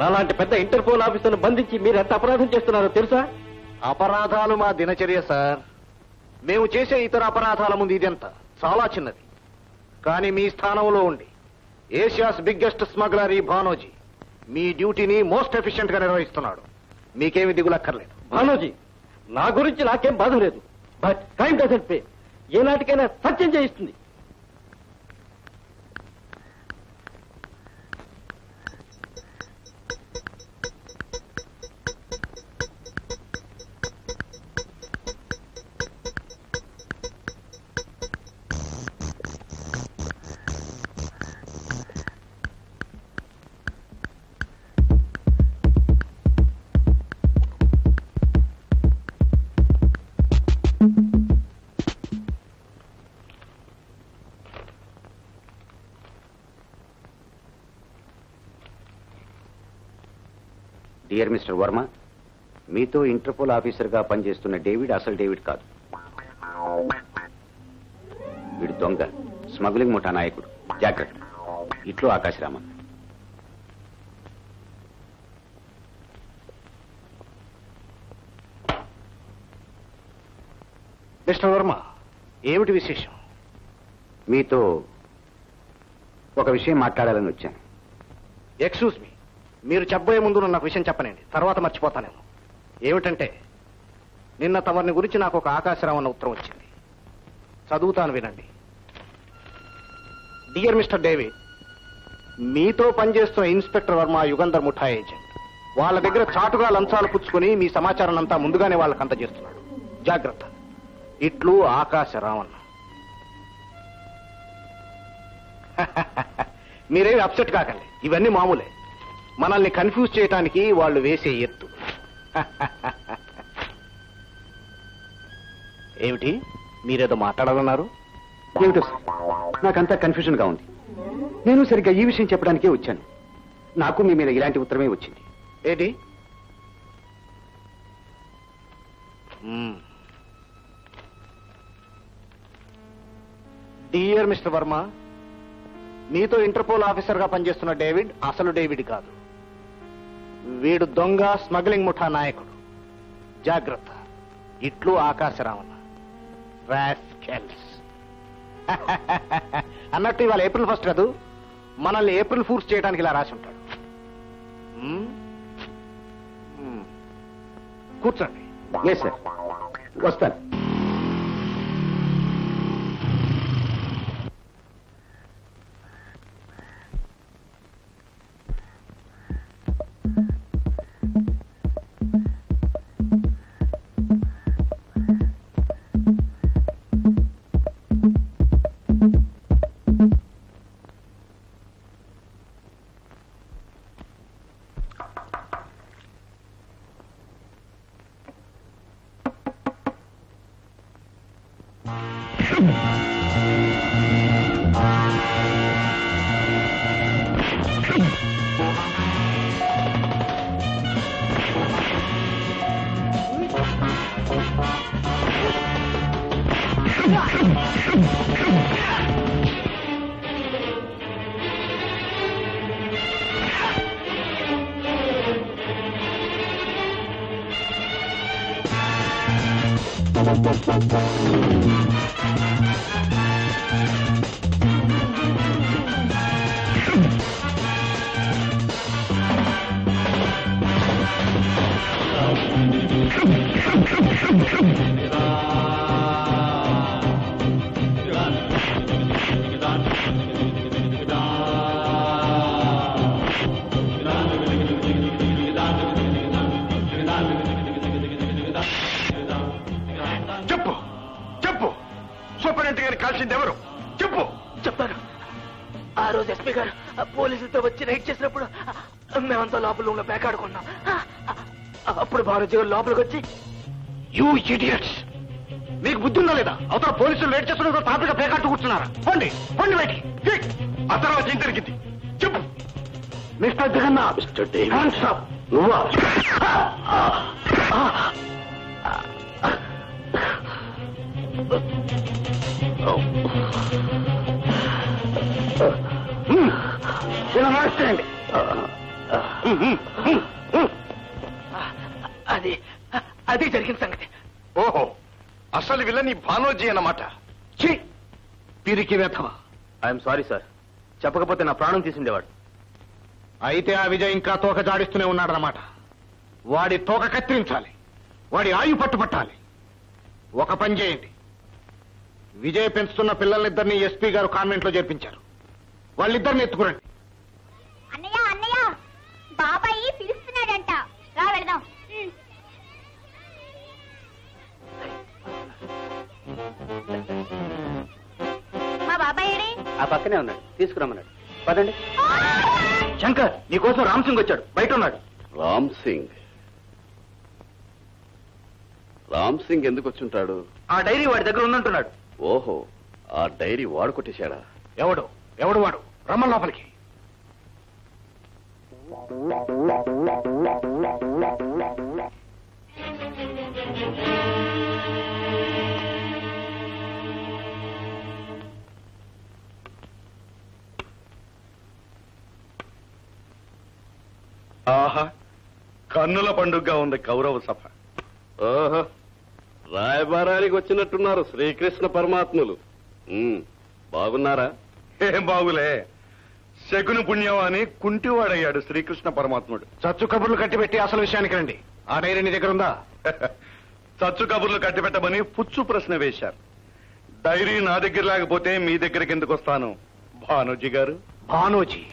నాలాంటి పెద్ద ఇంటర్పోల్ ఆఫీసర్ను బంధించి మీరు ఎంత అపరాధం చేస్తున్నారో తెలుసా? అపరాధాలు మా దినచర్య సార్. మేము చేసే ఇతర అపరాధాల ముందు ఇదెంత? చాలా చిన్నది. కానీ మీ స్థానంలో ఉండి ఏషియాస్ బిగ్గెస్ట్ స్మగ్లర్ ఈ భానోజీ మీ డ్యూటీని మోస్ట్ ఎఫిషియెంట్గా నిర్వహిస్తున్నాడు. మీకేమి దిగులక్కర్లేదు. భానోజీ నా గురించి నాకేం బాధ లేదు. But time doesn't pay. ఏనాటికైనా సత్యం చేయిస్తుంది. మిస్టర్ వర్మ మీతో ఇంటర్పోల్ ఆఫీసర్గా పనిచేస్తున్న డేవిడ్ అసలు డేవిడ్ కాదు. వీడు దొంగ స్మగ్లింగ్ ముఠా నాయకుడు. జాగ్రత్త. ఇట్లో ఆకాశరామన్ మిస్టర్ వర్మ ఏమిటి విశేషం? మీతో ఒక విషయం మాట్లాడాలని వచ్చాను. ఎక్స్క్యూజ్ మీ మీరు చెప్పబోయే ముందు నాకు విషయం చెప్పనండి. తర్వాత మర్చిపోతానేమో. ఏమిటంటే నిన్న తమరిని గురించి నాకు ఒక ఆకాశరామన్న ఉత్తరం వచ్చింది. చదువుతాను వినండి. డియర్ మిస్టర్ డేవిడ్ మీతో పనిచేస్తున్న ఇన్స్పెక్టర్ వర్మ యుగంధర్ ముఠా ఏజెంట్. వాళ్ళ దగ్గర చాటుగా లంచాలు పుచ్చుకుని మీ సమాచారం అంతా ముందుగానే వాళ్ళకి అందజేస్తున్నాడు. జాగ్రత్త. ఇట్లు ఆకాశ మీరేమి అప్సెట్ కాకండి. ఇవన్నీ మామూలే. మనల్ని కన్ఫ్యూజ్ చేయడానికి వాళ్ళు వేసే ఎత్తు. ఏమిటి? మీరేదో మాట్లాడాలన్నారు? ఏమిటో సార్ నాకంతా కన్ఫ్యూజన్గా ఉంది. నేను సరిగ్గా ఈ విషయం చెప్పడానికే వచ్చాను. నాకు మీ మీద ఇలాంటి ఉత్తరమే వచ్చింది. ఏంటి? డియర్ మిస్టర్ వర్మ మీతో ఇంటర్పోల్ ఆఫీసర్గా పనిచేస్తున్న డేవిడ్ అసలు డేవిడ్ కాదు. వీడు దొంగ స్మగ్లింగ్ ముఠా నాయకుడు. జాగ్రత్త. ఇట్లు ఆకాశరావణ. రాస్కెల్స్. అన్నట్టు ఇవాళ ఏప్రిల్ ఫస్ట్ కాదు మనల్ని ఏప్రిల్ ఫూర్స్ చేయడానికి ఇలా రాసి ఉంటాడు. కూర్చోండి. వస్తాను. ఉద్యోగులు లోపలికి వచ్చి యూ ఇడియట్స్ మీకు బుద్ధి ఉందా లేదా? అవతల పోలీసులు వెయిట్ చేస్తున్న తాపీగా పేకాట్టు కూర్చున్నారా? పండి పండి బయటికి అతను వచ్చి ఏం జరిగింది చెప్పు. మిస్టర్ జగన్నాథ్ నువ్వా? ఇలా నడుస్తాయండి. అసలు విలని భానోజీ అన్నమాట. ఛీ! పిరికి వెధవ ఐఎమ్ సారీ సార్. చెప్పకపోతే నా ప్రాణం తీసిండేవాడు. అయితే ఆ విజయ్ ఇంకా తోక జాడిస్తూనే ఉన్నాడనమాట వాడి తోక కత్తిరించాలి. వాడి ఆయు పట్టుపట్టాలి. ఒక పని చేయండి. విజయ్ పెంచుతున్న పిల్లలిద్దరిని ఎస్పీ గారు కాన్వెంట్లో చేర్పించారు. వాళ్ళిద్దరిని ఎత్తుకురండి. అన్నయ్య అన్నయ్య! బాబాయి పిలుస్తున్నాడంట. రా వెళదాం. మా బాబాయ్ ఏడే ఆ పక్కనే ఉన్నాడు. తీసుకురమ్మన్నాడు. పదండి. శంకర్ నీకోసం రామ్ సింగ్ వచ్చాడు. బయట ఉన్నాడు. రామ్ సింగ్. రామ్ సింగ్ ఎందుకు వచ్చుంటాడు? ఆ డైరీ వాడి దగ్గర ఉందంటున్నాడు. ఓహో ఆ డైరీ వాడు కొట్టేశాడా? ఎవడు? ఎవడు వాడు? రమ్మ లోపలికి. ఆహా కన్నుల పండుగగా ఉంది కౌరవ సభ. ఓహో రాయబారానికి వచ్చినట్టున్నారు శ్రీకృష్ణ పరమాత్ములు. ఉమ్, బాగున్నారా? ఏం బాగులే. శకుని పుణ్యం అని కుంటివాడయ్యాడు శ్రీకృష్ణ పరమాత్ముడు. చచ్చు కబుర్లు కట్టిపెట్టి అసలు విషయానికి రండి. ఆ డైరీ నీ దగ్గర ఉందా? చచ్చు కబుర్లు కట్టిపెట్టమని పుచ్చు ప్రశ్న వేశారు. డైరీ నా దగ్గర లేకపోతే మీ దగ్గరికి ఎందుకు వస్తాను? భానుజీ గారు? భానోజీ.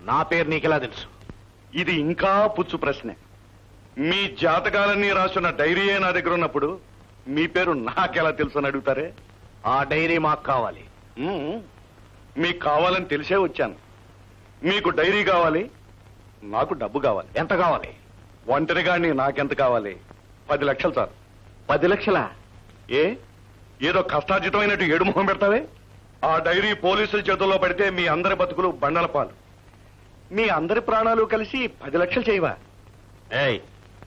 నా పేరు నీకెలా తెలుసు? ఇది ఇంకా పుచ్చు ప్రశ్నే. మీ జాతకాలన్నీ రాసున్న డైరీయే నా దగ్గర ఉన్నప్పుడు మీ పేరు నాకెలా తెలుసు అని అడుగుతారే? ఆ డైరీ మాకు కావాలి. మ్మ్. మీకు కావాలని తెలిసే వచ్చాను. మీకు డైరీ కావాలి నాకు డబ్బు కావాలి. ఎంత కావాలి? ఒంటరిగాని నాకెంత కావాలి? పది లక్షలు సార్. పది లక్షల? ఏ? ఏదో కష్టార్జితమైనట్టు ఏడు మొహం పెడతావే? ఆ డైరీ పోలీసుల చేతుల్లో పడితే మీ అందరి బతుకులు బండల పాలు మీ అందరి ప్రాణాలు కలిసి పది లక్షలు చేయవా? ఏయ్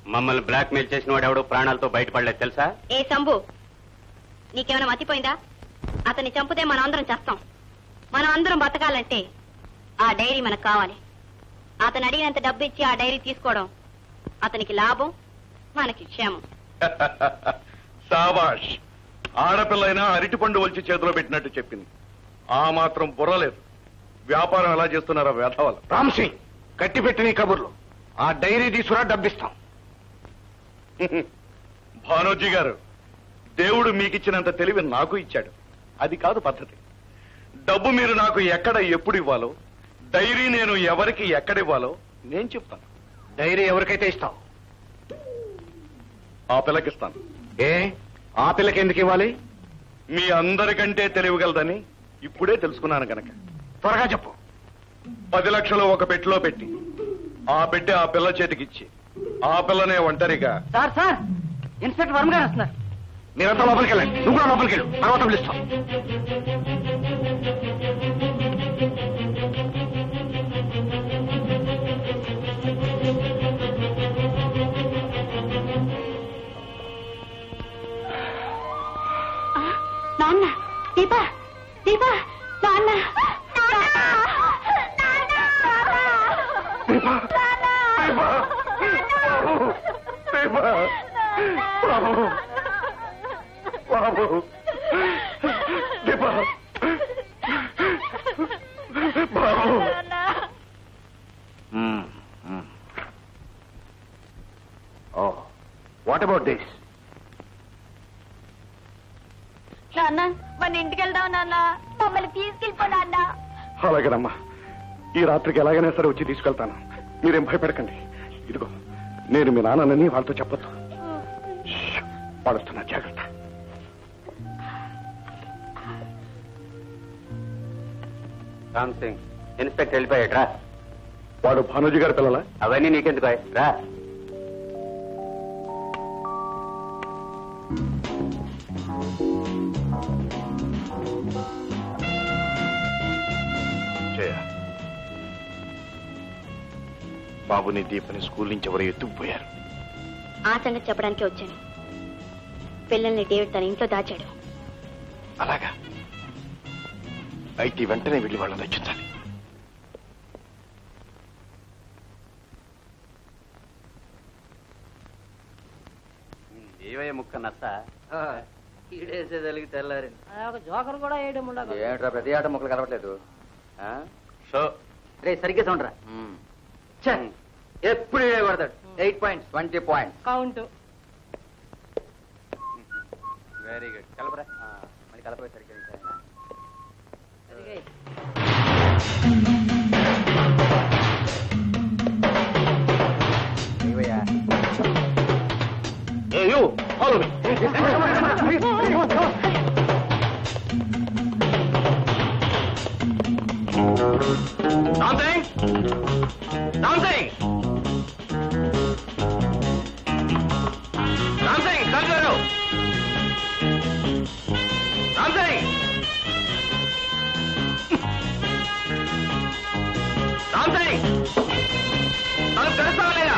మమ్మల్ని బ్లాక్మెయిల్ చేసిన వాడు ఎవడో ప్రాణాలతో బయటపడలేదు తెలుసా? ఏ శంభు నీకేమైనా మతిపోయిందా? అతన్ని చంపితే మనం అందరం చేస్తాం. మనం అందరం బతకాలంటే ఆ డైరీ మనకు కావాలి. అతను అడిగినంత డబ్బు ఇచ్చి ఆ డైరీ తీసుకోవడం అతనికి లాభం మనకి క్షేమం. సాబాష్ ఆడపిల్లైనా అరటిపండు వచ్చి చేతిలో పెట్టినట్టు చెప్పింది. ఆ మాత్రం బుర్రలేదు వ్యాపారం ఎలా చేస్తున్నారో వేధవాళ్ళు రామ్ సింగ్ కట్టిపెట్టి నీ కబుర్లు. ఆ డైరీ తీసుకురా డబ్బిస్తాం. భానోజీ గారు దేవుడు మీకిచ్చినంత తెలివి నాకు ఇచ్చాడు. అది కాదు పద్ధతి. డబ్బు మీరు నాకు ఎక్కడ ఎప్పుడు ఇవ్వాలో డైరీ నేను ఎవరికి ఎక్కడ ఇవ్వాలో నేను చెప్తాను. డైరీ ఎవరికైతే ఇస్తావు? ఆ పిల్లకిస్తాను ఏ? ఆ పిల్లకి ఎందుకు ఇవ్వాలి? మీ అందరికంటే తెలియగలదని ఇప్పుడే తెలుసుకున్నాను గనక. త్వరగా చెప్పు. పది లక్షలు ఒక పెట్టిలో పెట్టి. ఆ పెట్టి ఆ పిల్ల చేతికిచ్చి. ఆ పిల్లనే ఒంటరిగా. సార్ సార్ ఇన్స్పెక్టర్ వర్మ గారు వస్తున్నారు. మీరంతా లోపలికి వెళ్ళండి. నువ్వు కూడా లోపలికి వెళ్ళు. తర్వాత పిలుస్తాం. నాన్న దీపా దీపా నాన్న. బాబు బాబు ఓ వాట్ అబౌట్ దిస్ నాన్న మన ఇంటికి వెళ్దాం నాన్న. మమ్మల్ని తీసుకెళ్ళిపో నాన్న. అలాగేనమ్మా. ఈ రాత్రికి ఎలాగైనా సరే వచ్చి తీసుకెళ్తాను. మీరేం భయపడకండి. ఇదిగో నేను మీ నాన్నని వాళ్ళతో చెప్పొద్దు పడుతున్నా జాగ్రత్త. రామ్ సింగ్ ఇన్స్పెక్టర్ వెళ్ళిపోయాడు రా. వాడు భానుజీ గారి పిల్లల? అవన్నీ నీకెందుకు రా. బాబుని దీపని స్కూల్ నుంచి ఎవరు ఎత్తుకుపోయారు. ఆ సంగతి చెప్పడానికి వచ్చాను. పిల్లల్ని డేవిడ్ తన ఇంట్లో దాచాడు. అలాగా. అయితే వెంటనే వెళ్ళి వాళ్ళని రక్షించాలి. ఏవయ్య ముక్క నత్త? ఈడేసేదలిగి తెల్లారండి ఒక జోకర్ కూడా వేయడం ఉండదు ప్రతి ఆట ముక్కలు కలవట్లేదు? రే సరిగ్గా చూడరా ఎప్పుడు కొడతాడు? Eight points twenty points count very good కలపరా? మరి కలపే సరిగ్గా ఇంకా. ఇవయ్యా. Hey you Something? Something? Something, Dancing! Something! Something! Dancing! Dancing! తలుపు తెరుస్తావా లేదా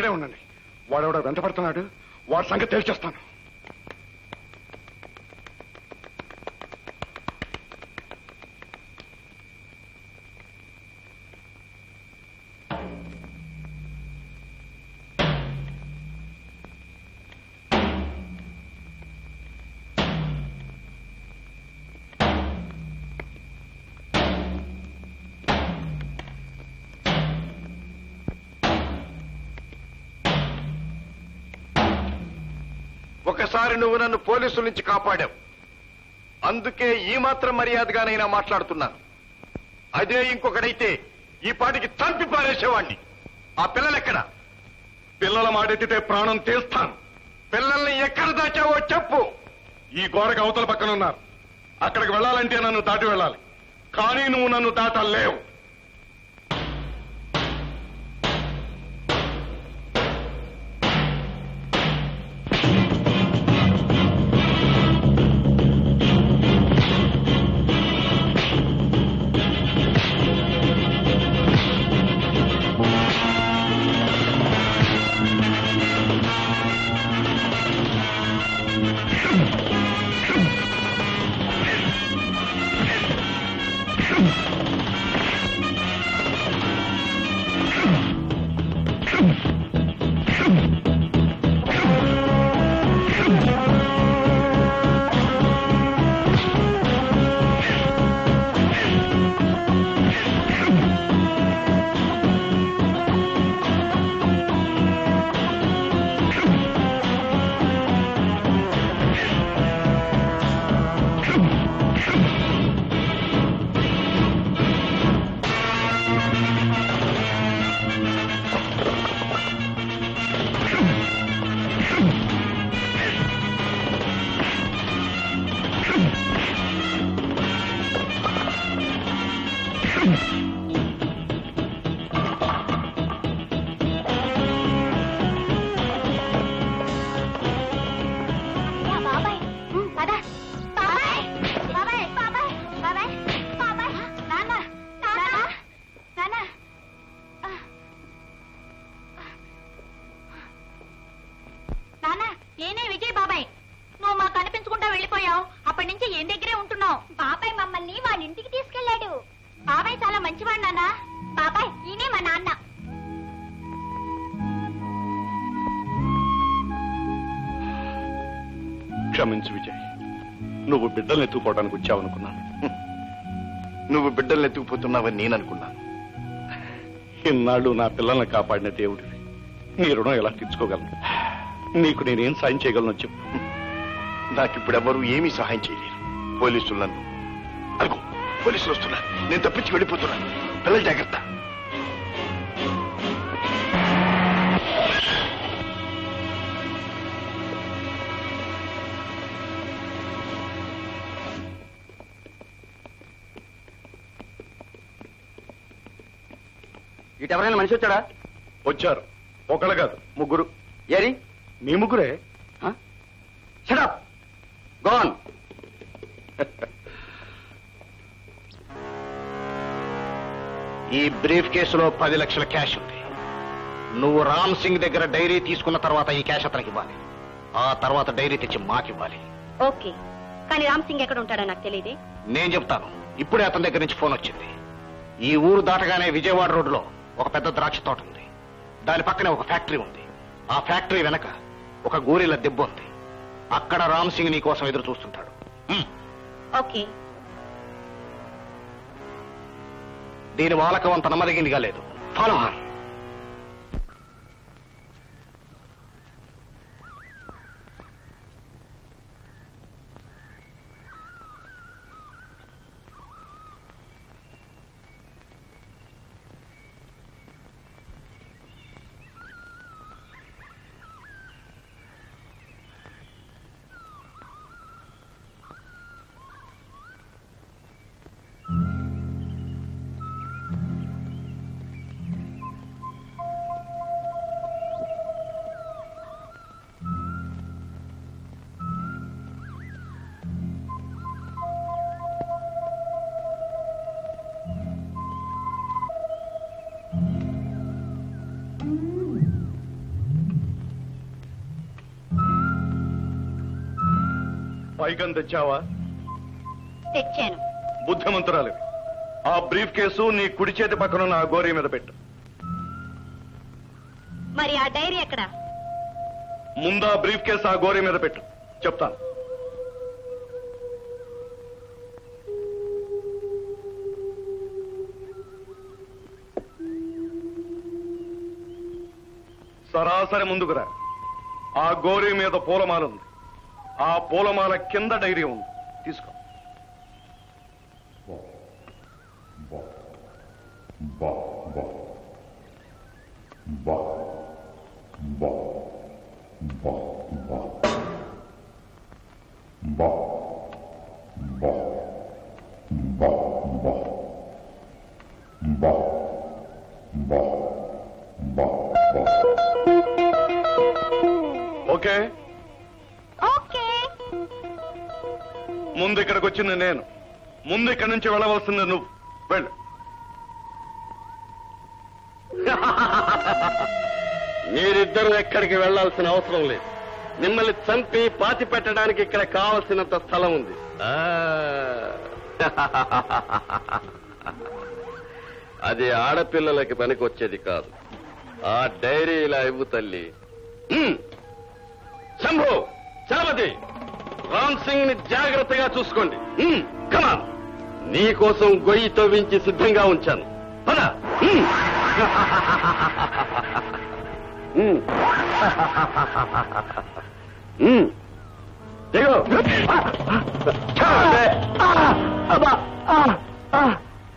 ఇక్కడే ఉండండి. వాడెవడో వెంట పడుతున్నాడు వాడి సంగతి తేల్చేస్తాను నువ్వు నన్ను పోలీసుల నుంచి కాపాడావు. అందుకే ఈ మాత్రం మర్యాదగానైనా మాట్లాడుతున్నాను. అదే ఇంకొకడైతే ఈ పాటికి చంపి పారేసేవాణ్ణి. ఆ పిల్లలెక్కడ? పిల్లల మాటెత్తితే ప్రాణం తీస్తాను. పిల్లల్ని ఎక్కడ దాచావో చెప్పు. ఈ గోడకు అవతల పక్కన ఉన్నారు అక్కడికి వెళ్ళాలంటే నన్ను దాటి వెళ్ళాలి. కానీ నువ్వు నన్ను దాటలేవు. బిడ్డల్ని ఎత్తుకోవడానికి వచ్చావనుకున్నాను నువ్వు బిడ్డల్ని ఎత్తుకుపోతున్నావని నేను అనుకున్నాను ఇన్నాళ్ళు నా పిల్లల్ని కాపాడిన దేవుడివి. నీ రుణం ఎలా తీర్చుకోగలను? నీకు నేనేం సాయం చేయగలను చెప్పు. నాకు ఇప్పుడు ఏమీ సహాయం చేయలేరు. పోలీసులు నన్ను. పోలీసులు వస్తున్నారు. నేను తప్పించి వెళ్ళిపోతున్నాను. పిల్లలు జాగ్రత్త. మనిషి వచ్చాడా? వచ్చారు. ఒకళ్ళు కాదు ముగ్గురు. ఏరి? మీ ముగ్గురే? షడప్ గోన్ ఈ బ్రీఫ్ కేసులో పది లక్షల క్యాష్ ఉంది. నువ్వు రామ్ సింగ్ దగ్గర డైరీ తీసుకున్న తర్వాత ఈ క్యాష్ అతనికి ఇవ్వాలి. ఆ తర్వాత డైరీ తెచ్చి మాకివ్వాలి. ఓకే. కానీ రామ్ సింగ్ ఎక్కడ ఉంటాడో నాకు తెలియదే. నేను చెప్తాను. ఇప్పుడే అతని దగ్గర నుంచి ఫోన్ వచ్చింది. ఈ ఊరు దాటగానే విజయవాడ రోడ్డులో ఒక పెద్ద ద్రాక్ష తోట ఉంది. దాని పక్కనే ఒక ఫ్యాక్టరీ ఉంది. ఆ ఫ్యాక్టరీ వెనక ఒక గోరిల దెబ్బ ఉంది. అక్కడ రామ్ సింగ్ నీ కోసం ఎదురు చూస్తుంటాడు. ఓకే. దీని వాలకం అంత నమ్మదగిందిగా లేదు. ఫాలో పైకం తెచ్చావా? తెచ్చాను. బుద్ధిమంతురాలివి. ఆ బ్రీఫ్ కేసు నీ కుడి చేతి పక్కన నా గోరీ మీద పెట్టు. మరి ఆ డైరీ ఎక్కడ? ముందా బ్రీఫ్ కేసు ఆ గోరీ మీద పెట్టు. చెప్తాను. సరాసరి ముందుకురా ఆ గోరీ మీద పూలమాల ఉంది. ఆ పూలమాల కింద డైరీ ఉంది తీసుకో ఓకే ఓకే ముందు ఇక్కడికి వచ్చింది నేను. ముందు ఇక్కడి నుంచి వెళ్ళవలసింది నువ్వు. వెళ్ళు. మీరిద్దరూ ఎక్కడికి వెళ్ళాల్సిన అవసరం లేదు. మిమ్మల్ని చంపి పాతి పెట్టడానికి ఇక్కడ కావలసినంత స్థలం ఉంది. అది ఆడపిల్లలకి పనికొచ్చేది కాదు. ఆ డైరీ ఇలా ఇవ్వు తల్లి. శంభు చలపతి! రామ్ సింగ్ని జాగ్రత్తగా చూసుకోండి. హ్మ్. కమాన్ నీ కోసం గొయ్యి తవ్వించి సిద్ధంగా ఉంచాను. పద. దిగు.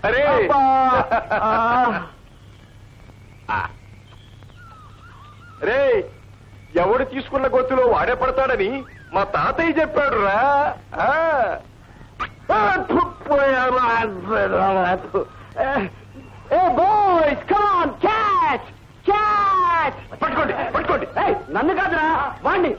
అరే రే ఎవడు తీసుకున్న గొత్తులో వాడే పడతాడని? మా తాతయ్య చెప్పాడు రా పట్టుకోండి పట్టుకోండి. నన్ను కాదురా వాణ్ణి.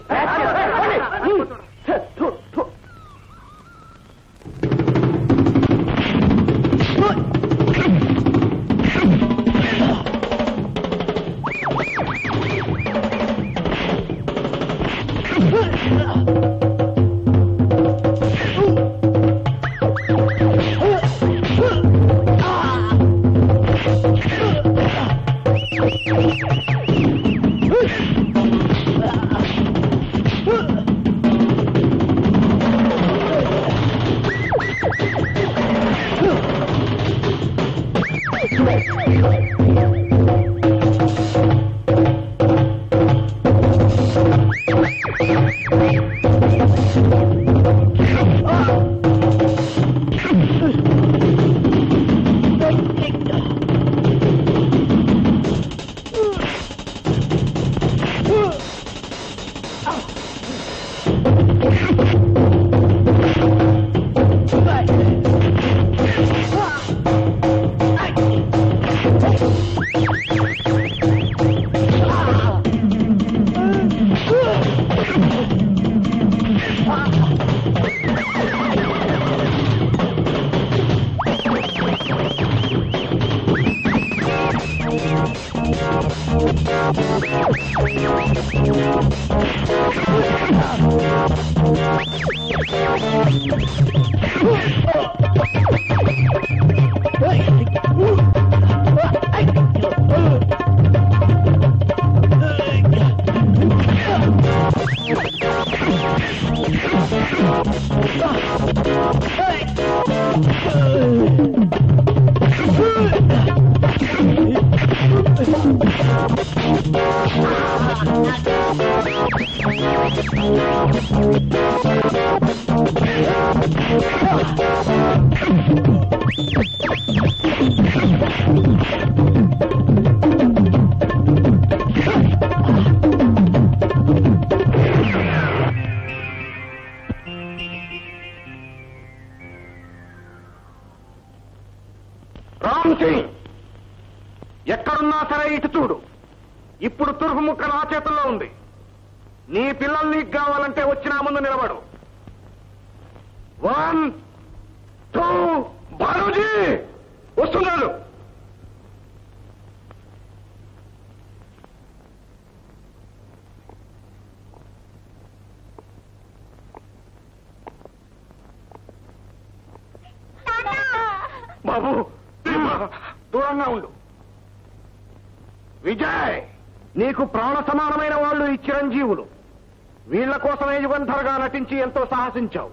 యుగంధర్గా ఎంతో సాహసించావు.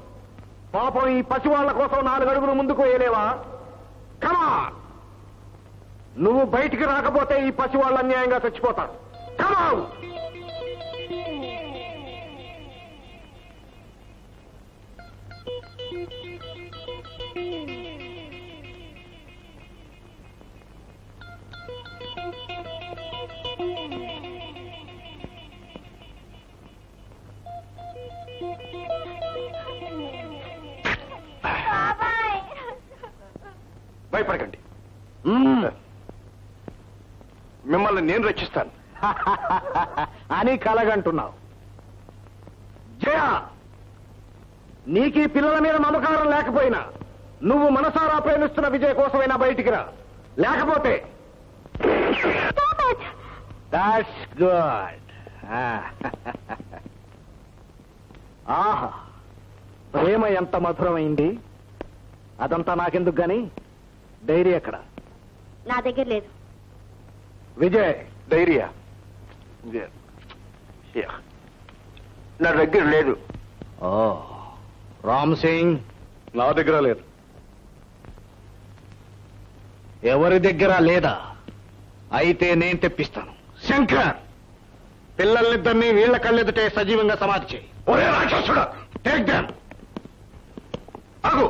పాపం ఈ పసివాళ్ళ కోసం నాలుగు అడుగులు ముందుకు వేయలేవా? కమా నువ్వు బయటికి రాకపోతే ఈ పసివాళ్ళు అన్యాయంగా చచ్చిపోతారు. మిమ్మల్ని నేను రక్షిస్తాను. అని కలగంటున్నావు. జయ! నీకీ పిల్లల మీద మమకారం లేకపోయినా నువ్వు మనసారా ప్రేమిస్తున్న విజయ్ కోసమైనా బయటికి రా. లేకపోతే దాట్స్ గుడ్ ఆహా. ప్రేమ ఎంత మధురమైంది. అదంతా నాకెందుకు గాని? డైరీ ఎక్కడ? నా దగ్గర లేదు. విజయ్ ధైర్య. నా దగ్గర లేదు. ఓ రామ్ సింగ్. నా దగ్గర లేదు. ఎవరి దగ్గర లేదా? అయితే నేను తెప్పిస్తాను. శంకర్! పిల్లలిద్దరినీ వీళ్ళ కళ్ళెదుటే సజీవంగా సమాధి చేయి. ఒరే రాక్షసుడా! టేక్ దమ్ ఆగు!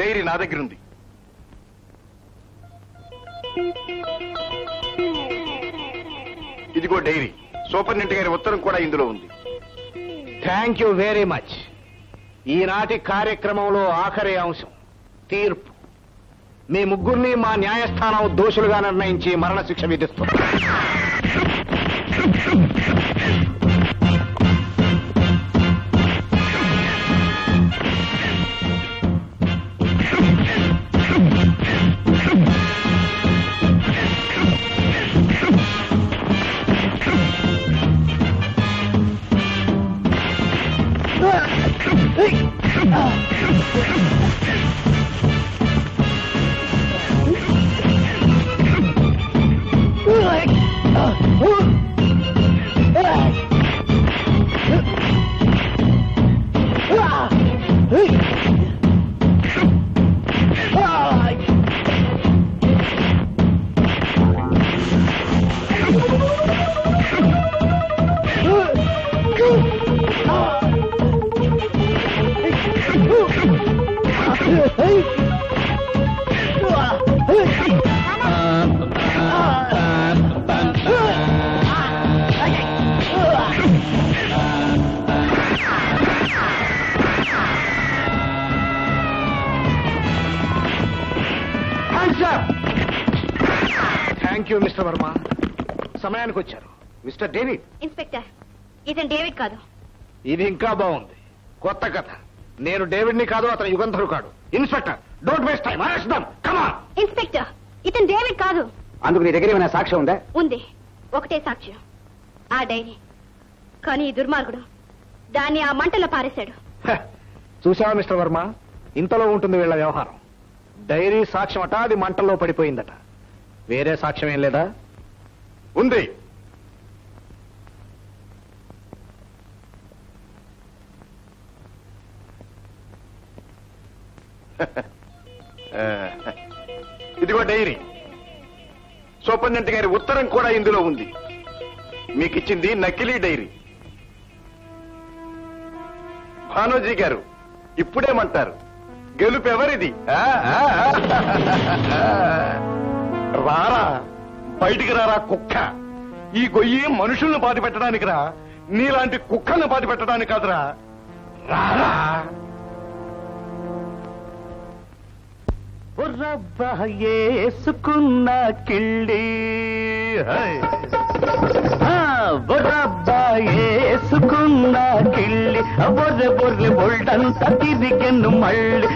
డైరీ నా దగ్గర ఉంది. ఇదిగో డైరీ. సూపరింటెండెంట్ గారి ఉత్తరం కూడా ఇందులో ఉంది. థ్యాంక్ యూ వెరీ మచ్ ఈనాటి కార్యక్రమంలో ఆఖరి అంశం తీర్పు. మీ ముగ్గురిని మా న్యాయస్థానం దోషులుగా నిర్ణయించి మరణశిక్ష విధిస్తుంది. సమయానికి వచ్చారు మిస్టర్ డేవిడ్. ఇన్స్పెక్టర్ ఇతను డేవిడ్ కాదు. ఇది ఇంకా బాగుంది. కొత్త కథ. నేను డేవిడ్ని కాదు అతను యుగంధరు కాడు. Inspector don't waste time. అరెస్ట్దాం come on inspector ఇతను డేవిడ్ కాదు. అందుకు నీ దగ్గర ఏమైనా సాక్ష్యం ఉందా? ఉంది. ఒకటే సాక్ష్యం. ఆ డైరీ. కానీ ఈ దుర్మార్గుడు దాన్ని ఆ మంటలో పారేశాడు. చూసావా మిస్టర్ వర్మ? ఇంతలో ఉంటుంది వీళ్ళ వ్యవహారం. డైరీ సాక్ష్యం అట అది మంటల్లో పడిపోయిందట. వేరే సాక్ష్యం ఏం లేదా? ఉంది. ఇదిగో డైరీ. సూపరింటెండెంట్ గారి ఉత్తరం కూడా ఇందులో ఉంది. మీకు ఇచ్చింది నకిలీ డైరీ. భానోజీ గారు ఇప్పుడేమంటారు గెలుపు ఎవరిది రారా. బయటికి రారా కుక్క? ఈ గొయ్యి మనుషుల్ని బాధ పెట్టడానికి రా నీలాంటి కుక్కల్ని బాధ పెట్టడానికి కాదురా రారా? వేసుకున్న కిళ్ళి. వేసుకున్న కిళ్ళి. బొర్రె బొర్రె బొల్డంత తిరిగెను మళ్ళీ.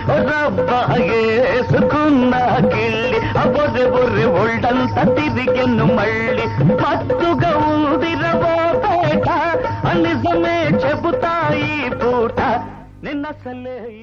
వేసుకున్న కిళ్ళి. బొర్రె బొర్రె బొల్డంత తిరిగెను మళ్ళీ. మత్తుగా ఉందిరబోపేట నిజమే చెబుతాయి పూట. నిన్నసలే